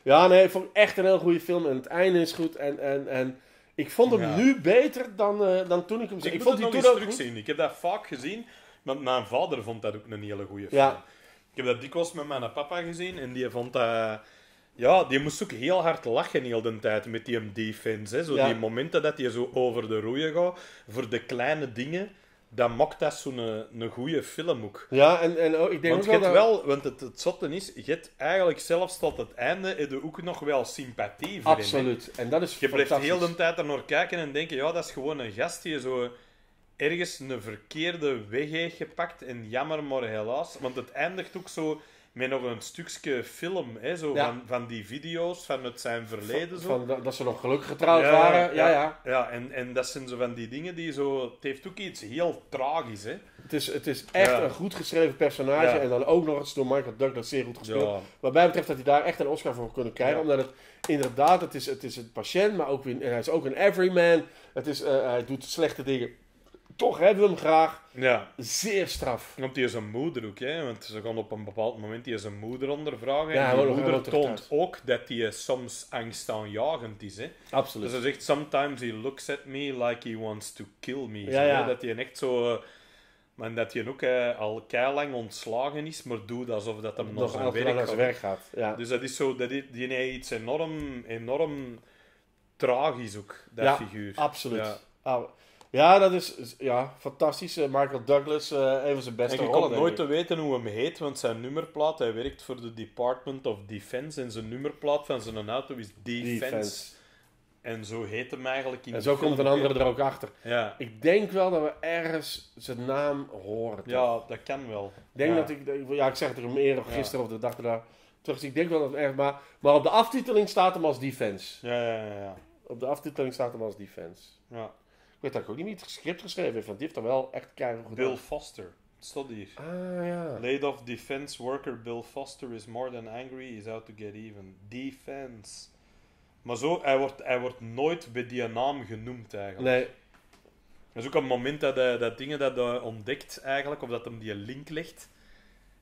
Ja. Nee, ik vond het echt een heel goede film. En het einde is goed. En, en, en ik vond hem Ja. nu beter dan, eh, dan toen ik hem zag. Ik, Ik, vond die toen ook goed. zien. Ik heb dat vaak gezien, want mijn vader vond dat ook een hele goede film. Ja. Ik heb dat dikwijls met mijn papa gezien en die vond dat... Ja, die moest ook heel hard lachen heel de tijd met die defense. Hè. Zo Ja. die momenten dat hij zo over de roeien gaat, voor de kleine dingen. Dat maakt dat zo'n een, een goede film ook. Ja, en, en ook, ik denk Want, ook wel wel, want het, het zotte is, je hebt eigenlijk zelfs tot het einde je ook nog wel sympathie voor hem. Absoluut. En dat is Je blijft heel de tijd er naar kijken en denken, ja, dat is gewoon een gast die zo ergens een verkeerde weg heeft gepakt. En jammer, maar helaas. Want het eindigt ook zo met nog een stukje film, hè, zo Ja. van, van die video's van het zijn verleden. Zo. Van, dat, dat ze nog gelukkig getrouwd Ja, waren. Ja, ja. ja. Ja, en, en dat zijn zo van die dingen die zo... Het heeft ook iets heel tragisch, hè. Het is, het is echt een goed geschreven personage. En dan ook nog eens door Michael Douglas zeer goed gespeeld. Wat mij betreft dat hij daar echt een Oscar voor kunnen krijgen. Omdat het inderdaad, het is, het is een patiënt, maar ook, hij is ook een everyman. Het is, eh, hij doet slechte dingen. Toch hebben we hem graag. Ja. Zeer straf. Want die is een moeder ook, hè. Want ze gaan op een bepaald moment die is een moeder ondervragen. Ja, en die nog- moeder toont ook dat hij soms angstaanjagend is, hè. Absoluut. Dus hij zegt, sometimes he looks at me like he wants to kill me. Ja. Dat hij echt zo... eh, Maar dat hij ook eh, al lang ontslagen is, maar doet alsof dat hem nog dag werk gaat. werk gaat. Ja. Dus dat is zo, dat is, die heeft iets enorm, enorm tragisch ook, dat Ja, figuur. Absoluut. Ja. Ja, dat is ja, fantastisch. Eh, Michael Douglas, eh, een van zijn beste En je rollen. komt denk nooit te weten hoe hem heet, want zijn nummerplaat, hij werkt voor de Department of Defense en zijn nummerplaat van zijn auto is Defense. Defense. En zo heet hem eigenlijk in En zo komt een andere er ook achter. Ja. Ik denk wel dat we ergens zijn naam horen. toch? ja, dat kan wel. Ik denk ja. dat ik, ja, ik zeg het er eerder Ja. gisteren of de dag erna ik denk wel dat het erg, maar, maar op de aftiteling staat hem als defense. Ja, ja, ja. ja. Op de aftiteling staat hem als defense. ja. Ik weet dat ik ook niet het script geschreven heeft, want die heeft er wel echt keihard goed Bill gedaan. Foster. Staat hier. Ah ja. Laid off defense worker Bill Foster is more than angry, is out to get even. Defense. Maar zo, hij wordt, hij wordt nooit bij die naam genoemd eigenlijk. Nee, Er is ook een moment dat hij dat dingen dat hij ontdekt eigenlijk, of dat hem die link legt.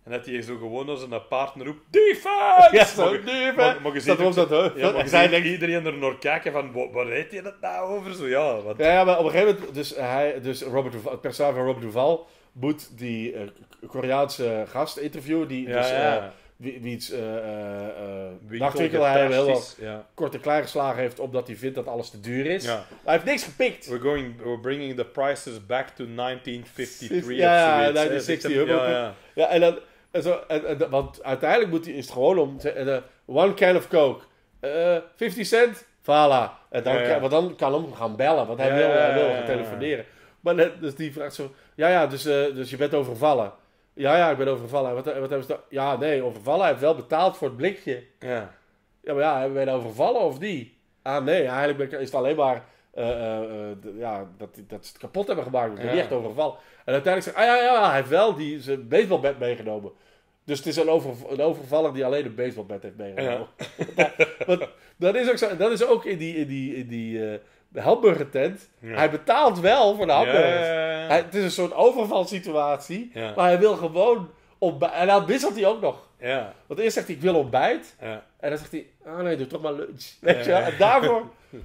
En dat hij zo gewoon als een partner roept, defense! ja, zo, defense. erop ook dat, hè? Ja, maar iedereen er naar kijken van, "Wa- waar heet je dat nou over? Zo, ja, want... ja, ja, maar op een gegeven moment, dus, hij, dus Robert Duval, het personage van Robert Duval moet die eh, Koreaanse gast interviewen, die Ja, dus, ja. wie, wie iets uh, Winkel, nachtwinkel hij heel. Ja. kort en klein geslagen heeft omdat hij vindt dat alles te duur is. ja. Hij heeft niks gepikt. We're going, we're bringing the prices back to 1953 Ja, ja, of zoiets. hè. 1960 Zegt hem- ook. Ja, ja. Ja, en dan, zo, en, en- want uiteindelijk moet hij, is het gewoon om, one can of coke, eh 50 cent, voilà. En dan, Ja, ja. kan- want dan kan hem gaan bellen, want hij wil, hij wil gaan telefoneren. Maar net- dus die vraagt zo, ja, ja, dus, eh, dus je bent overvallen. Ja, ja, ik ben overvallen. En Wat, wat hebben ze dan? Ja, nee, overvallen. Hij heeft wel betaald voor het blikje. Ja. Ja, maar ja, hebben wij nou overvallen of die? Ah, nee, eigenlijk is het alleen maar ja, dat, dat ze het kapot hebben gemaakt. Ben Ja. echt overvallen. En uiteindelijk zegt ah ja, ja, hij heeft wel die, zijn baseballbed meegenomen. Dus het is een, over, een overvaller die alleen een baseballbed heeft meegenomen. Want dat, is ook zo, dat is ook in die, in die, in die eh, hamburgertent. Ja. Hij betaalt wel voor de hamburgers. Ja, Hij, het is een soort overvalsituatie. Maar hij wil gewoon ontbijt. En dan wisselt hij ook nog. ja, Want eerst zegt hij, ik wil ontbijt. En dan zegt hij, ah nee, doe toch maar lunch. Weet je? En daarvoor...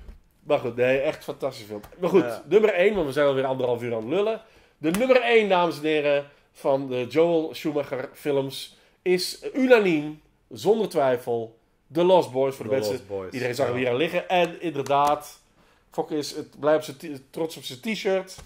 Maar goed, nee, echt fantastisch film. Maar goed, Ja. nummer 1, want we zijn alweer anderhalf uur aan het lullen. De nummer 1, dames en heren, van de Joel Schumacher films is unaniem, zonder twijfel, The Lost Boys. Voor de mensen, Lost Boys. iedereen zag hem hier aan liggen. En inderdaad, Fok is het, blijft trots op zijn t-shirt.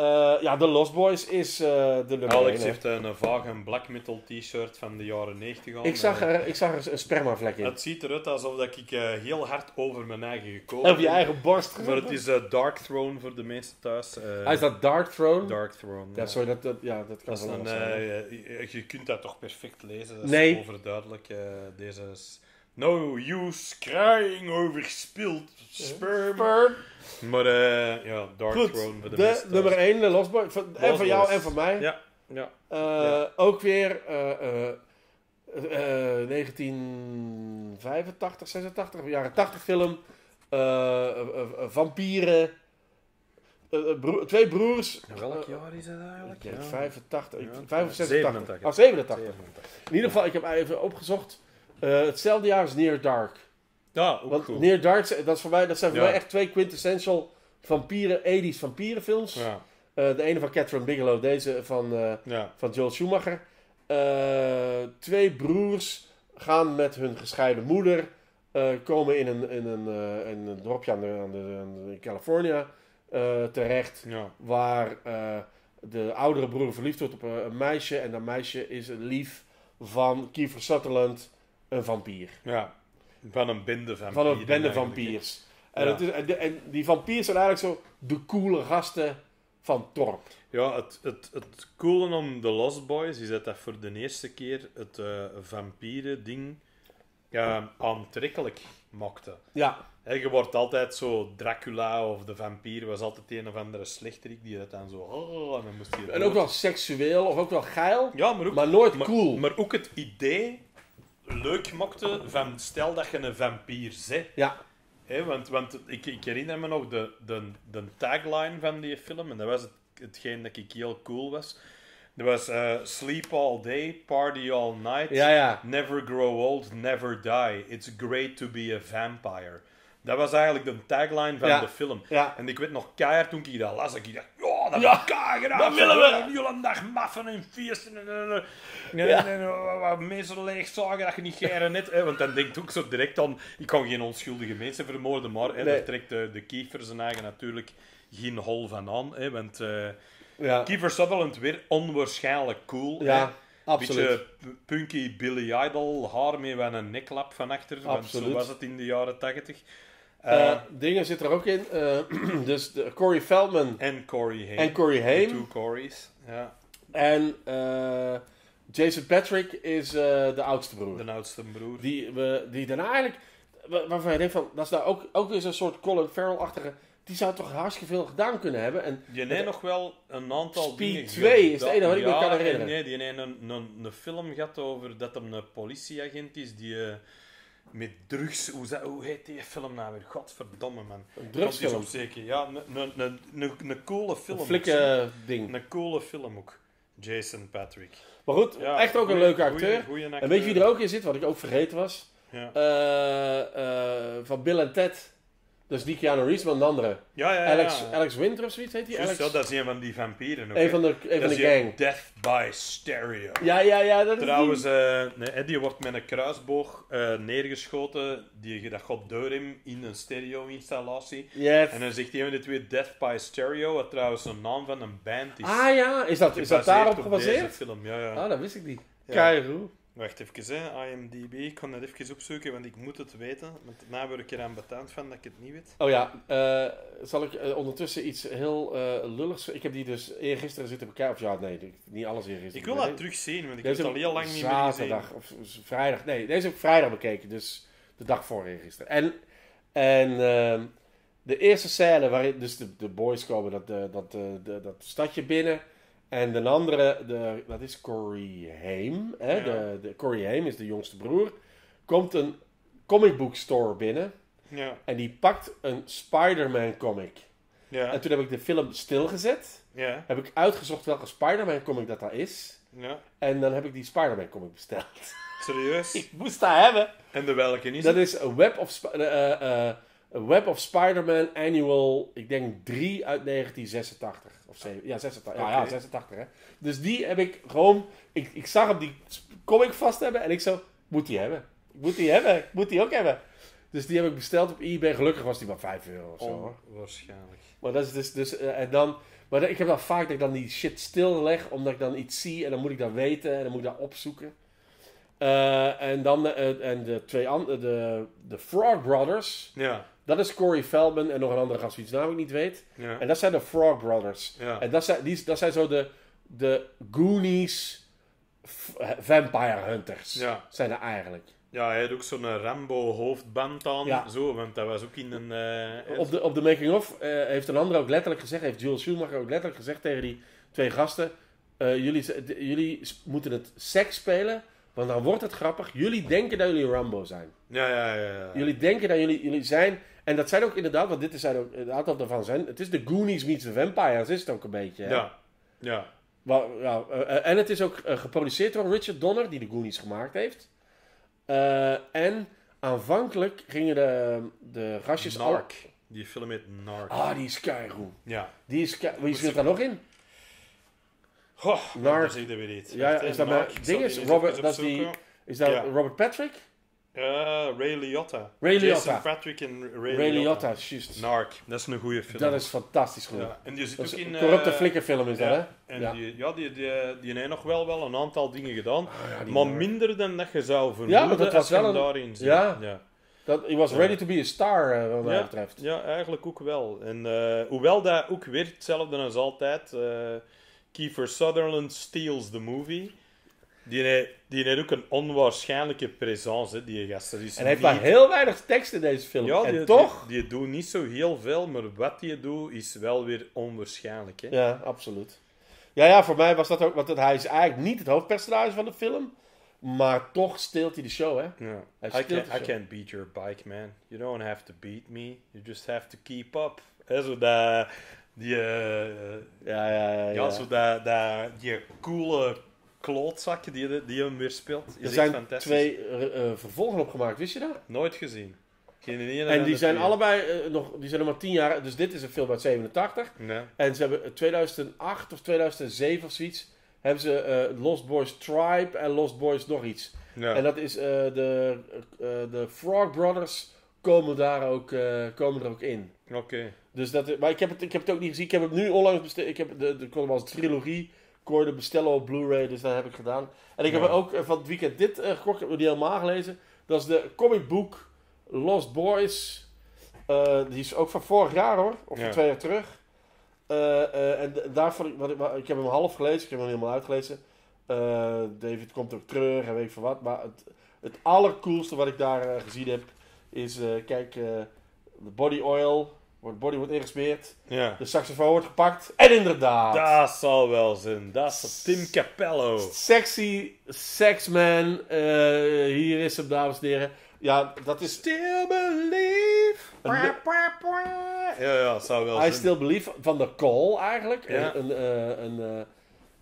Eh, ja, The Lost Boys is eh, de nummer 1. Alex heeft een, een vage black metal t-shirt van de jaren 90 aan. Ik zag er, ik zag er een spermavlek in. Het ziet eruit alsof dat ik eh, heel hard over mijn eigen gekomen Op je eigen borst Maar het is Dark Throne voor de mensen thuis. Hij is dat Dark Throne? Dark Throne. Ja, sorry, dat, dat, ja, dat kan Dat wel een, zijn. je, je kunt dat toch perfect lezen. Dat is Nee. overduidelijk. deze is... No use crying over spilled sperm. Sperm. Maar eh, ja, Dark Goed, Throne voor de, nummer 1, de Lost Boys. Van, en van jou Boys. en van mij. Ja, ja. Eh, Ja. Ook weer eh, eh, eh, 1985, 86, jaren 80 film. Eh, eh, eh, vampieren. Eh, eh, broer- twee broers. Welk Eh, jaar is dat eigenlijk? Ik denk Ja. 85, ik- Ja. 85. 87. Oh, 87. 87. In ieder geval, ik heb even opgezocht. Eh, hetzelfde jaar als Near Dark. Ja, ook Want goed. Near Dark, dat, is voor mij, dat zijn voor Ja. mij echt twee quintessential vampieren, 80s vampierenfilms. Ja, Eh, de ene van Catherine Bigelow, deze van, eh, ja. van Joel Schumacher. Twee broers gaan met hun gescheiden moeder, komen in een, in een, in een dorpje aan de, aan de, aan de- in California terecht. ja. Waar de oudere broer verliefd wordt op een, een meisje. En dat meisje is een lief van Kiefer Sutherland, een vampier. Ja. Van een bende van Van een bende vampiers. En, Ja. het is, en, de- en die vampiers zijn eigenlijk zo de coole gasten van Torp. Ja, het, het, het coole om The Lost Boys is dat dat voor de eerste keer het eh vampieren-ding aantrekkelijk maakte. Ja, Hè, je wordt altijd zo Dracula of de vampier was altijd een of andere slechterik die dat dan zo. Oh, en dan moest hij en ook wel seksueel of ook wel geil, Ja, maar ook, maar nooit maar, cool. maar ook het idee leuk maakte van stel dat je een vampier bent. ja, Hè, want want ik, ik herinner me nog de, de, de tagline van die film, en dat was het, hetgeen dat ik heel cool was. Dat was eh, Sleep all day, party all night, ja, ja. never grow old, never die. It's great to be a vampire. Dat was eigenlijk de tagline van Ja. de film. Ja. En ik weet nog keihard toen ik dat las, ik dacht, ja, dat Ja, keihard. dat willen we. Hele dag maffen en feesten en, en, en, Ja. en, en, mensen leeg zagen dat je niet geren net. Hè, want dan denkt ook zo direct aan, ik kan geen onschuldige mensen vermoorden, maar hè, Nee. daar trekt de, de Kiefer zijn eigen natuurlijk geen hol van aan. Hè, want eh Ja, Kiefer Sutherland weer onwaarschijnlijk cool. ja hè. absoluut. Beetje punky Billy Idol, haar met wel een neklap van achter. Want zo was het in de jaren tachtig. Eh, Eh, dingen zitten er ook in. eh, dus de, Corey Feldman en Corey Haim. en Corey Haim. Two Corys. Ja, En Jason Patrick is de oudste broer. de oudste broer. Die, we, die daarna eigenlijk... wa- Waarvan je denkt van... Dat is nou ook, ook weer zo'n soort Colin Farrell-achtige... Die zou toch hartstikke veel gedaan kunnen hebben. En Die heeft nog wel een aantal Speed dingen 2 is gedaan. enige wat ik me kan en herinneren. Nee, die heeft een, een, een film gehad over dat hem een politieagent is die met drugs... Hoe, hoe heet die film nou weer? Godverdomme, man. een drugsfilm. zeker. Ja, een- coole film. Een flikke ding. Een coole film ook. Jason Patrick. Maar goed, Ja, echt ook een leuke goeie- acteur. En weet je wie er ook in zit, wat ik ook vergeten was? Ja, Eh, eh, van Bill en Ted. Dus niet Keanu Reeves, maar een andere. ja, ja. ja. Alex, Alex Winter of zoiets heet hij? Alex? ja, dat is een van die vampieren ook. Een van de, een van Dat de is die gang. Death by Stereo. Ja, ja, ja, dat is Trouwens, die. eh nee, Eddie wordt met een kruisboog eh, neergeschoten. Die, dat gaat door hem in een stereo-installatie. Yes. En dan zegt hij van de twee Death by Stereo, wat trouwens een naam van een band is. Ah ja, is dat, is dat daarop op gebaseerd? Film, ja, ja. Ah, dat wist ik niet. Ja. Keigoed. Wacht even, hè. IMDb. Ik kan dat even opzoeken, want ik moet het weten. Want daarna word ik eraan betaald van dat ik het niet weet. Oh ja, eh, zal ik eh, ondertussen iets heel eh lulligs... Ik heb die dus eergisteren zitten bekijken. Of ja, nee, niet alles eergisteren. Ik wil Nee, dat terugzien, want ik heb het al heel lang niet meer gezien. Zaterdag of vrijdag. Nee, deze heb ik vrijdag bekeken. Dus de dag voor eergisteren. En, en ehm, de eerste scène waarin... Dus de, de boys komen dat, dat, de, dat stadje binnen. En de andere, de, dat is Corey Haim. Hè? Ja. De, de, Corey Haim is de jongste broer. Komt een comic book store binnen. Ja, En die pakt een Spider-Man comic. ja, En toen heb ik de film stilgezet. ja, Heb ik uitgezocht welke Spider-Man comic dat daar is. ja. En dan heb ik die Spider-Man comic besteld. Serieus? Ik moest dat hebben. En de welke is Dat is een Web of, Sp- eh, eh, een Web of Spider-Man Annual, ik denk 3 uit 1986. Of 7, ja, 86. Ja, ja, Oké. 86 hè. Dus die heb ik gewoon, ik, ik zag hem die comic vast hebben en ik zo, moet die hebben. Ik moet die hebben, ik moet die ook hebben. Dus die heb ik besteld op eBay. Gelukkig was die maar 5 euro of zo. hoor. Onwaarschijnlijk. Maar dat is dus, dus eh, en dan, maar ik heb dan vaak dat ik dan die shit stilleg, omdat ik dan iets zie en dan moet ik dat weten en dan moet ik dat opzoeken. Eh, en dan eh, en de twee andere, de, de Frog Brothers, Ja, dat is Corey Feldman en nog een andere gast wiens naam ik niet weet. ja, En dat zijn de Frog Brothers. ja. En dat zijn, die, dat zijn zo de, de Goonies Vampire Hunters. Ja. Zijn er eigenlijk. Ja, hij had ook zo'n Rambo-hoofdband aan, Ja. zo, want dat was ook in een... eh, Op de, op de making-of eh, heeft een ander ook letterlijk gezegd, heeft Jules Schumacher ook letterlijk gezegd tegen die twee gasten: eh, jullie, jullie moeten het seks spelen, want dan wordt het grappig. Jullie denken dat jullie Rambo zijn. Ja, ja, ja. ja. Jullie denken dat jullie, jullie zijn. En dat zijn ook inderdaad, want dit zijn ook een aantal daarvan zijn. Het is de Goonies meets the Vampires, is het ook een beetje. hè? Ja, ja. Ja, eh, en het is ook eh, geproduceerd door Richard Donner, die de Goonies gemaakt heeft. Eh, en aanvankelijk gingen de, de gastjes al... Narc. Die film heet Narc. Ah, die is keigoed. Ja. Die is kei- Wie zit daar nog in? Goh, Narc. dat je weer niet. Ja, is dat ding is, Robert- dat is die-. Is dat Ja. Robert Patrick? Eh, Ray Liotta. Ray Jason Liotta. Patrick en Ray, Ray Liotta. Juist. Narc, dat is een goede film. Dat is fantastisch goed. ja. En die zit Dat ook in... een corrupte eh, flikkerfilm is dat, hè? ja. En Ja. Die, ja, die, die, die heeft nog wel, wel een aantal dingen gedaan. Ah, ja, maar minder dan dat je zou vermoeden maar dat was je wel hem een- daarin. Ja. ja. Dat, he was Ja. ready to be a star, eh, wat mij Ja. betreft. Ja, eigenlijk ook wel. En hoewel dat ook weer hetzelfde als altijd, Kiefer Sutherland steals the movie. Die heeft, die heeft ook een onwaarschijnlijke presence, hè, die gast. En hij heeft maar heel weinig tekst in deze film. Ja, en die, toch? Die, die doet niet zo heel veel, maar wat hij doet is wel weer onwaarschijnlijk. Hè? Ja, absoluut. Ja, ja, voor mij was dat ook... Want hij is eigenlijk niet het hoofdpersonage van de film. Maar toch steelt hij de show, hè? Ja. Hij I, can't, I beat your bike, man. You don't have to beat me. You just have to keep up. Hè, zo dat... Die, eh, Ja, ja, ja. ja, ja. zo dat, dat, die coole klootzak die, die hem weer speelt. Is er echt zijn fantastisch. twee eh, vervolgen opgemaakt, wist je dat? Nooit gezien. Geen En van die zijn allebei nog... Die zijn nog maar tien jaar... Dus dit is een film uit 87. Nee. En ze hebben in 2008 of 2007 of zoiets... Hebben ze Lost Boys Tribe en Lost Boys nog iets. Ja. En dat is de, de Frog Brothers komen daar ook, komen er ook in. Oké. Dus dat, maar ik heb, het, ik heb het ook niet gezien. Ik heb het nu onlangs besteld. Ik heb de, de, de als trilogie. kon de bestellen op Blu-ray, dus dat heb ik gedaan. En ik Ja. heb ook eh, van het weekend dit eh, gekocht. Ik heb die helemaal gelezen. Dat is de comic book Lost Boys. Eh, die is ook van vorig jaar hoor. Of van Ja. twee jaar terug. En d- daarvan, wat ik, wat- ik heb hem half gelezen. Ik heb hem helemaal uitgelezen. David komt ook terug en weet ik veel wat. Maar het, het allercoolste wat ik daar gezien heb. Is, kijk, de body oil. Wordt body wordt ingesmeerd. Ja. De saxofoon wordt gepakt. En inderdaad. Dat zal wel zijn. Dat is Tim Capello. Sexy sexman. eh hier is hem, dames en heren. Ja, dat is... Still believe. Een- Ja, ja, dat zou wel I zijn. Still Believe van The Call eigenlijk. Ja. Een, een, eh, een, eh,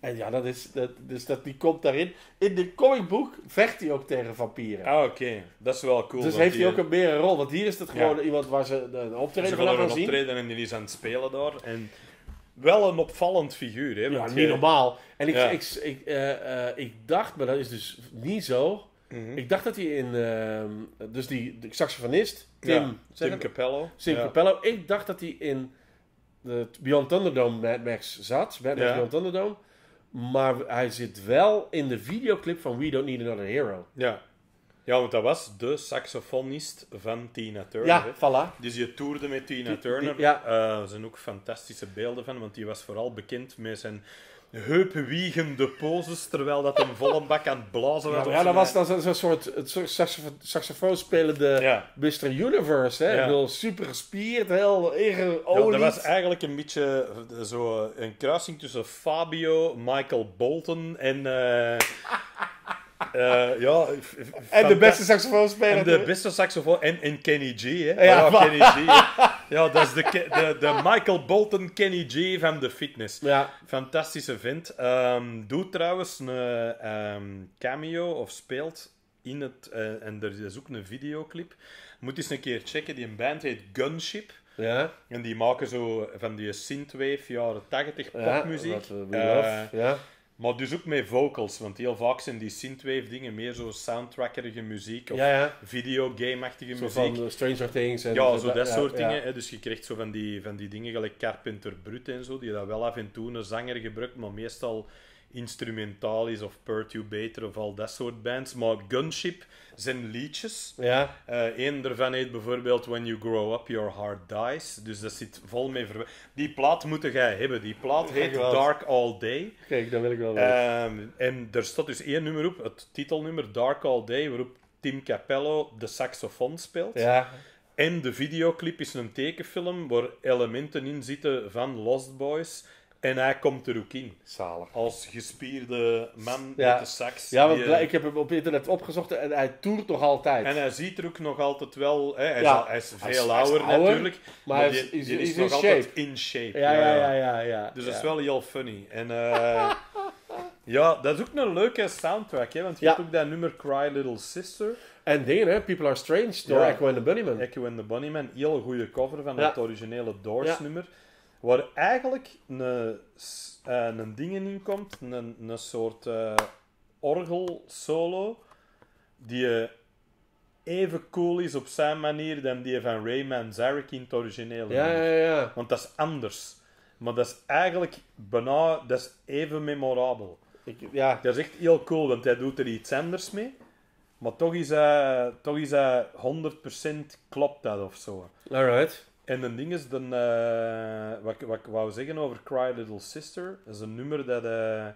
en ja, dat is, dat, dus dat, die komt daarin. In de comicboek vecht hij ook tegen vampieren. Ah, oké. Dat is wel cool. dus heeft hij ook een meer een rol. Want hier is het gewoon iemand waar ze de, de Ze optreden van willen gaan zien. optreden en die is aan het spelen daar. En wel een opvallend figuur, hè. Ja, niet je- normaal. En ik, Ja. ik, ik, eh, eh, ik dacht, maar dat is dus niet zo. Mhm. Ik dacht dat hij in... ehm, dus die de saxofonist, Tim, Ja, Tim het? Capello. Tim ja. Capello. Ik dacht dat hij in de Beyond Thunderdome Mad Max zat. Mad Max Ja. Beyond Thunderdome. Maar hij zit wel in de videoclip van We Don't Need Another Hero. Ja. ja, want dat was de saxofonist van Tina Turner. Ja, hè. voilà. Dus je toerde met Tina Turner. die- ja. Eh, er zijn ook fantastische beelden van, want die was vooral bekend met zijn heupwiegende poses, terwijl dat een volle bak aan het blazen was. ja, dat was dan zo'n soort, soort saxofo- saxofoon spelende Ja. Mr. Universe. Hè? Ja. Ik bedoel, super gespierd, heel Ja, ingeolied. dat was eigenlijk een beetje eh, zo een kruising tussen Fabio, Michael Bolton en... eh, eh, ja, En de beste saxofoonspeler. En de beste saxofoon en, en Kenny G, hè? Ja, Kenny G. Ja, dat is de, de, de Michael Bolton Kenny G van de fitness. Ja, Fantastische vent. Ehm, doet trouwens een ehm, cameo of speelt in het... eh, en er is ook een videoclip. Moet eens een keer checken. Die band heet Gunship. ja. En die maken zo van die synthwave jaren 80 ja popmuziek. Eh, ja. Maar dus ook met vocals. Want heel vaak zijn die synthwave dingen meer zo soundtrackerige muziek. Of ja, ja. videogame-achtige Zo muziek. van eh, Stranger Things. En Ja, zo dat soort dingen. Hè. Dus je krijgt zo van die, van die dingen gelijk Carpenter Brut en zo, die dat wel af en toe een zanger gebruikt, maar meestal instrumentaal is of Perturbator of al dat soort bands. Maar Gunship zijn liedjes. Ja, Eén daarvan heet bijvoorbeeld When You Grow Up, Your Heart Dies. Dus dat zit vol mee Die plaat moet jij hebben. Die plaat heet. Dark All Day. kijk, dan wil ik wel weten. Ehm, en er staat dus één nummer op, het titelnummer Dark All Day, waarop Tim Capello de saxofoon speelt. ja, En de videoclip is een tekenfilm waar elementen in zitten van Lost Boys. En hij komt er ook in. zalig. Als gespierde man Ja. met de sax. Ja, want Die, ik heb hem op internet opgezocht en hij toert nog altijd. En hij ziet er ook nog altijd wel... Hè, hij, Ja. is, hij is veel hij is ouder ouder, natuurlijk. maar hij is- die, is- die is in nog altijd shape. in shape. ja, ja, ja, ja, ja. Dus dat is wel heel funny. En eh, ja, dat is ook een leuke soundtrack. Hè, want je hebt ook dat nummer Cry Little Sister. En dingen, hè? People Are Strange door. Echo and the Bunnymen. Echo and the Bunnymen, heel goede cover van het originele Doors Ja. nummer. Waar eigenlijk een, eh, een ding in komt, een, een soort eh orgel solo, die je even cool is op zijn manier dan die van Rayman Zarek in het originele. Ja, ja, ja. Want dat is anders. Maar dat is eigenlijk bijna dat is even memorabel. Ik, ja. Dat is echt heel cool, want hij doet er iets anders mee. Maar toch is hij, toch is hij 100% klopt dat of zo. Alright. En een ding is, dan, eh, wat, wat ik wou zeggen over Cry Little Sister, dat is een nummer dat eh,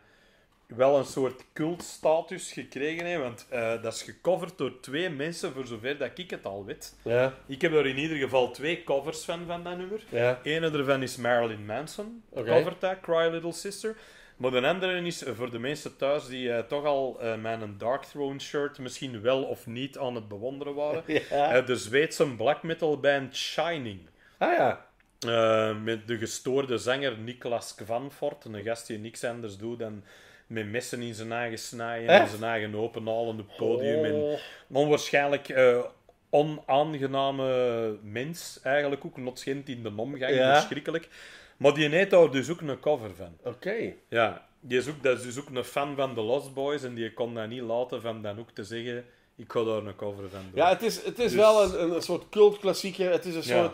wel een soort cultstatus gekregen heeft, want eh, dat is gecoverd door twee mensen, voor zover dat ik het al weet. Ja, Ik heb er in ieder geval twee covers van, van dat nummer. ja. Ene ervan is Marilyn Manson, Oké. covert dat, Cry Little Sister. Maar de andere is voor de mensen thuis die toch al met een Dark Throne shirt misschien wel of niet aan het bewonderen waren. Ja. De Zweedse black metal band Shining. Ah ja. Eh, met de gestoorde zanger Niklas Kvanfort. Een gast die niks anders doet dan met messen in zijn eigen snijden en zijn eigen openhalende podium. En Oh. onwaarschijnlijk eh, onaangename mens, eigenlijk ook. Not schend in de omgang, Ja. verschrikkelijk. Maar die heeft daar dus ook een cover van. Oké. Ja, die is, ook, dat is dus ook een fan van The Lost Boys en die kon dat niet laten van dan ook te zeggen: ik ga daar een cover van doen. Ja, het is, het is Dus- wel een, een, soort cultklassieker. Het is een Ja.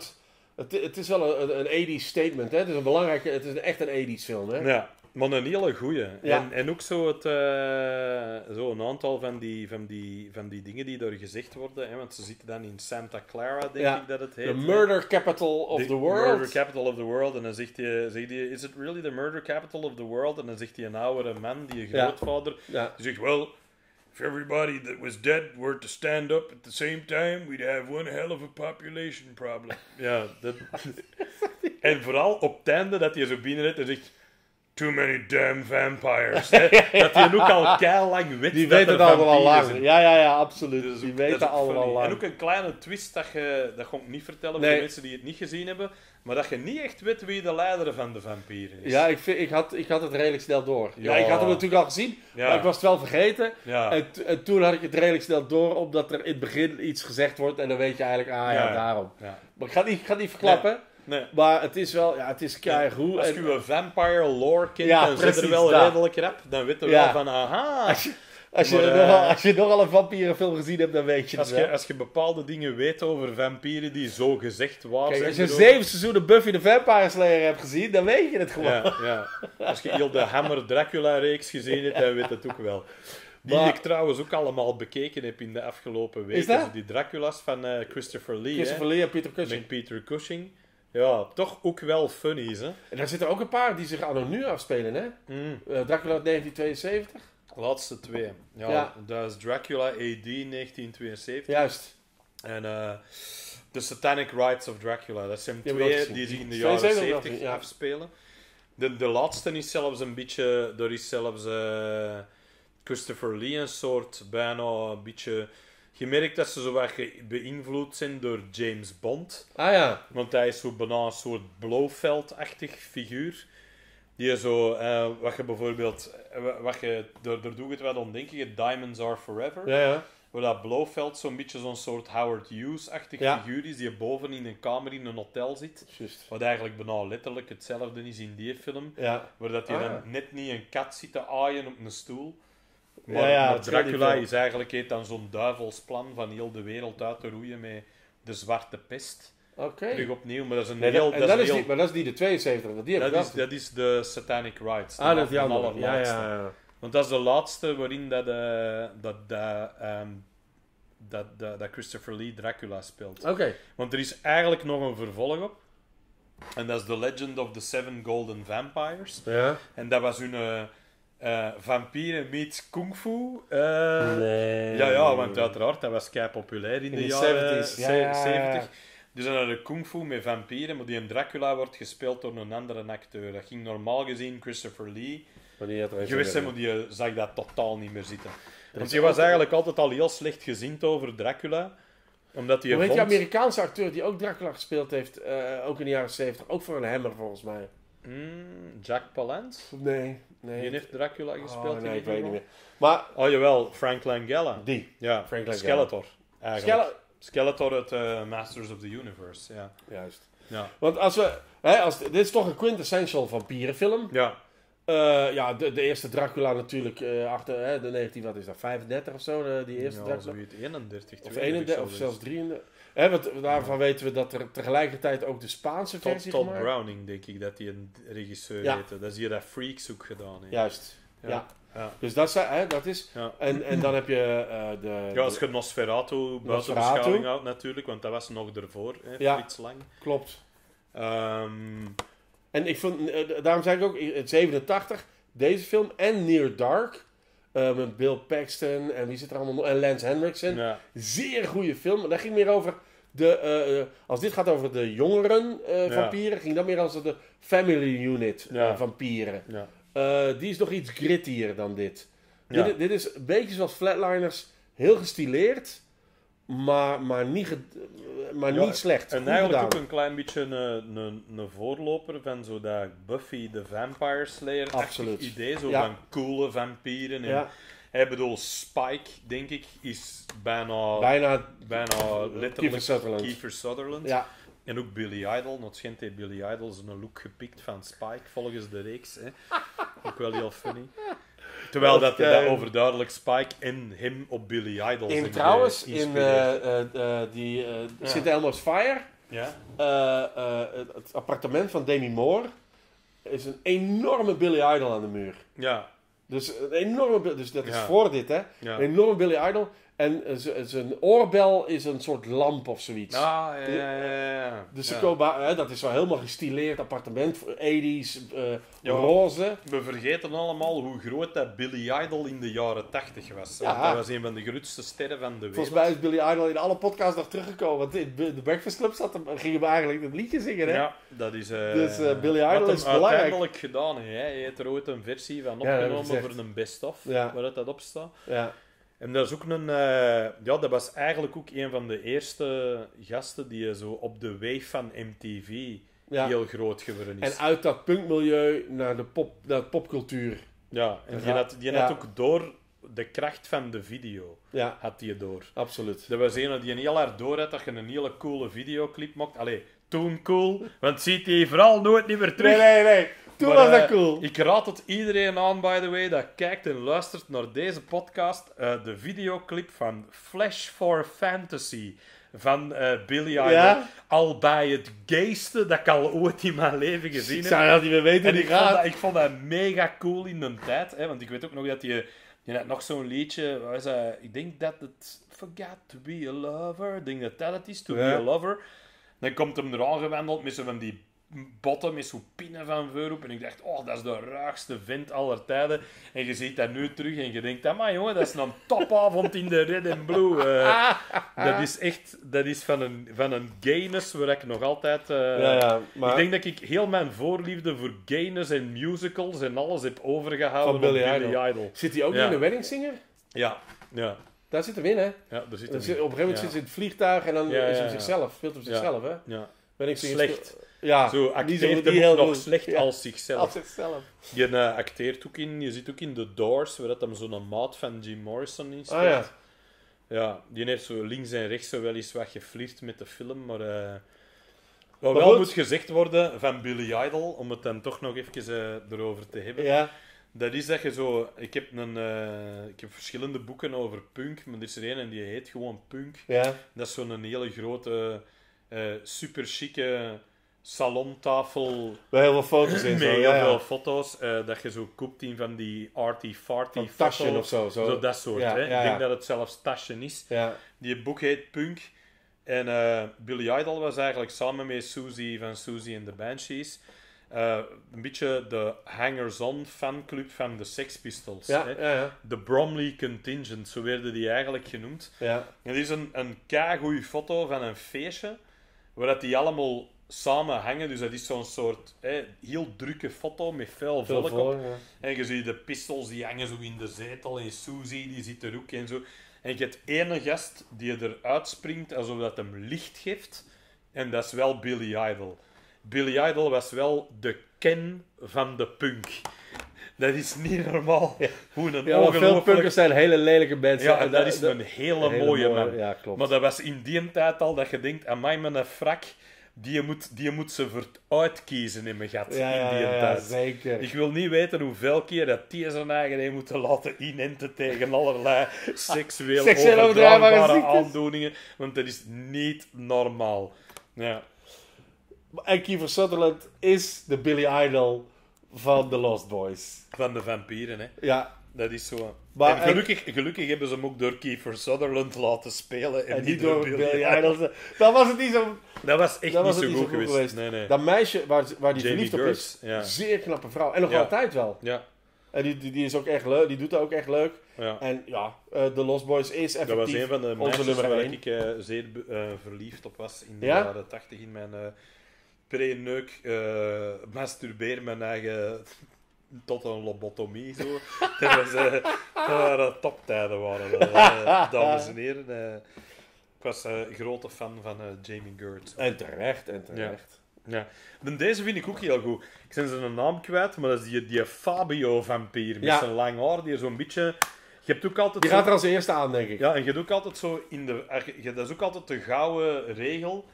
Het, het is wel een, een 80s statement, hè. Het is een belangrijke... Het is een- echt een 80s film, hè. Ja, maar een hele goeie. Ja. En, en ook zo, het, eh, zo een aantal van die, van, die, van die dingen die door gezegd worden. Hè, want ze zitten dan in Santa Clara, denk Ja. ik dat het heet. The murder capital of The the world. Murder capital of the world. En dan zegt hij, zegt hij, is it really the murder capital of the world? En dan zegt hij een oudere man, die Ja. grootvader, Ja. die zegt, well, if everybody that was dead were to stand up at the same time, we'd have one hell of a population problem. ja, dat... en vooral op het einde dat hij zo binnen en zegt... Too many damn vampires. hè. Dat hij ook al keihard lang weet Die weten het allemaal al lang. Ja, ja, ja, absoluut. Is die ook- weten funny. lang. En ook een kleine twist dat je, dat ga ik niet vertellen voor de mensen die het niet gezien hebben, maar dat je niet echt weet wie de leider van de vampieren is. Ja, ik, vind, ik, had, ik had het redelijk snel door. Ja, Ja. ik had het natuurlijk al gezien, Ja. maar ik was het wel vergeten. Ja. En, toen had ik het redelijk snel door, omdat er in het begin iets gezegd wordt. En dan weet je eigenlijk, ah ja, Ja. daarom. Ja. Maar ik ga het niet, ik ga het niet verklappen. Nee. Maar het is wel, ja, het is keigoed. Als En- je een vampire lore kent, Ja, dan zit er wel dat. redelijk rap. Dan weet je Ja. wel van, aha. Als je, als, je Maar, nogal, eh, als je nogal een vampierenfilm gezien hebt, dan weet je het Als wel. je, als je bepaalde dingen weet over vampieren die zo gezegd waar Kijk, als je zeven seizoenen Buffy the Vampire Slayer hebt gezien, dan weet je het gewoon. Ja, ja. Als je heel de Hammer Dracula-reeks gezien hebt, dan weet je het ook wel. Die Maar- ik trouwens ook allemaal bekeken heb in de afgelopen weken. Is dat? Zo Die Dracula's van eh, Christopher Lee. Christopher hè, Lee en Peter Cushing. Met Peter Cushing. Ja, toch ook wel funny, hè? En daar zitten ook een paar die zich anno nu afspelen, hè? Mm. Eh, Dracula uit 1972. Laatste twee. Ja, Ja. dat is Dracula AD 1972. Juist. En eh The Satanic Rites of Dracula. Dat zijn Die twee die zich in de 72 jaren wel 70 gezien, ja. afspelen. De, de laatste is zelfs een beetje... Er is zelfs eh, Christopher Lee een soort bijna een beetje... Je merkt dat ze zo wat beïnvloed zijn door James Bond. Ah ja. Want hij is zo bijna een soort Blofeld-achtig figuur. Die zo, eh, wat je bijvoorbeeld, eh, wa- wat je, daar, daar doe het wat denken, je Diamonds Are Forever. Ja, ja. Waar dat Blofeld zo'n beetje zo'n soort Howard Hughes-achtig Ja. figuur is, die boven in een kamer in een hotel zit. Juist. Wat eigenlijk bijna letterlijk hetzelfde is in die film. Ja. Waar dat hij Ah. dan net niet een kat zit te aaien op een stoel. Maar, Ja, ja, maar Dracula is eigenlijk dan zo'n duivelsplan van heel de wereld uit te roeien met de zwarte pest. Oké. Terug opnieuw, maar dat is een Nee, heel... dat, dat dat is is een die, heel maar dat is die de 72, want die heb ik dat is, dat is de Satanic Rites. de Ah, dat is die de andere. Ja, allerlaatste. ja, ja. Want dat is de laatste waarin dat, eh, dat, dat, ehm, dat, dat, dat Christopher Lee Dracula speelt. Oké. Want er is eigenlijk nog een vervolg op. En dat is The Legend of the Seven Golden Vampires. Ja. En dat was hun eh eh, vampieren meets kung fu. eh, Nee. ja, ja, want uiteraard, dat was kei populair in, In de, jaren 70s, ja, ja, ja. 70. Dus dan hadden de kung fu met vampieren, maar die een Dracula wordt gespeeld door een andere acteur. Dat ging normaal gezien Christopher Lee. Maar die had Je wist hem, maar die zag dat totaal niet meer zitten. Want die was eigenlijk altijd al heel slecht gezien over Dracula. Omdat hij Hoe heet die. Amerikaanse acteur die ook Dracula gespeeld heeft, eh, ook in de jaren 70? Ook voor een hammer volgens mij. Hmm, Jack Palance? Nee. nee. Die heeft Dracula gespeeld Oh, nee, ik weet niet meer. Maar Oh jawel, Frank Langella. die. Ja, Frank Langella. Skeletor. Eigenlijk. Skele- Skeletor uit eh, Masters of the Universe, ja. Juist. Ja. Want als we... Hè, als, dit is toch een quintessential vampierenfilm. Ja. Eh, ja, de, de eerste Dracula natuurlijk, eh, achter, hè, de 19, wat is dat, 35 of zo, de, die eerste Ja, Dracula. zoiets 31, Of 32 31, of zelfs 33. Hè, want daarvan weten we dat er tegelijkertijd ook de Spaanse Todd, versie Todd gemaakt Browning, denk ik, dat hij een regisseur Ja. heette. Dat is hier dat Freaks ook gedaan. hè. Juist, ja. Ja. Ja. Dus dat, zijn, hè, dat is... En, en dan heb je eh, de... Ja, als je Nosferatu buiten beschouwing houdt natuurlijk, want dat was nog ervoor, hè, Ja. Lang. Klopt. Ehm, En ik vond, eh, daarom zei ik ook, in 87, deze film en Near Dark, eh, met Bill Paxton en wie zit er allemaal nog, en Lance Henriksen. ja. Zeer goede film. Maar dat ging meer over de, eh, eh, als dit gaat over de jongeren eh, Ja. vampieren, ging dat meer als de family unit vampieren. Ja. Die is nog iets grittier dan dit. Dit, dit is een beetje zoals Flatliners, heel gestileerd, maar, maar, niet, maar niet slecht. En eigenlijk ook een klein beetje een, een, een voorloper van zo dat Buffy the Vampire Slayer idee, zo van coole vampieren. En, Ik bedoel, Spike, denk ik, is bijna, bijna bijna letterlijk Kiefer Sutherland. Kiefer Sutherland. Ja, En ook Billy Idol. Not schijnt heeft Billy Idol zijn look gepikt van Spike, volgens de reeks. Hè. ook wel heel funny. Terwijl dat, Dat, eh, overduidelijk Spike en hem op Billy Idol zijn trouwens, in eh, eh, die uh, Ja. St. Elmo's Fire, Ja? het appartement van Demi Moore, is een enorme Billy Idol aan de muur. Ja. Dus een enorme, dus dat is Ja. voor dit, hè? Een enorme Billy Idol. En eh, zijn oorbel is een soort lamp of zoiets. Ah, ja, ja, ja. Dus ze hè, dat is wel helemaal gestileerd appartement, 80s, eh, Ja. roze. We vergeten allemaal hoe groot dat Billy Idol in de jaren 80 was. Dat was een van de grootste sterren van de wereld. Volgens mij is Billy Idol in alle podcasts nog teruggekomen. Want in de Breakfast Club zat, hem- gingen we eigenlijk het liedje zingen, hè? Ja, dat is... eh Dus, eh, Billy Idol is belangrijk. uiteindelijk gedaan. Hè. Hij heeft er ooit een versie van dat opgenomen voor een best-of, waar dat, dat op staat. Ja. En dat is ook een... eh, ja, dat was eigenlijk ook een van de eerste gasten die zo op de wave van MTV Ja. heel groot geworden En is. uit dat punkmilieu naar de, pop, naar popcultuur. ja, en die had, die had ook door de kracht van de video. Ja, Had die door. absoluut. Dat was een die een heel hard door had dat je een hele coole videoclip mocht. Allee, toen cool, want ziet hij vooral nooit niet meer terug. Nee, nee, nee. Toen Maar, was eh, dat cool. Ik raad het iedereen aan, by the way, dat kijkt en luistert naar deze podcast. eh, de videoclip van Flash for Fantasy van eh, Billy Idol. Ja? Al bij het gayste dat ik al ooit in mijn leven gezien Ik heb. zou dat niet meer weten En die ik vond, dat, ik vond dat mega cool in de tijd. Hè, want ik weet ook nog dat je... Je had nog zo'n liedje, wat is dat? ik denk dat het Forgot to be a lover, ik denk dat dat het is, to be a lover. Dan komt hem eraan gewandeld met zo van die botten met pinnen van voorop. En ik dacht, oh, dat is de ruigste vent aller tijden. En je ziet dat nu terug en je denkt, maar jongen, dat is een topavond in de red and blue. Eh, dat is echt, dat is van een, van een gayness waar ik nog altijd... eh, Ja, ja, maar ik denk dat ik heel mijn voorliefde voor gayness en musicals en alles heb overgehouden Van Billy Idol. Idol. zit hij ook Ja. niet in de Wedding Singer? Ja, ja, Daar zit hem in, hè? ja, daar zit hem in. op een gegeven moment zit ze in het vliegtuig en dan is hij zichzelf. Speelt op zichzelf, hè? Ja. Wedding Singer Slecht. Ja, Zo acteert hem heel nog goed. slecht Ja. als zichzelf. Als zichzelf. Je eh, acteert ook in, je zit ook in The Doors, waar dat hem zo'n maat van Jim Morrison in speelt. Ah ja. Ja, die heeft zo links en rechts zo wel eens wat geflirt met de film, maar... eh, wat Maar wel goed. moet gezegd worden van Billy Idol, om het dan toch nog even eh, erover te hebben. Ja. Dat is dat je zo... Ik heb, een, eh, ik heb verschillende boeken over punk, maar er is er een en die heet gewoon Punk. Ja. Dat is zo'n hele grote, eh super chique salontafel Met heel veel foto's in. met heel ja, ja. veel foto's. eh, dat je zo koopt in van die Van Taschen foto's. of zo. Zo. Zo dat soort. Ja, hè. Ik denk dat het zelfs Taschen is. Ja. Die boek heet Punk. En eh, Billy Idol was eigenlijk samen met Susie van Susie en de Banshees eh, een beetje de hangers-on fanclub van de Sex Pistols. Ja, hè. ja, ja. De Bromley Contingent, zo werden die eigenlijk genoemd. ja. Er is een, een foto van een feestje, waar dat die allemaal samen hangen. Dus dat is zo'n soort hè, heel drukke foto met veel volk op. voor, ja. En je ziet de pistols die hangen zo in de zetel. En Susie die zit er ook en zo. En je hebt ene gast die eruit springt alsof dat hem licht geeft. En dat is wel Billy Idol. Billy Idol was wel de ken van de punk. Dat is niet normaal. Hoe een Ja, veel punkers zijn hele lelijke mensen. Ja, en dat is een hele, mooie man. Ja, klopt. Maar dat was in die tijd al dat je denkt, amai, met een frak die moet, die moet ze voor uitkiezen in mijn gat. Ja, in die ja, zeker. Ik wil niet weten hoeveel keer dat die zijn eigen moeten laten inenten tegen allerlei seksueel Seksueel overdraagbare aandoeningen. Want dat is niet normaal. Ja. En Kiefer Sutherland is de Billy Idol van The Lost Boys. Van de vampieren, hè. Ja, Dat is zo. Maar en gelukkig, gelukkig hebben ze hem ook door Kiefer Sutherland laten spelen. En, en niet door Billy Idol. Dan was het niet zo... Dat was echt was niet zo goed geweest. Nee, nee. Dat meisje waar, waar die Jamie verliefd op is, ja. zeer knappe vrouw. En nog Ja. altijd wel. Ja, En die, die, die is ook echt leuk, die doet dat ook echt leuk. ja. En ja, eh The Lost Boys is Dat effectief was een van de meisjes waar 1. ik eh, zeer eh, verliefd op was in de Ja? jaren 80 in mijn eh pre-neuk eh masturbeer mijn eigen tot een lobotomie zo. dat, was, eh, dat waren toptijden waren eh, dames en heren. eh. ik was eh, grote fan van Jamie Gertz. En terecht, en terecht. Ja. En deze vind ik ook heel goed. Ik zijn naam kwijt, maar dat is die, die Fabio-vampier met Ja. zijn lang haar, die zo'n beetje... Je hebt ook altijd Die gaat er als eerste aan, denk ik. ja, en je doet ook altijd zo in de. je- Dat is ook altijd de gouden regel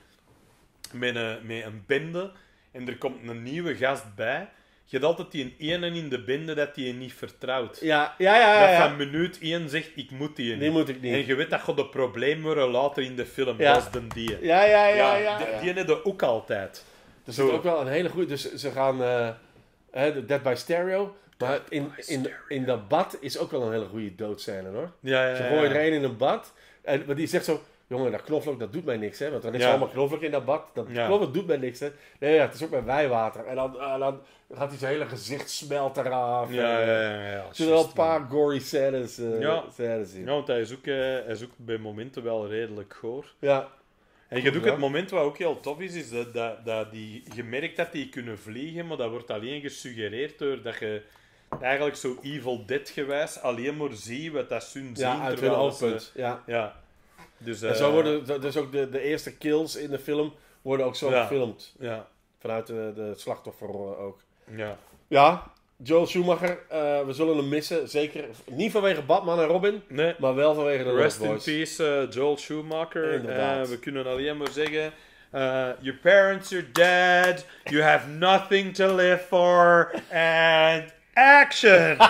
met een, met een bende en er komt een nieuwe gast bij. Je hebt altijd die ene in de bende dat die je niet vertrouwt. Ja, ja, ja. ja, Dat van minuut 1 zegt: Ik moet die niet. Die moet ik niet. En je weet dat je de probleem worden later in de film. Ja. Dat is de die. Ja, ja, ja, Ja, ja. die, ja. die hebben ook altijd. Er zit ook wel een hele goede... Dus ze gaan... eh hè, de Dead by Stereo. Maar in, in, in dat bad is ook wel een hele goede doodscène, hoor. Ja, ja, Ze ja. gooien er een in een bad. En maar die zegt zo... Jongen, dat knoflook, dat doet mij niks, hè. Want er is Ja. allemaal knoflook in dat bad. Dat Ja. knoflook doet mij niks, hè. Nee, ja, het is ook met wijwater. En dan, eh, dan gaat hij zijn hele gezicht smelt eraf. Ja, En, ja, ja. ja, Er zitten wel een paar gory scènes, eh, Ja. scènes in. Ja, want hij is, ook, eh, hij is ook bij momenten wel redelijk goor. Ja. En je hebt ook het moment wat ook heel tof is, is dat, dat, dat die, je merkt dat die kunnen vliegen, maar dat wordt alleen gesuggereerd door dat je eigenlijk zo Evil Dead gewijs alleen maar ziet wat dat zien. Hun terwijl ze- oogpunt. Ja. Ja. Dus, En eh, zo worden dus ook de, de eerste kills in de film worden ook zo Ja. gefilmd. Ja, Vanuit de, de slachtofferrollen ook. ja. Ja, Joel Schumacher, eh, we zullen hem missen. Zeker niet vanwege Batman en Robin, Nee. maar wel vanwege de Rest Lost in peace, eh, Joel Schumacher. Inderdaad. Eh, we kunnen alleen maar zeggen... eh, your parents are dead. You have nothing to live for. And action!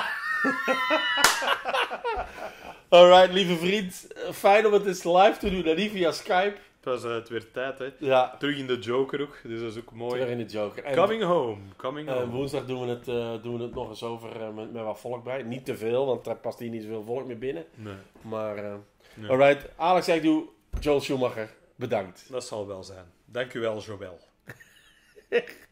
Alright, lieve vriend. Eh, Fijn om het eens live te doen en niet via Skype. Het was eh, het weer tijd, hè. Ja, Terug in de Joker ook, dus dat is ook mooi. terug in de Joker. En, Coming home, coming en home. woensdag doen we, het, eh, doen we het nog eens over eh, met, met wat volk bij. Niet te veel, want daar past hier niet zoveel volk meer binnen. Nee, Maar, eh Nee. alright. Alex, jij doe Joel Schumacher. Bedankt. dat zal wel zijn. Dank u wel, Joël.